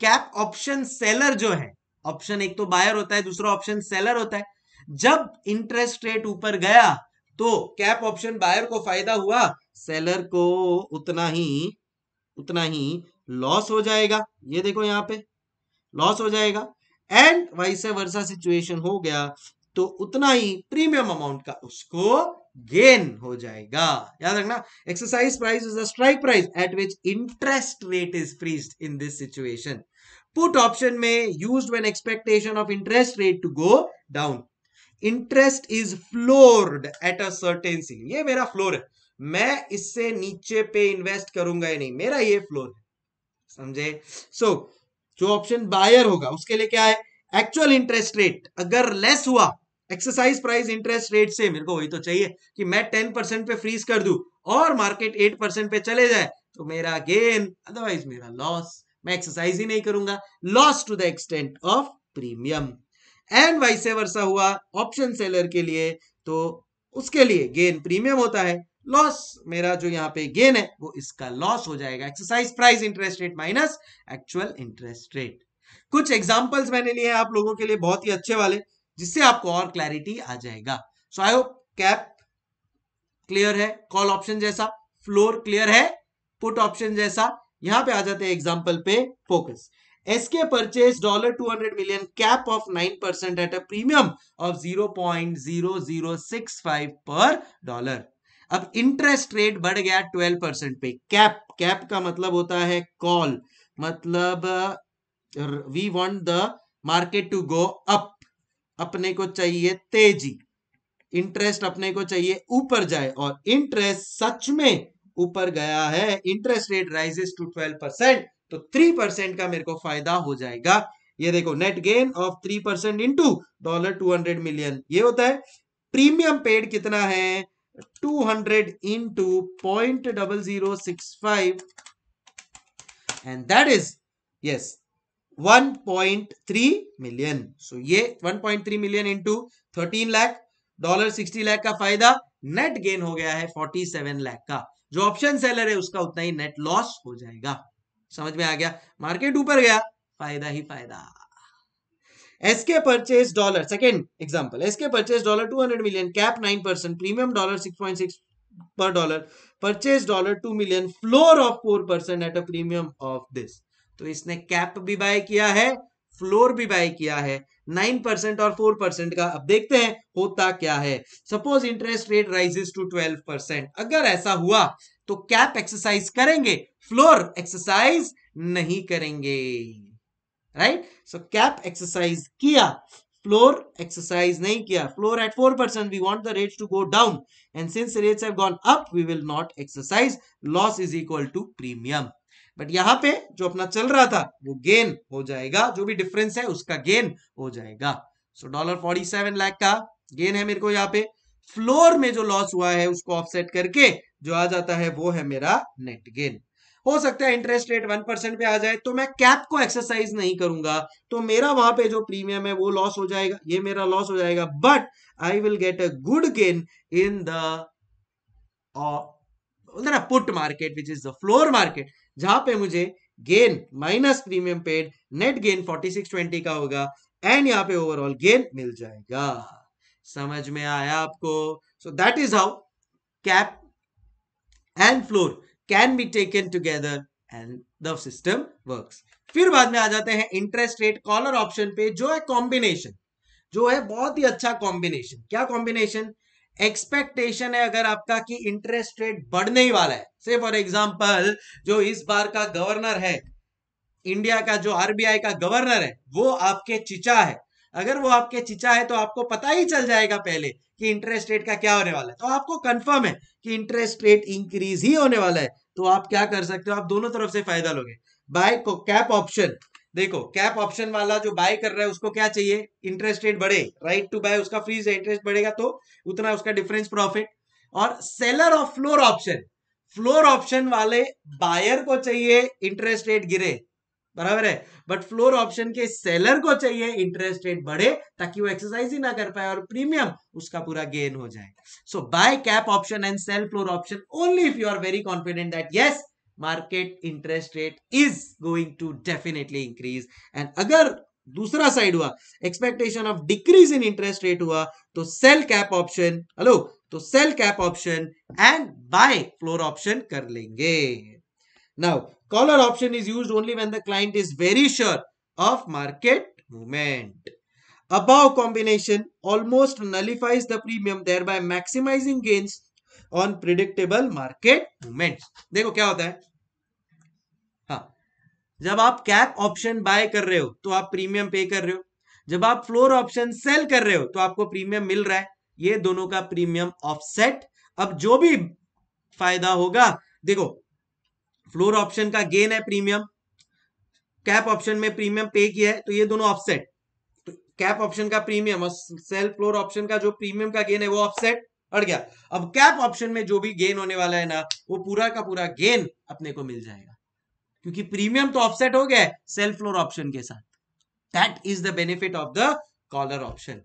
cap option seller जो है option एक तो buyer होता है, दूसरा ऑप्शन सेलर होता है। जब इंटरेस्ट रेट ऊपर गया तो कैप ऑप्शन बायर को फ़ायदा हुआ सेलर को उतना ही उतना ही लॉस हो जाएगा। ये देखो यहाँ पे लॉस हो जाएगा। एंड वाइस वर्षा सिचुएशन हो गया तो उतना ही प्रीमियम अमाउंट का उसको गेन हो जाएगा। याद रखना exercise price is the strike price at which interest rate is freeze in this situation put option में used when expectation of interest rate to go down interest is floored at a certain ceiling ये मेरा floor है। मैं इससे नीचे पे invest करूँगा या नहीं? मेरा ये फ्लोर है। समझे? सो so, जो ऑप्शन बायर होगा उसके लिए क्या है? एक्चुअल इंटरेस्ट रेट अगर लेस हुआ एक्सरसाइज प्राइस इंटरेस्ट रेट से मेरे को वही तो चाहिए कि मैं टेन परसेंट पे फ्रीज कर दू और मार्केट एट परसेंट पे चले जाए तो मेरा गेन अदरवाइज़ मेरा लॉस मैं एक्सरसाइज ही नहीं करूँगा। Loss to the extent of premium and vice versa हुआ ऑप्शन सेलर के लिए तो उसके लिए गेन प्रीमियम होता है। लॉस मेरा जो यहाँ पे गेन है, वो इसका लॉस हो जाएगा। Exercise price interest rate minus actual interest rate कुछ एग्जांपल्स मैंने लिए आप लोगों के लिए, बहुत ही अच्छे वाले। जिससे आपको और क्लैरिटी आ जाएगा। So I hope cap clear है कॉल ऑप्शन जैसा फ्लोर क्लियर है पुट ऑप्शन जैसा। यहाँ पे आ जाते हैं एग्जांपल पे focus SK purchased $200 million cap of 9% at a premium of 0.0065 पर डॉलर अब इंटरेस्ट रेट बढ़ गया 12 परसेंट पे। कैप कैप का मतलब होता है कॉल मतलब we want the market to go up अपने को चाहिए तेज़ी इंटरेस्ट अपने को चाहिए ऊपर जाए और इंटरेस्ट सच में ऊपर गया है। Interest rate rises to 12 percent तो थ्री परसेंट का मेरे को फ़ायदा हो जाएगा। ये देखो net gain of three percent into dollar two hundred million ये होता है। प्रीमियम पेड कितना है? Two hundred into point double zero six five and that is yes 1.3 million so ये 1.3 million into 13 lakh dollar 60 lakh का फ़ायदा net gain हो गया है 47 लाख का। जो ऑप्शन सेलर है, उसका उतना ही नेट लॉस हो जाएगा। समझ में आ गया? मार्केट ऊपर गया, फ़ायदा ही फ़ायदा। SK purchase dollar second example SK purchase dollar two hundred million cap nine percent premium dollar six point six पर dollar purchase dollar two million floor of four percent at a premium of this तो इसने cap भी buy किया है floor भी buy किया है। Nine percent और फोर परसेंट का, अब देखते हैं होता क्या है। Suppose interest rate rises to twelve percent अगर ऐसा हुआ तो कैप एक्सरसाइज करेंगे फ्लोर एक्सरसाइज नहीं करेंगे। राइट सो कैप एक्सरसाइज किया फ्लोर एक्सरसाइज नहीं किया। Floor at four percent we want the rates to go down and since rates have gone up we will not exercise loss is equal to premium but यहाँ पे जो अपना चल रहा था, वो गेन हो जाएगा। जो भी डिफरेंस है, उसका गेन हो जाएगा। So dollar forty seven lakh का गेन है मेरे को यहाँ पे। फ्लोर में जो लॉस हुआ है, उसको ऑफसेट करके जो आ जाता है, वो है मेरा नेट गेन हो सकता है इंटरेस्ट रेट वन परसेंट पे आ जाए तो मैं कैप को एक्सरसाइज नहीं करूँगा। तो मेरा वहाँ पे जो प्रीमियम है, वो लॉस हो जाएगा। ये मेरा लॉस हो जाएगा। But I will get a good gain in the ना put market which is the floor market जहाँ पे मुझे gain minus premium paid net gain 4620 का होगा एंड यहाँ पे ओवरऑल गेन मिल जाएगा। समझ में आया आपको? So that is how cap and floor can be taken together and the system works फिर बाद में आ जाते हैं इंटरेस्ट रेट कॉलर ऑप्शन पे, जो है कॉम्बिनेशन जो है बहुत ही अच्छा कॉम्बिनेशन क्या कॉम्बिनेशन एक्सपेक्टेशन है अगर आपका कि इंटरेस्ट रेट बढ़ने ही वाला है। से फॉर एग्जांपल जो इस बार का गवर्नर है इंडिया का जो आरबीआई का गवर्नर है, वो आपके चिचा है। अगर वो आपके चिचा है तो आपको पता ही चल जाएगा पहले कि इंटरेस्ट रेट का क्या होने वाला है। तो आपको कंफर्म है कि इंटरेस्ट रेट इंक्रीज ही होने वाला है। तो आप क्या कर सकते हो? आप दोनों तरफ़ से फ़ायदा लोगे। बाय कैप ऑप्शन देखो कैप ऑप्शन वाला जो बाय कर रहा है, उसको क्या चाहिए? इंटरेस्ट रेट बढ़े। राइट टू बाय उसका फ्रीज है इंटरेस्ट बढ़ेगा तो उतना उसका डिफरेंस प्रॉफिट और seller of floor option floor option वाले बायर को चाहिए इंटरेस्ट रेट गिरे। बराबर है? बट फ्लोर ऑप्शन के सेलर को चाहिए इंटरेस्ट रेट बढ़े, ताकि वो एक्सरसाइज ही ना कर पाए और प्रीमियम उसका पूरा गेन हो जाए। So buy cap option and sell floor option only if you are very confident that yes Market interest rate is going to definitely increase and अगर दूसरा साइड हुआ expectation of decrease in interest rate हुआ तो cell cap option hello तो sell cap option and buy floor option कर लेंगे now Caller option is used only when the client is very sure of market movement. Above combination almost nullifies the premium thereby maximizing gains on predictable market movements. देखो क्या होता है? हाँ। जब आप cap option buy कर रहे हो तो आप प्रीमियम पे कर रहे हो। जब आप फ्लोर ऑप्शन सेल कर रहे हो तो आपको प्रीमियम मिल रहा है। ये दोनों का प्रीमियम ऑफसेट अब जो भी फ़ायदा होगा, देखो फ्लोर ऑप्शन का गेन है प्रीमियम कैप ऑप्शन में प्रीमियम पे किया है तो ये दोनों ऑफसेट तो कैप ऑप्शन का प्रीमियम और सेल फ्लोर ऑप्शन का जो प्रीमियम का गेन है, वो ऑफसेट अड़ गया। अब कैप ऑप्शन में जो भी गेन होने वाला है ना, वो पूरा का पूरा गेन अपने को मिल जाएगा। क्योंकि प्रीमियम तो ऑफसेट हो गया सेल फ्लोर ऑप्शन के साथ। That is the benefit of the collar option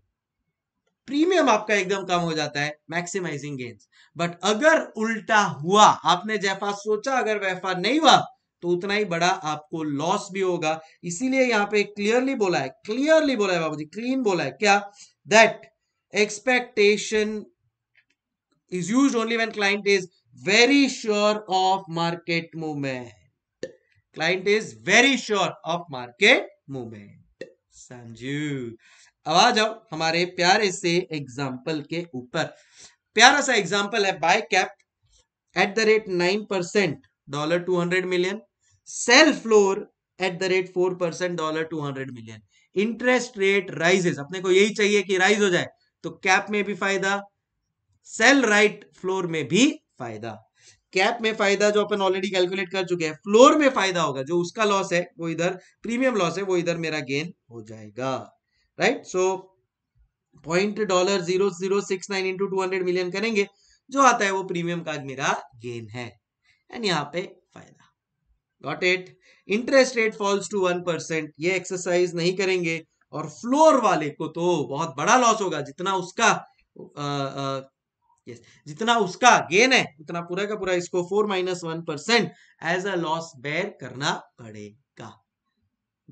premium आपका एकदम कम हो जाता है मैक्सिमाइजिंग गेन्स बट अगर उल्टा हुआ, आपने जैफा सोचा, अगर वैफा नहीं हुआ तो उतना ही बड़ा आपको लॉस भी होगा। इसीलिए यहाँ पे क्लियरली बोला है क्लियरली बोला है बाबूजी क्लीन बोला है। क्या? That expectation is use only when client is very sure of market movement client is very sure of market movement समझू अब आ जाओ हमारे प्यारे से एग्ज़ाम्पल के ऊपर। प्यारा सा एग्ज़ाम्पल है buy cap at the rate nine percent dollar two hundred million sell floor at the rate four percent dollar two hundred million interest rate rises अपने को यही चाहिए कि राइज हो जाए। तो कैप में भी फ़ायदा सेल राइट फ्लोर में भी फ़ायदा। कैप में फ़ायदा जो अपन ऑलरेडी कैलकुलेट कर चुके हैं, फ्लोर में फ़ायदा होगा, जो उसका लॉस है, वो इधर प्रीमियम लॉस है, वो इधर मेरा गेन हो जाएगा। Right so point dollar zero zero six nine into two hundred million करेंगे, जो आता है वो प्रीमियम का मेरा गेन है। एंड यहाँ पे फ़ायदा। Got it interest rate falls to one percent ये एक्सरसाइज नहीं करेंगे। और फ्लोर वाले को तो बहुत बड़ा लॉस होगा, जितना उसका yes, जितना उसका गेन है उतना पूरा का पूरा इसको four minus one percent as a loss bear करना पड़ेगा।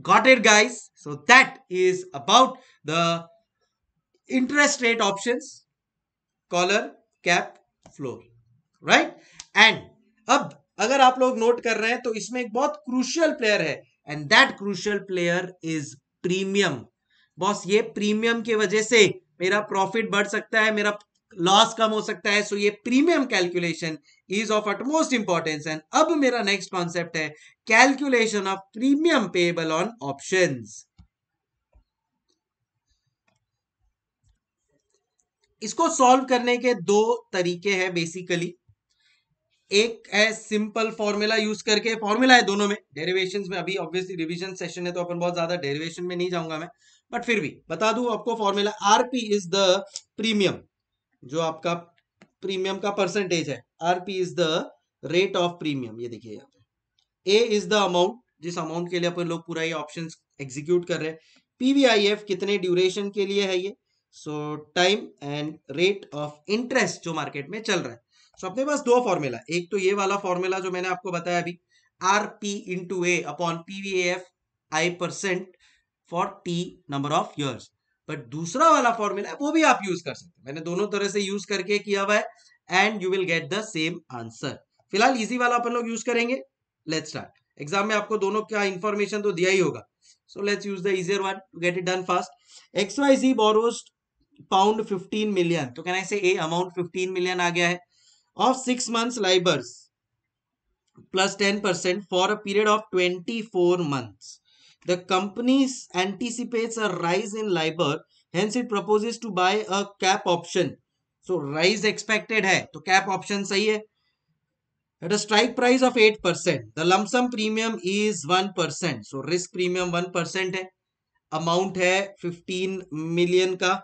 Got it guys? So that is about the interest rate options collar cap floor right? And अब अगर आप लोग नोट कर रहे हैं तो इसमें एक बहुत क्रूशियल प्लेयर है and that crucial player is premium boss ये प्रीमियम की वजह से मेरा प्रॉफिट बढ़ सकता है मेरा लॉस कम हो सकता है सो ये premium calculation is of utmost importance and अब मेरा नेक्स्ट कॉन्सेप्ट है calculation of premium payable on option इसको सॉल्व करने के दो तरीके हैं बेसिकली एक है सिंपल फॉर्मूला यूज़ करके फॉर्मूला है दोनों में। डेरिवेशन में अभी ऑब्वियसली रिविजन सेशन है तो अपन बहुत ज़्यादा डेरिवेशन में नहीं जाऊँगा मैं। बट फिर भी बता दू आपको formula RP is the premium जो आपका प्रीमियम का परसेंटेज है। RP is the rate of premium ये देखिए यहाँ पे। ए इज़ द अमाउंट जिस अमाउंट के लिए अपन लोग पूरा ये ऑप्शन एग्जीक्यूट कर रहे हैं। पीवीआईएफ कितने ड्यूरेशन के लिए है ये? So time and rate of interest जो मार्केट में चल रहा है। सो so, अपने पास दो फॉर्मूला एक तो ये वाला फॉर्मूला जो मैंने आपको बताया अभी R P into A upon PVF I percent for T number of years but दूसरा वाला फॉर्मूला है, वो भी आप यूज़ कर सकते हैं। मैंने दोनों तरह से यूज़ करके किया हुआ है and you will get the same answer फ़िलहाल इजी वाला अपन लोग यूज़ करेंगे। लेट स्टार्ट एग्ज़ाम में आपको दोनों का इंफॉर्मेशन तो दिया ही होगा। So let's use the easier one to get it done fast X Y Z borrows pound 15 million तो कहना से ए अमाउंट 15 मिलियन आ गया है। Of six months LIBORs plus 10 percent for a period of 24 months. The company anticipates a rise in LIBOR hence it proposes to buy a cap option. So rise expected hai. To cap option sahi hai? At a strike price of 8% the lump sum premium is 1% so risk premium 1% hai. Amount hai 15 million ka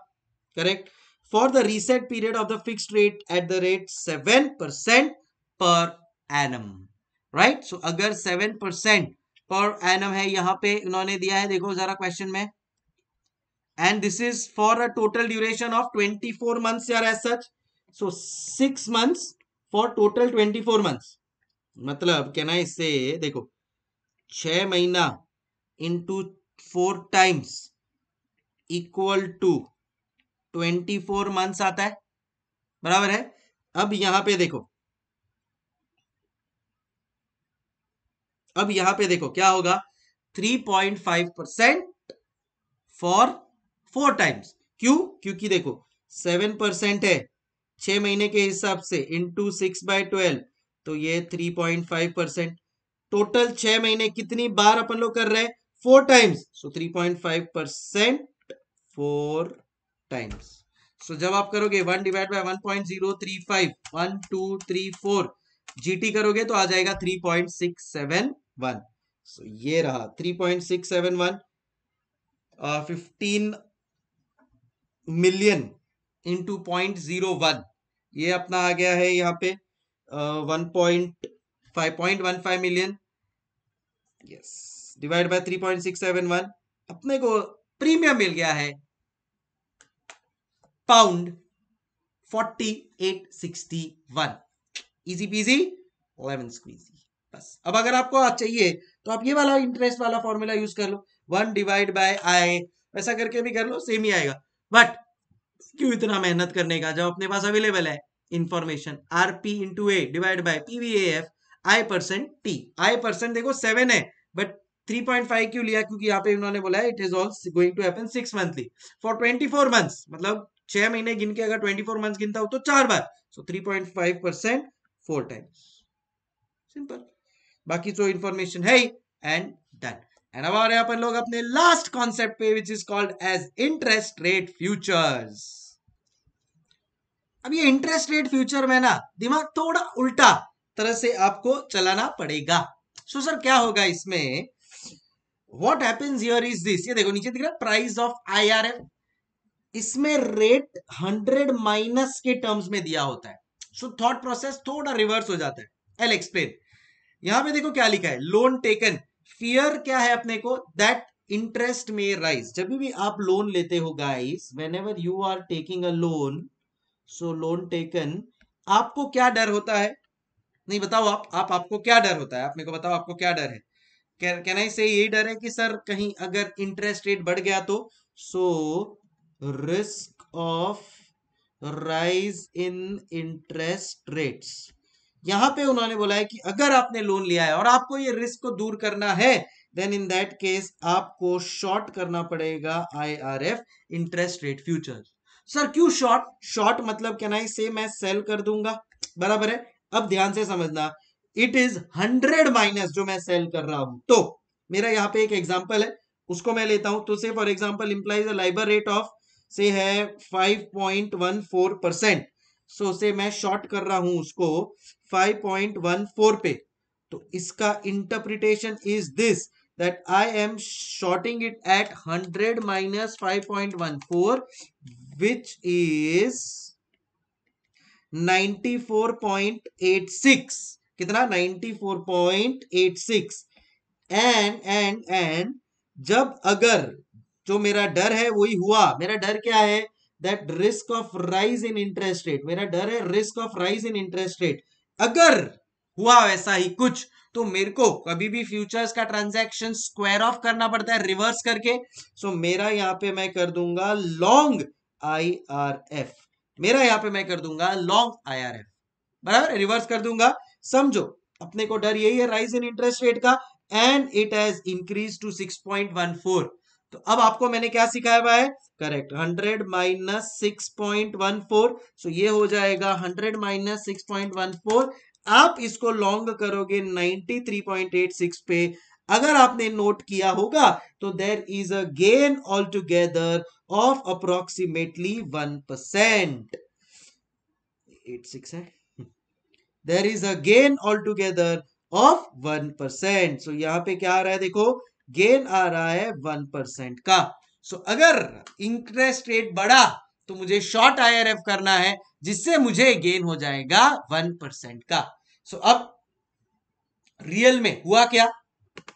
correct? For the reset period of the fixed rate at the rate 7% per annum right? So agar 7% per annum है यहाँ पे, इन्होंने दिया है, देखो जरा question में। And this is for a total duration of 24 months यार as such so six months for total 24 months मतलब कहना इससे देखो छ महीना into four times equal to twenty four months आता है। बराबर है? अब यहाँ पे देखो अब यहाँ पे देखो क्या होगा? 3.5 परसेंट फॉर फोर टाइम्स क्यों? क्योंकि देखो सेवन परसेंट है, छह महीने के हिसाब से इंटू सिक्स बाय ट्वेल्व तो ये 3.5 परसेंट टोटल छह महीने कितनी बार अपन लोग कर रहे हैं? Four times so 3.5 percent four times so जब आप करोगे one divide by one point zero three five one two three four GT करोगे तो आ जाएगा three point six seven one. So ये रहा। Three point six seven one fifteen million into point zero one ये अपना आ गया है यहाँ पे one point five point one five million yes divide by three point six seven one अपने को प्रीमियम मिल गया है। Pound forty eight sixty one easy peasy lemon squeezy बस। अब अगर आपको चाहिए तो आप ये वाला इंटरेस्ट वाला फॉर्मूला यूज़ कर लो। वन डिवाइड बाय आई वैसा करके भी कर लो सेम ही आएगा। बट क्यों इतना मेहनत करने का, जब अपने पास अवेलेबल है information R P into A divide by PVF I percent T I percent देखो सेवन है बट 3.5 क्यों लिया? क्योंकि यहाँ पे उन्होंने बोला है it is all going to happen six monthly for 24 months मतलब छह महीने गिन के अगर ट्वेंटी फोर मंथ गिनता हो तो चार बार। So point five percent four times simple बाकी जो इंफॉर्मेशन है एंड डन एंड अब आ रहे अपन लोग अपने लास्ट कॉन्सेप्ट पे which is called as interest rate futures अब ये इंटरेस्ट रेट फ्यूचर में ना दिमाग थोड़ा उल्टा तरह से आपको चलाना पड़ेगा। सो so, सर क्या होगा इसमें? What happens here is this ये देखो नीचे दिख रहा है price of I R F इसमें रेट हंड्रेड माइनस के टर्म्स में दिया होता है। सो थॉट प्रोसेस थोड़ा रिवर्स हो जाता है। एल एक्सप्लेन यहाँ पे देखो क्या लिखा है लोन टेकन फियर क्या है अपने को? दैट इंटरेस्ट में राइज जब भी आप लोन लेते हो guys whenever you are taking a loan so loan taken आपको क्या डर होता है? नहीं, बताओ आप आप, आपको क्या डर होता है? आप मेरे को बताओ, आपको क्या डर है? कहना से यही डर है कि सर, कहीं अगर इंटरेस्ट रेट बढ़ गया तो? So risk of rise in interest rates. यहाँ पे उन्होंने बोला है कि अगर आपने लोन लिया है और आपको ये रिस्क को दूर करना है देन इन दैट केस आपको शॉर्ट करना पड़ेगा I R F interest rate future sir क्यों शॉर्ट शॉर्ट मतलब क्या ना से मैं सेल कर दूँगा? बराबर है? अब ध्यान से समझना। इट इज़ हंड्रेड माइनस जो मैं सेल कर रहा हूँ। तो मेरा यहाँ पे एक एग्ज़ाम्पल है। उसको मैं लेता हूँ। तो से for example implies LIBOR rate of से है 5.14 परसेंट सो से मैं शॉर्ट कर रहा हूँ उसको। 5.14 पे। तो इसका interpretation is this that I am shorting it at 100 minus 5.14 which is 94.86 कितना? 94.86 एंड एंड एंड जब अगर जो मेरा डर है वही हुआ, मेरा डर क्या है? That risk of rise in interest rate मेरा डर है risk of rise in interest rate अगर हुआ वैसा ही कुछ तो मेरे को कभी भी फ्यूचर्स का ट्रांजैक्शन स्क्वायर ऑफ़ करना पड़ता है रिवर्स करके। सो so, मेरा यहाँ पे मैं कर दूँगा लॉन्ग आई आर एफ़ मेरा यहाँ पे मैं कर दूँगा लॉन्ग आई आर एफ़ बराबर? रिवर्स कर दूँगा। समझो अपने को डर यही है राइज इन इंटरेस्ट रेट का and it has increase to 6.14 तो अब आपको मैंने क्या सिखाया हुआ है? Correct 100 minus six point one four so ये हो जाएगा 100 minus six point one four आप इसको लॉन्ग करोगे 93.86 पे। अगर आपने नोट किया होगा तो there is a gain all together of approximately one percent at six है? There is a gain all together of one percent so यहाँ पे क्या आ रहा है देखो? गेन आ रहा है वन परसेंट का। सो so, अगर इंटरेस्ट रेट बढ़ा तो मुझे शॉर्ट आईआरएफ करना है जिससे मुझे गेन हो जाएगा वन परसेंट का। सो so, अब रियल में हुआ क्या?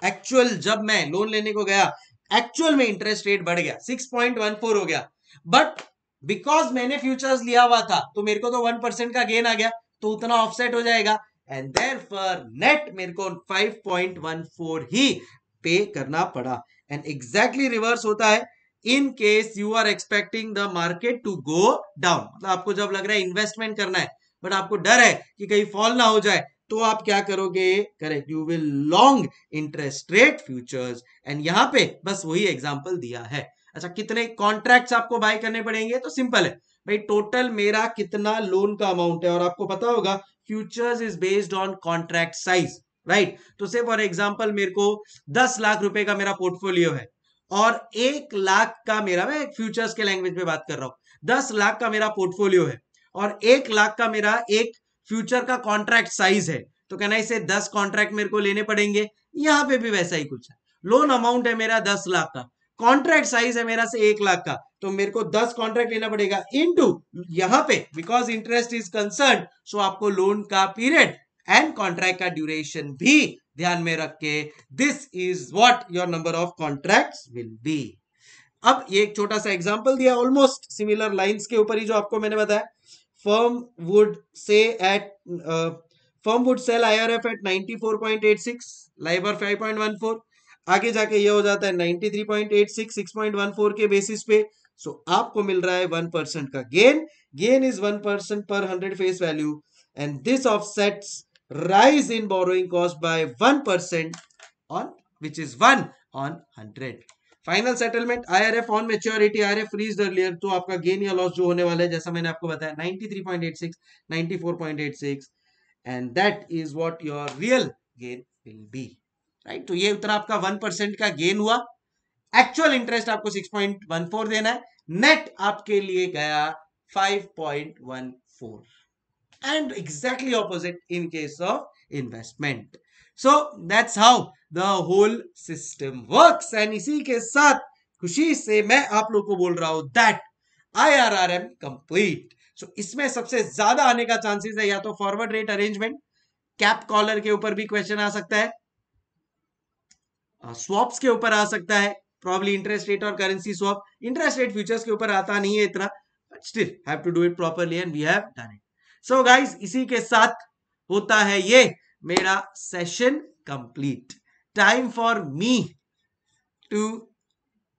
एक्चुअल जब मैं लोन लेने को गया एक्चुअल में इंटरेस्ट रेट बढ़ गया 6.14 हो गया। बट बिकॉज़ मैंने फ्यूचर्स लिया हुआ था तो मेरे को तो वन परसेंट का गेन आ गया तो उतना ऑफसेट हो जाएगा। एंड देर फॉर नेट मेरे को 5.14 ही पे करना पड़ा। एंड एग्जैक्टली रिवर्स होता है। In case you are expecting the market to go down मतलब आपको जब लग रहा है इन्वेस्टमेंट करना है बट आपको डर है कि कहीं फॉल ना हो जाए तो आप क्या करोगे? Correct you will long interest rate futures and यहाँ पे बस वही एग्जांपल दिया है। अच्छा कितने कॉन्ट्रैक्ट्स आपको बाय करने पड़ेंगे? तो सिंपल है। भाई टोटल मेरा कितना लोन का अमाउंट है? और आपको पता होगा futures is based on contract size right तो से फॉर एग्ज़ाम्पल मेरे को दस लाख रुपए का मेरा पोर्टफोलियो है और एक लाख का मेरा, मैं फ्यूचर्स के लैंग्वेज में बात कर रहा हूँ। दस लाख का मेरा पोर्टफोलियो है और एक लाख का मेरा एक फ्यूचर का कॉन्ट्रैक्ट साइज़ है। तो कहना इसे दस कॉन्ट्रैक्ट मेरे को लेने पड़ेंगे? यहाँ पे भी वैसा ही कुछ है। लोन अमाउंट है मेरा दस लाख का। कॉन्ट्रैक्ट साइज़ है मेरा से एक लाख का। तो मेरे को दस कॉन्ट्रैक्ट लेना पड़ेगा। इन टू यहाँ पे because interest is concern so आपको लोन का पीरियड एंड कॉन्ट्रैक्ट का ड्यूरेशन भी ध्यान में रख के this is what your number of contracts will be अब ये एक छोटा सा एग्जांपल दिया ऑलमोस्ट सिमिलर लाइंस के ऊपर ही जो आपको मैंने बताया। Firm would say at firm would sell IRF at 94.86 LIBOR 5.14 आगे जाके ये हो जाता है 93.86 6.14 के बेसिस पे। सो so, आपको मिल रहा है वन परसेंट का gain gain is one percent per hundred face value and this offsets rise in borrowing cost by 1% on, which is 1 on 100 final settlement IRF on maturity IRF freeze earlier तो आपका gain या loss जो होने वाला है, जैसा मैंने आपको बताया 93.86 94.86 and that is what your real gain will be right तो ये उतना आपका 1% का गेन हुआ। एक्चुअल इंटरेस्ट आपको 6.14 देना है। नेट आपके लिए गया 5.14 and exactly opposite in case of investment. So, that's how the whole system works and इसी के साथ, खुशी से मैं आप लोग को बोल रहा हूँ that IRRM complete. So, इसमें सबसे ज़्यादा आने का चांसेस है या तो forward rate arrangement cap collar के ऊपर भी क्वेश्चन आ सकता है स्वॉप्स के ऊपर आ सकता है प्रॉब्ली इंटरेस्ट रेट और currency swap interest rate futures के ऊपर आता नहीं है इतना but still have to do it properly and we have done it so so guys इसी के साथ होता है ये मेरा session complete time for me to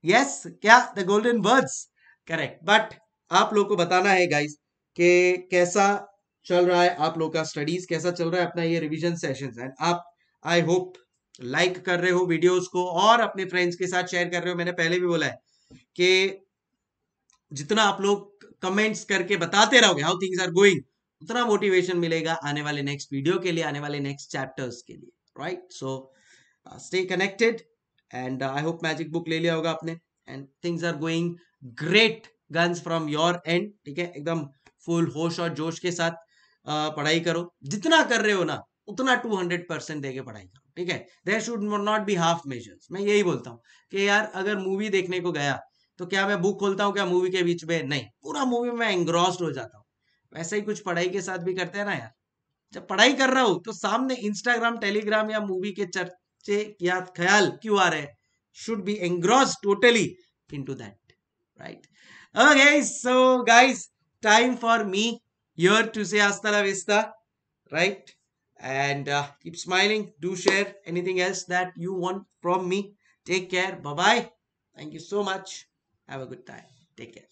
yes क्या? The golden words correct but आप लोग को बताना है गाइस कि कैसा चल रहा है आप लोग का स्टडीज़ कैसा चल रहा है अपना ये रिवीजन सेशंस एंड आप आई होप लाइक कर रहे हो वीडियोस को और अपने फ्रेंड्स के साथ शेयर कर रहे हो. मैंने पहले भी बोला है कि जितना आप लोग कमेंट्स करके बताते रहोगे हाउ थिंग्स आर गोइंग उतना मोटिवेशन मिलेगा आने वाले नेक्स्ट वीडियो के लिए, आने वाले नेक्स्ट चैप्टर्स के लिए right so stay connected and I hope magic book ले लिया होगा आपने. And things are going great guns from your end ठीक है? एकदम फुल होश और जोश के साथ पढ़ाई करो. जितना कर रहे हो ना, उतना टू हंड्रेड परसेंट देके पढ़ाई करो, ठीक है? There should not be half measures मैं यही बोलता हूँ कि यार, अगर मूवी देखने को गया तो क्या मैं बुक खोलता हूँ, क्या मूवी के बीच में? नहीं. पूरा मूवी में एंग्रॉस्ड हो जाता हूँ। वैसे ही कुछ पढ़ाई के साथ भी करते हैं ना यार। जब पढ़ाई कर रहा हो तो सामने इंस्टाग्राम टेलीग्राम या मूवी के चर्चे या ख्याल क्यों आ रहे should be engross totally into that right so guys time for me your to say आस्ता right and keep smiling do share anything else that you want from me take care bye thank you so much have a good time take care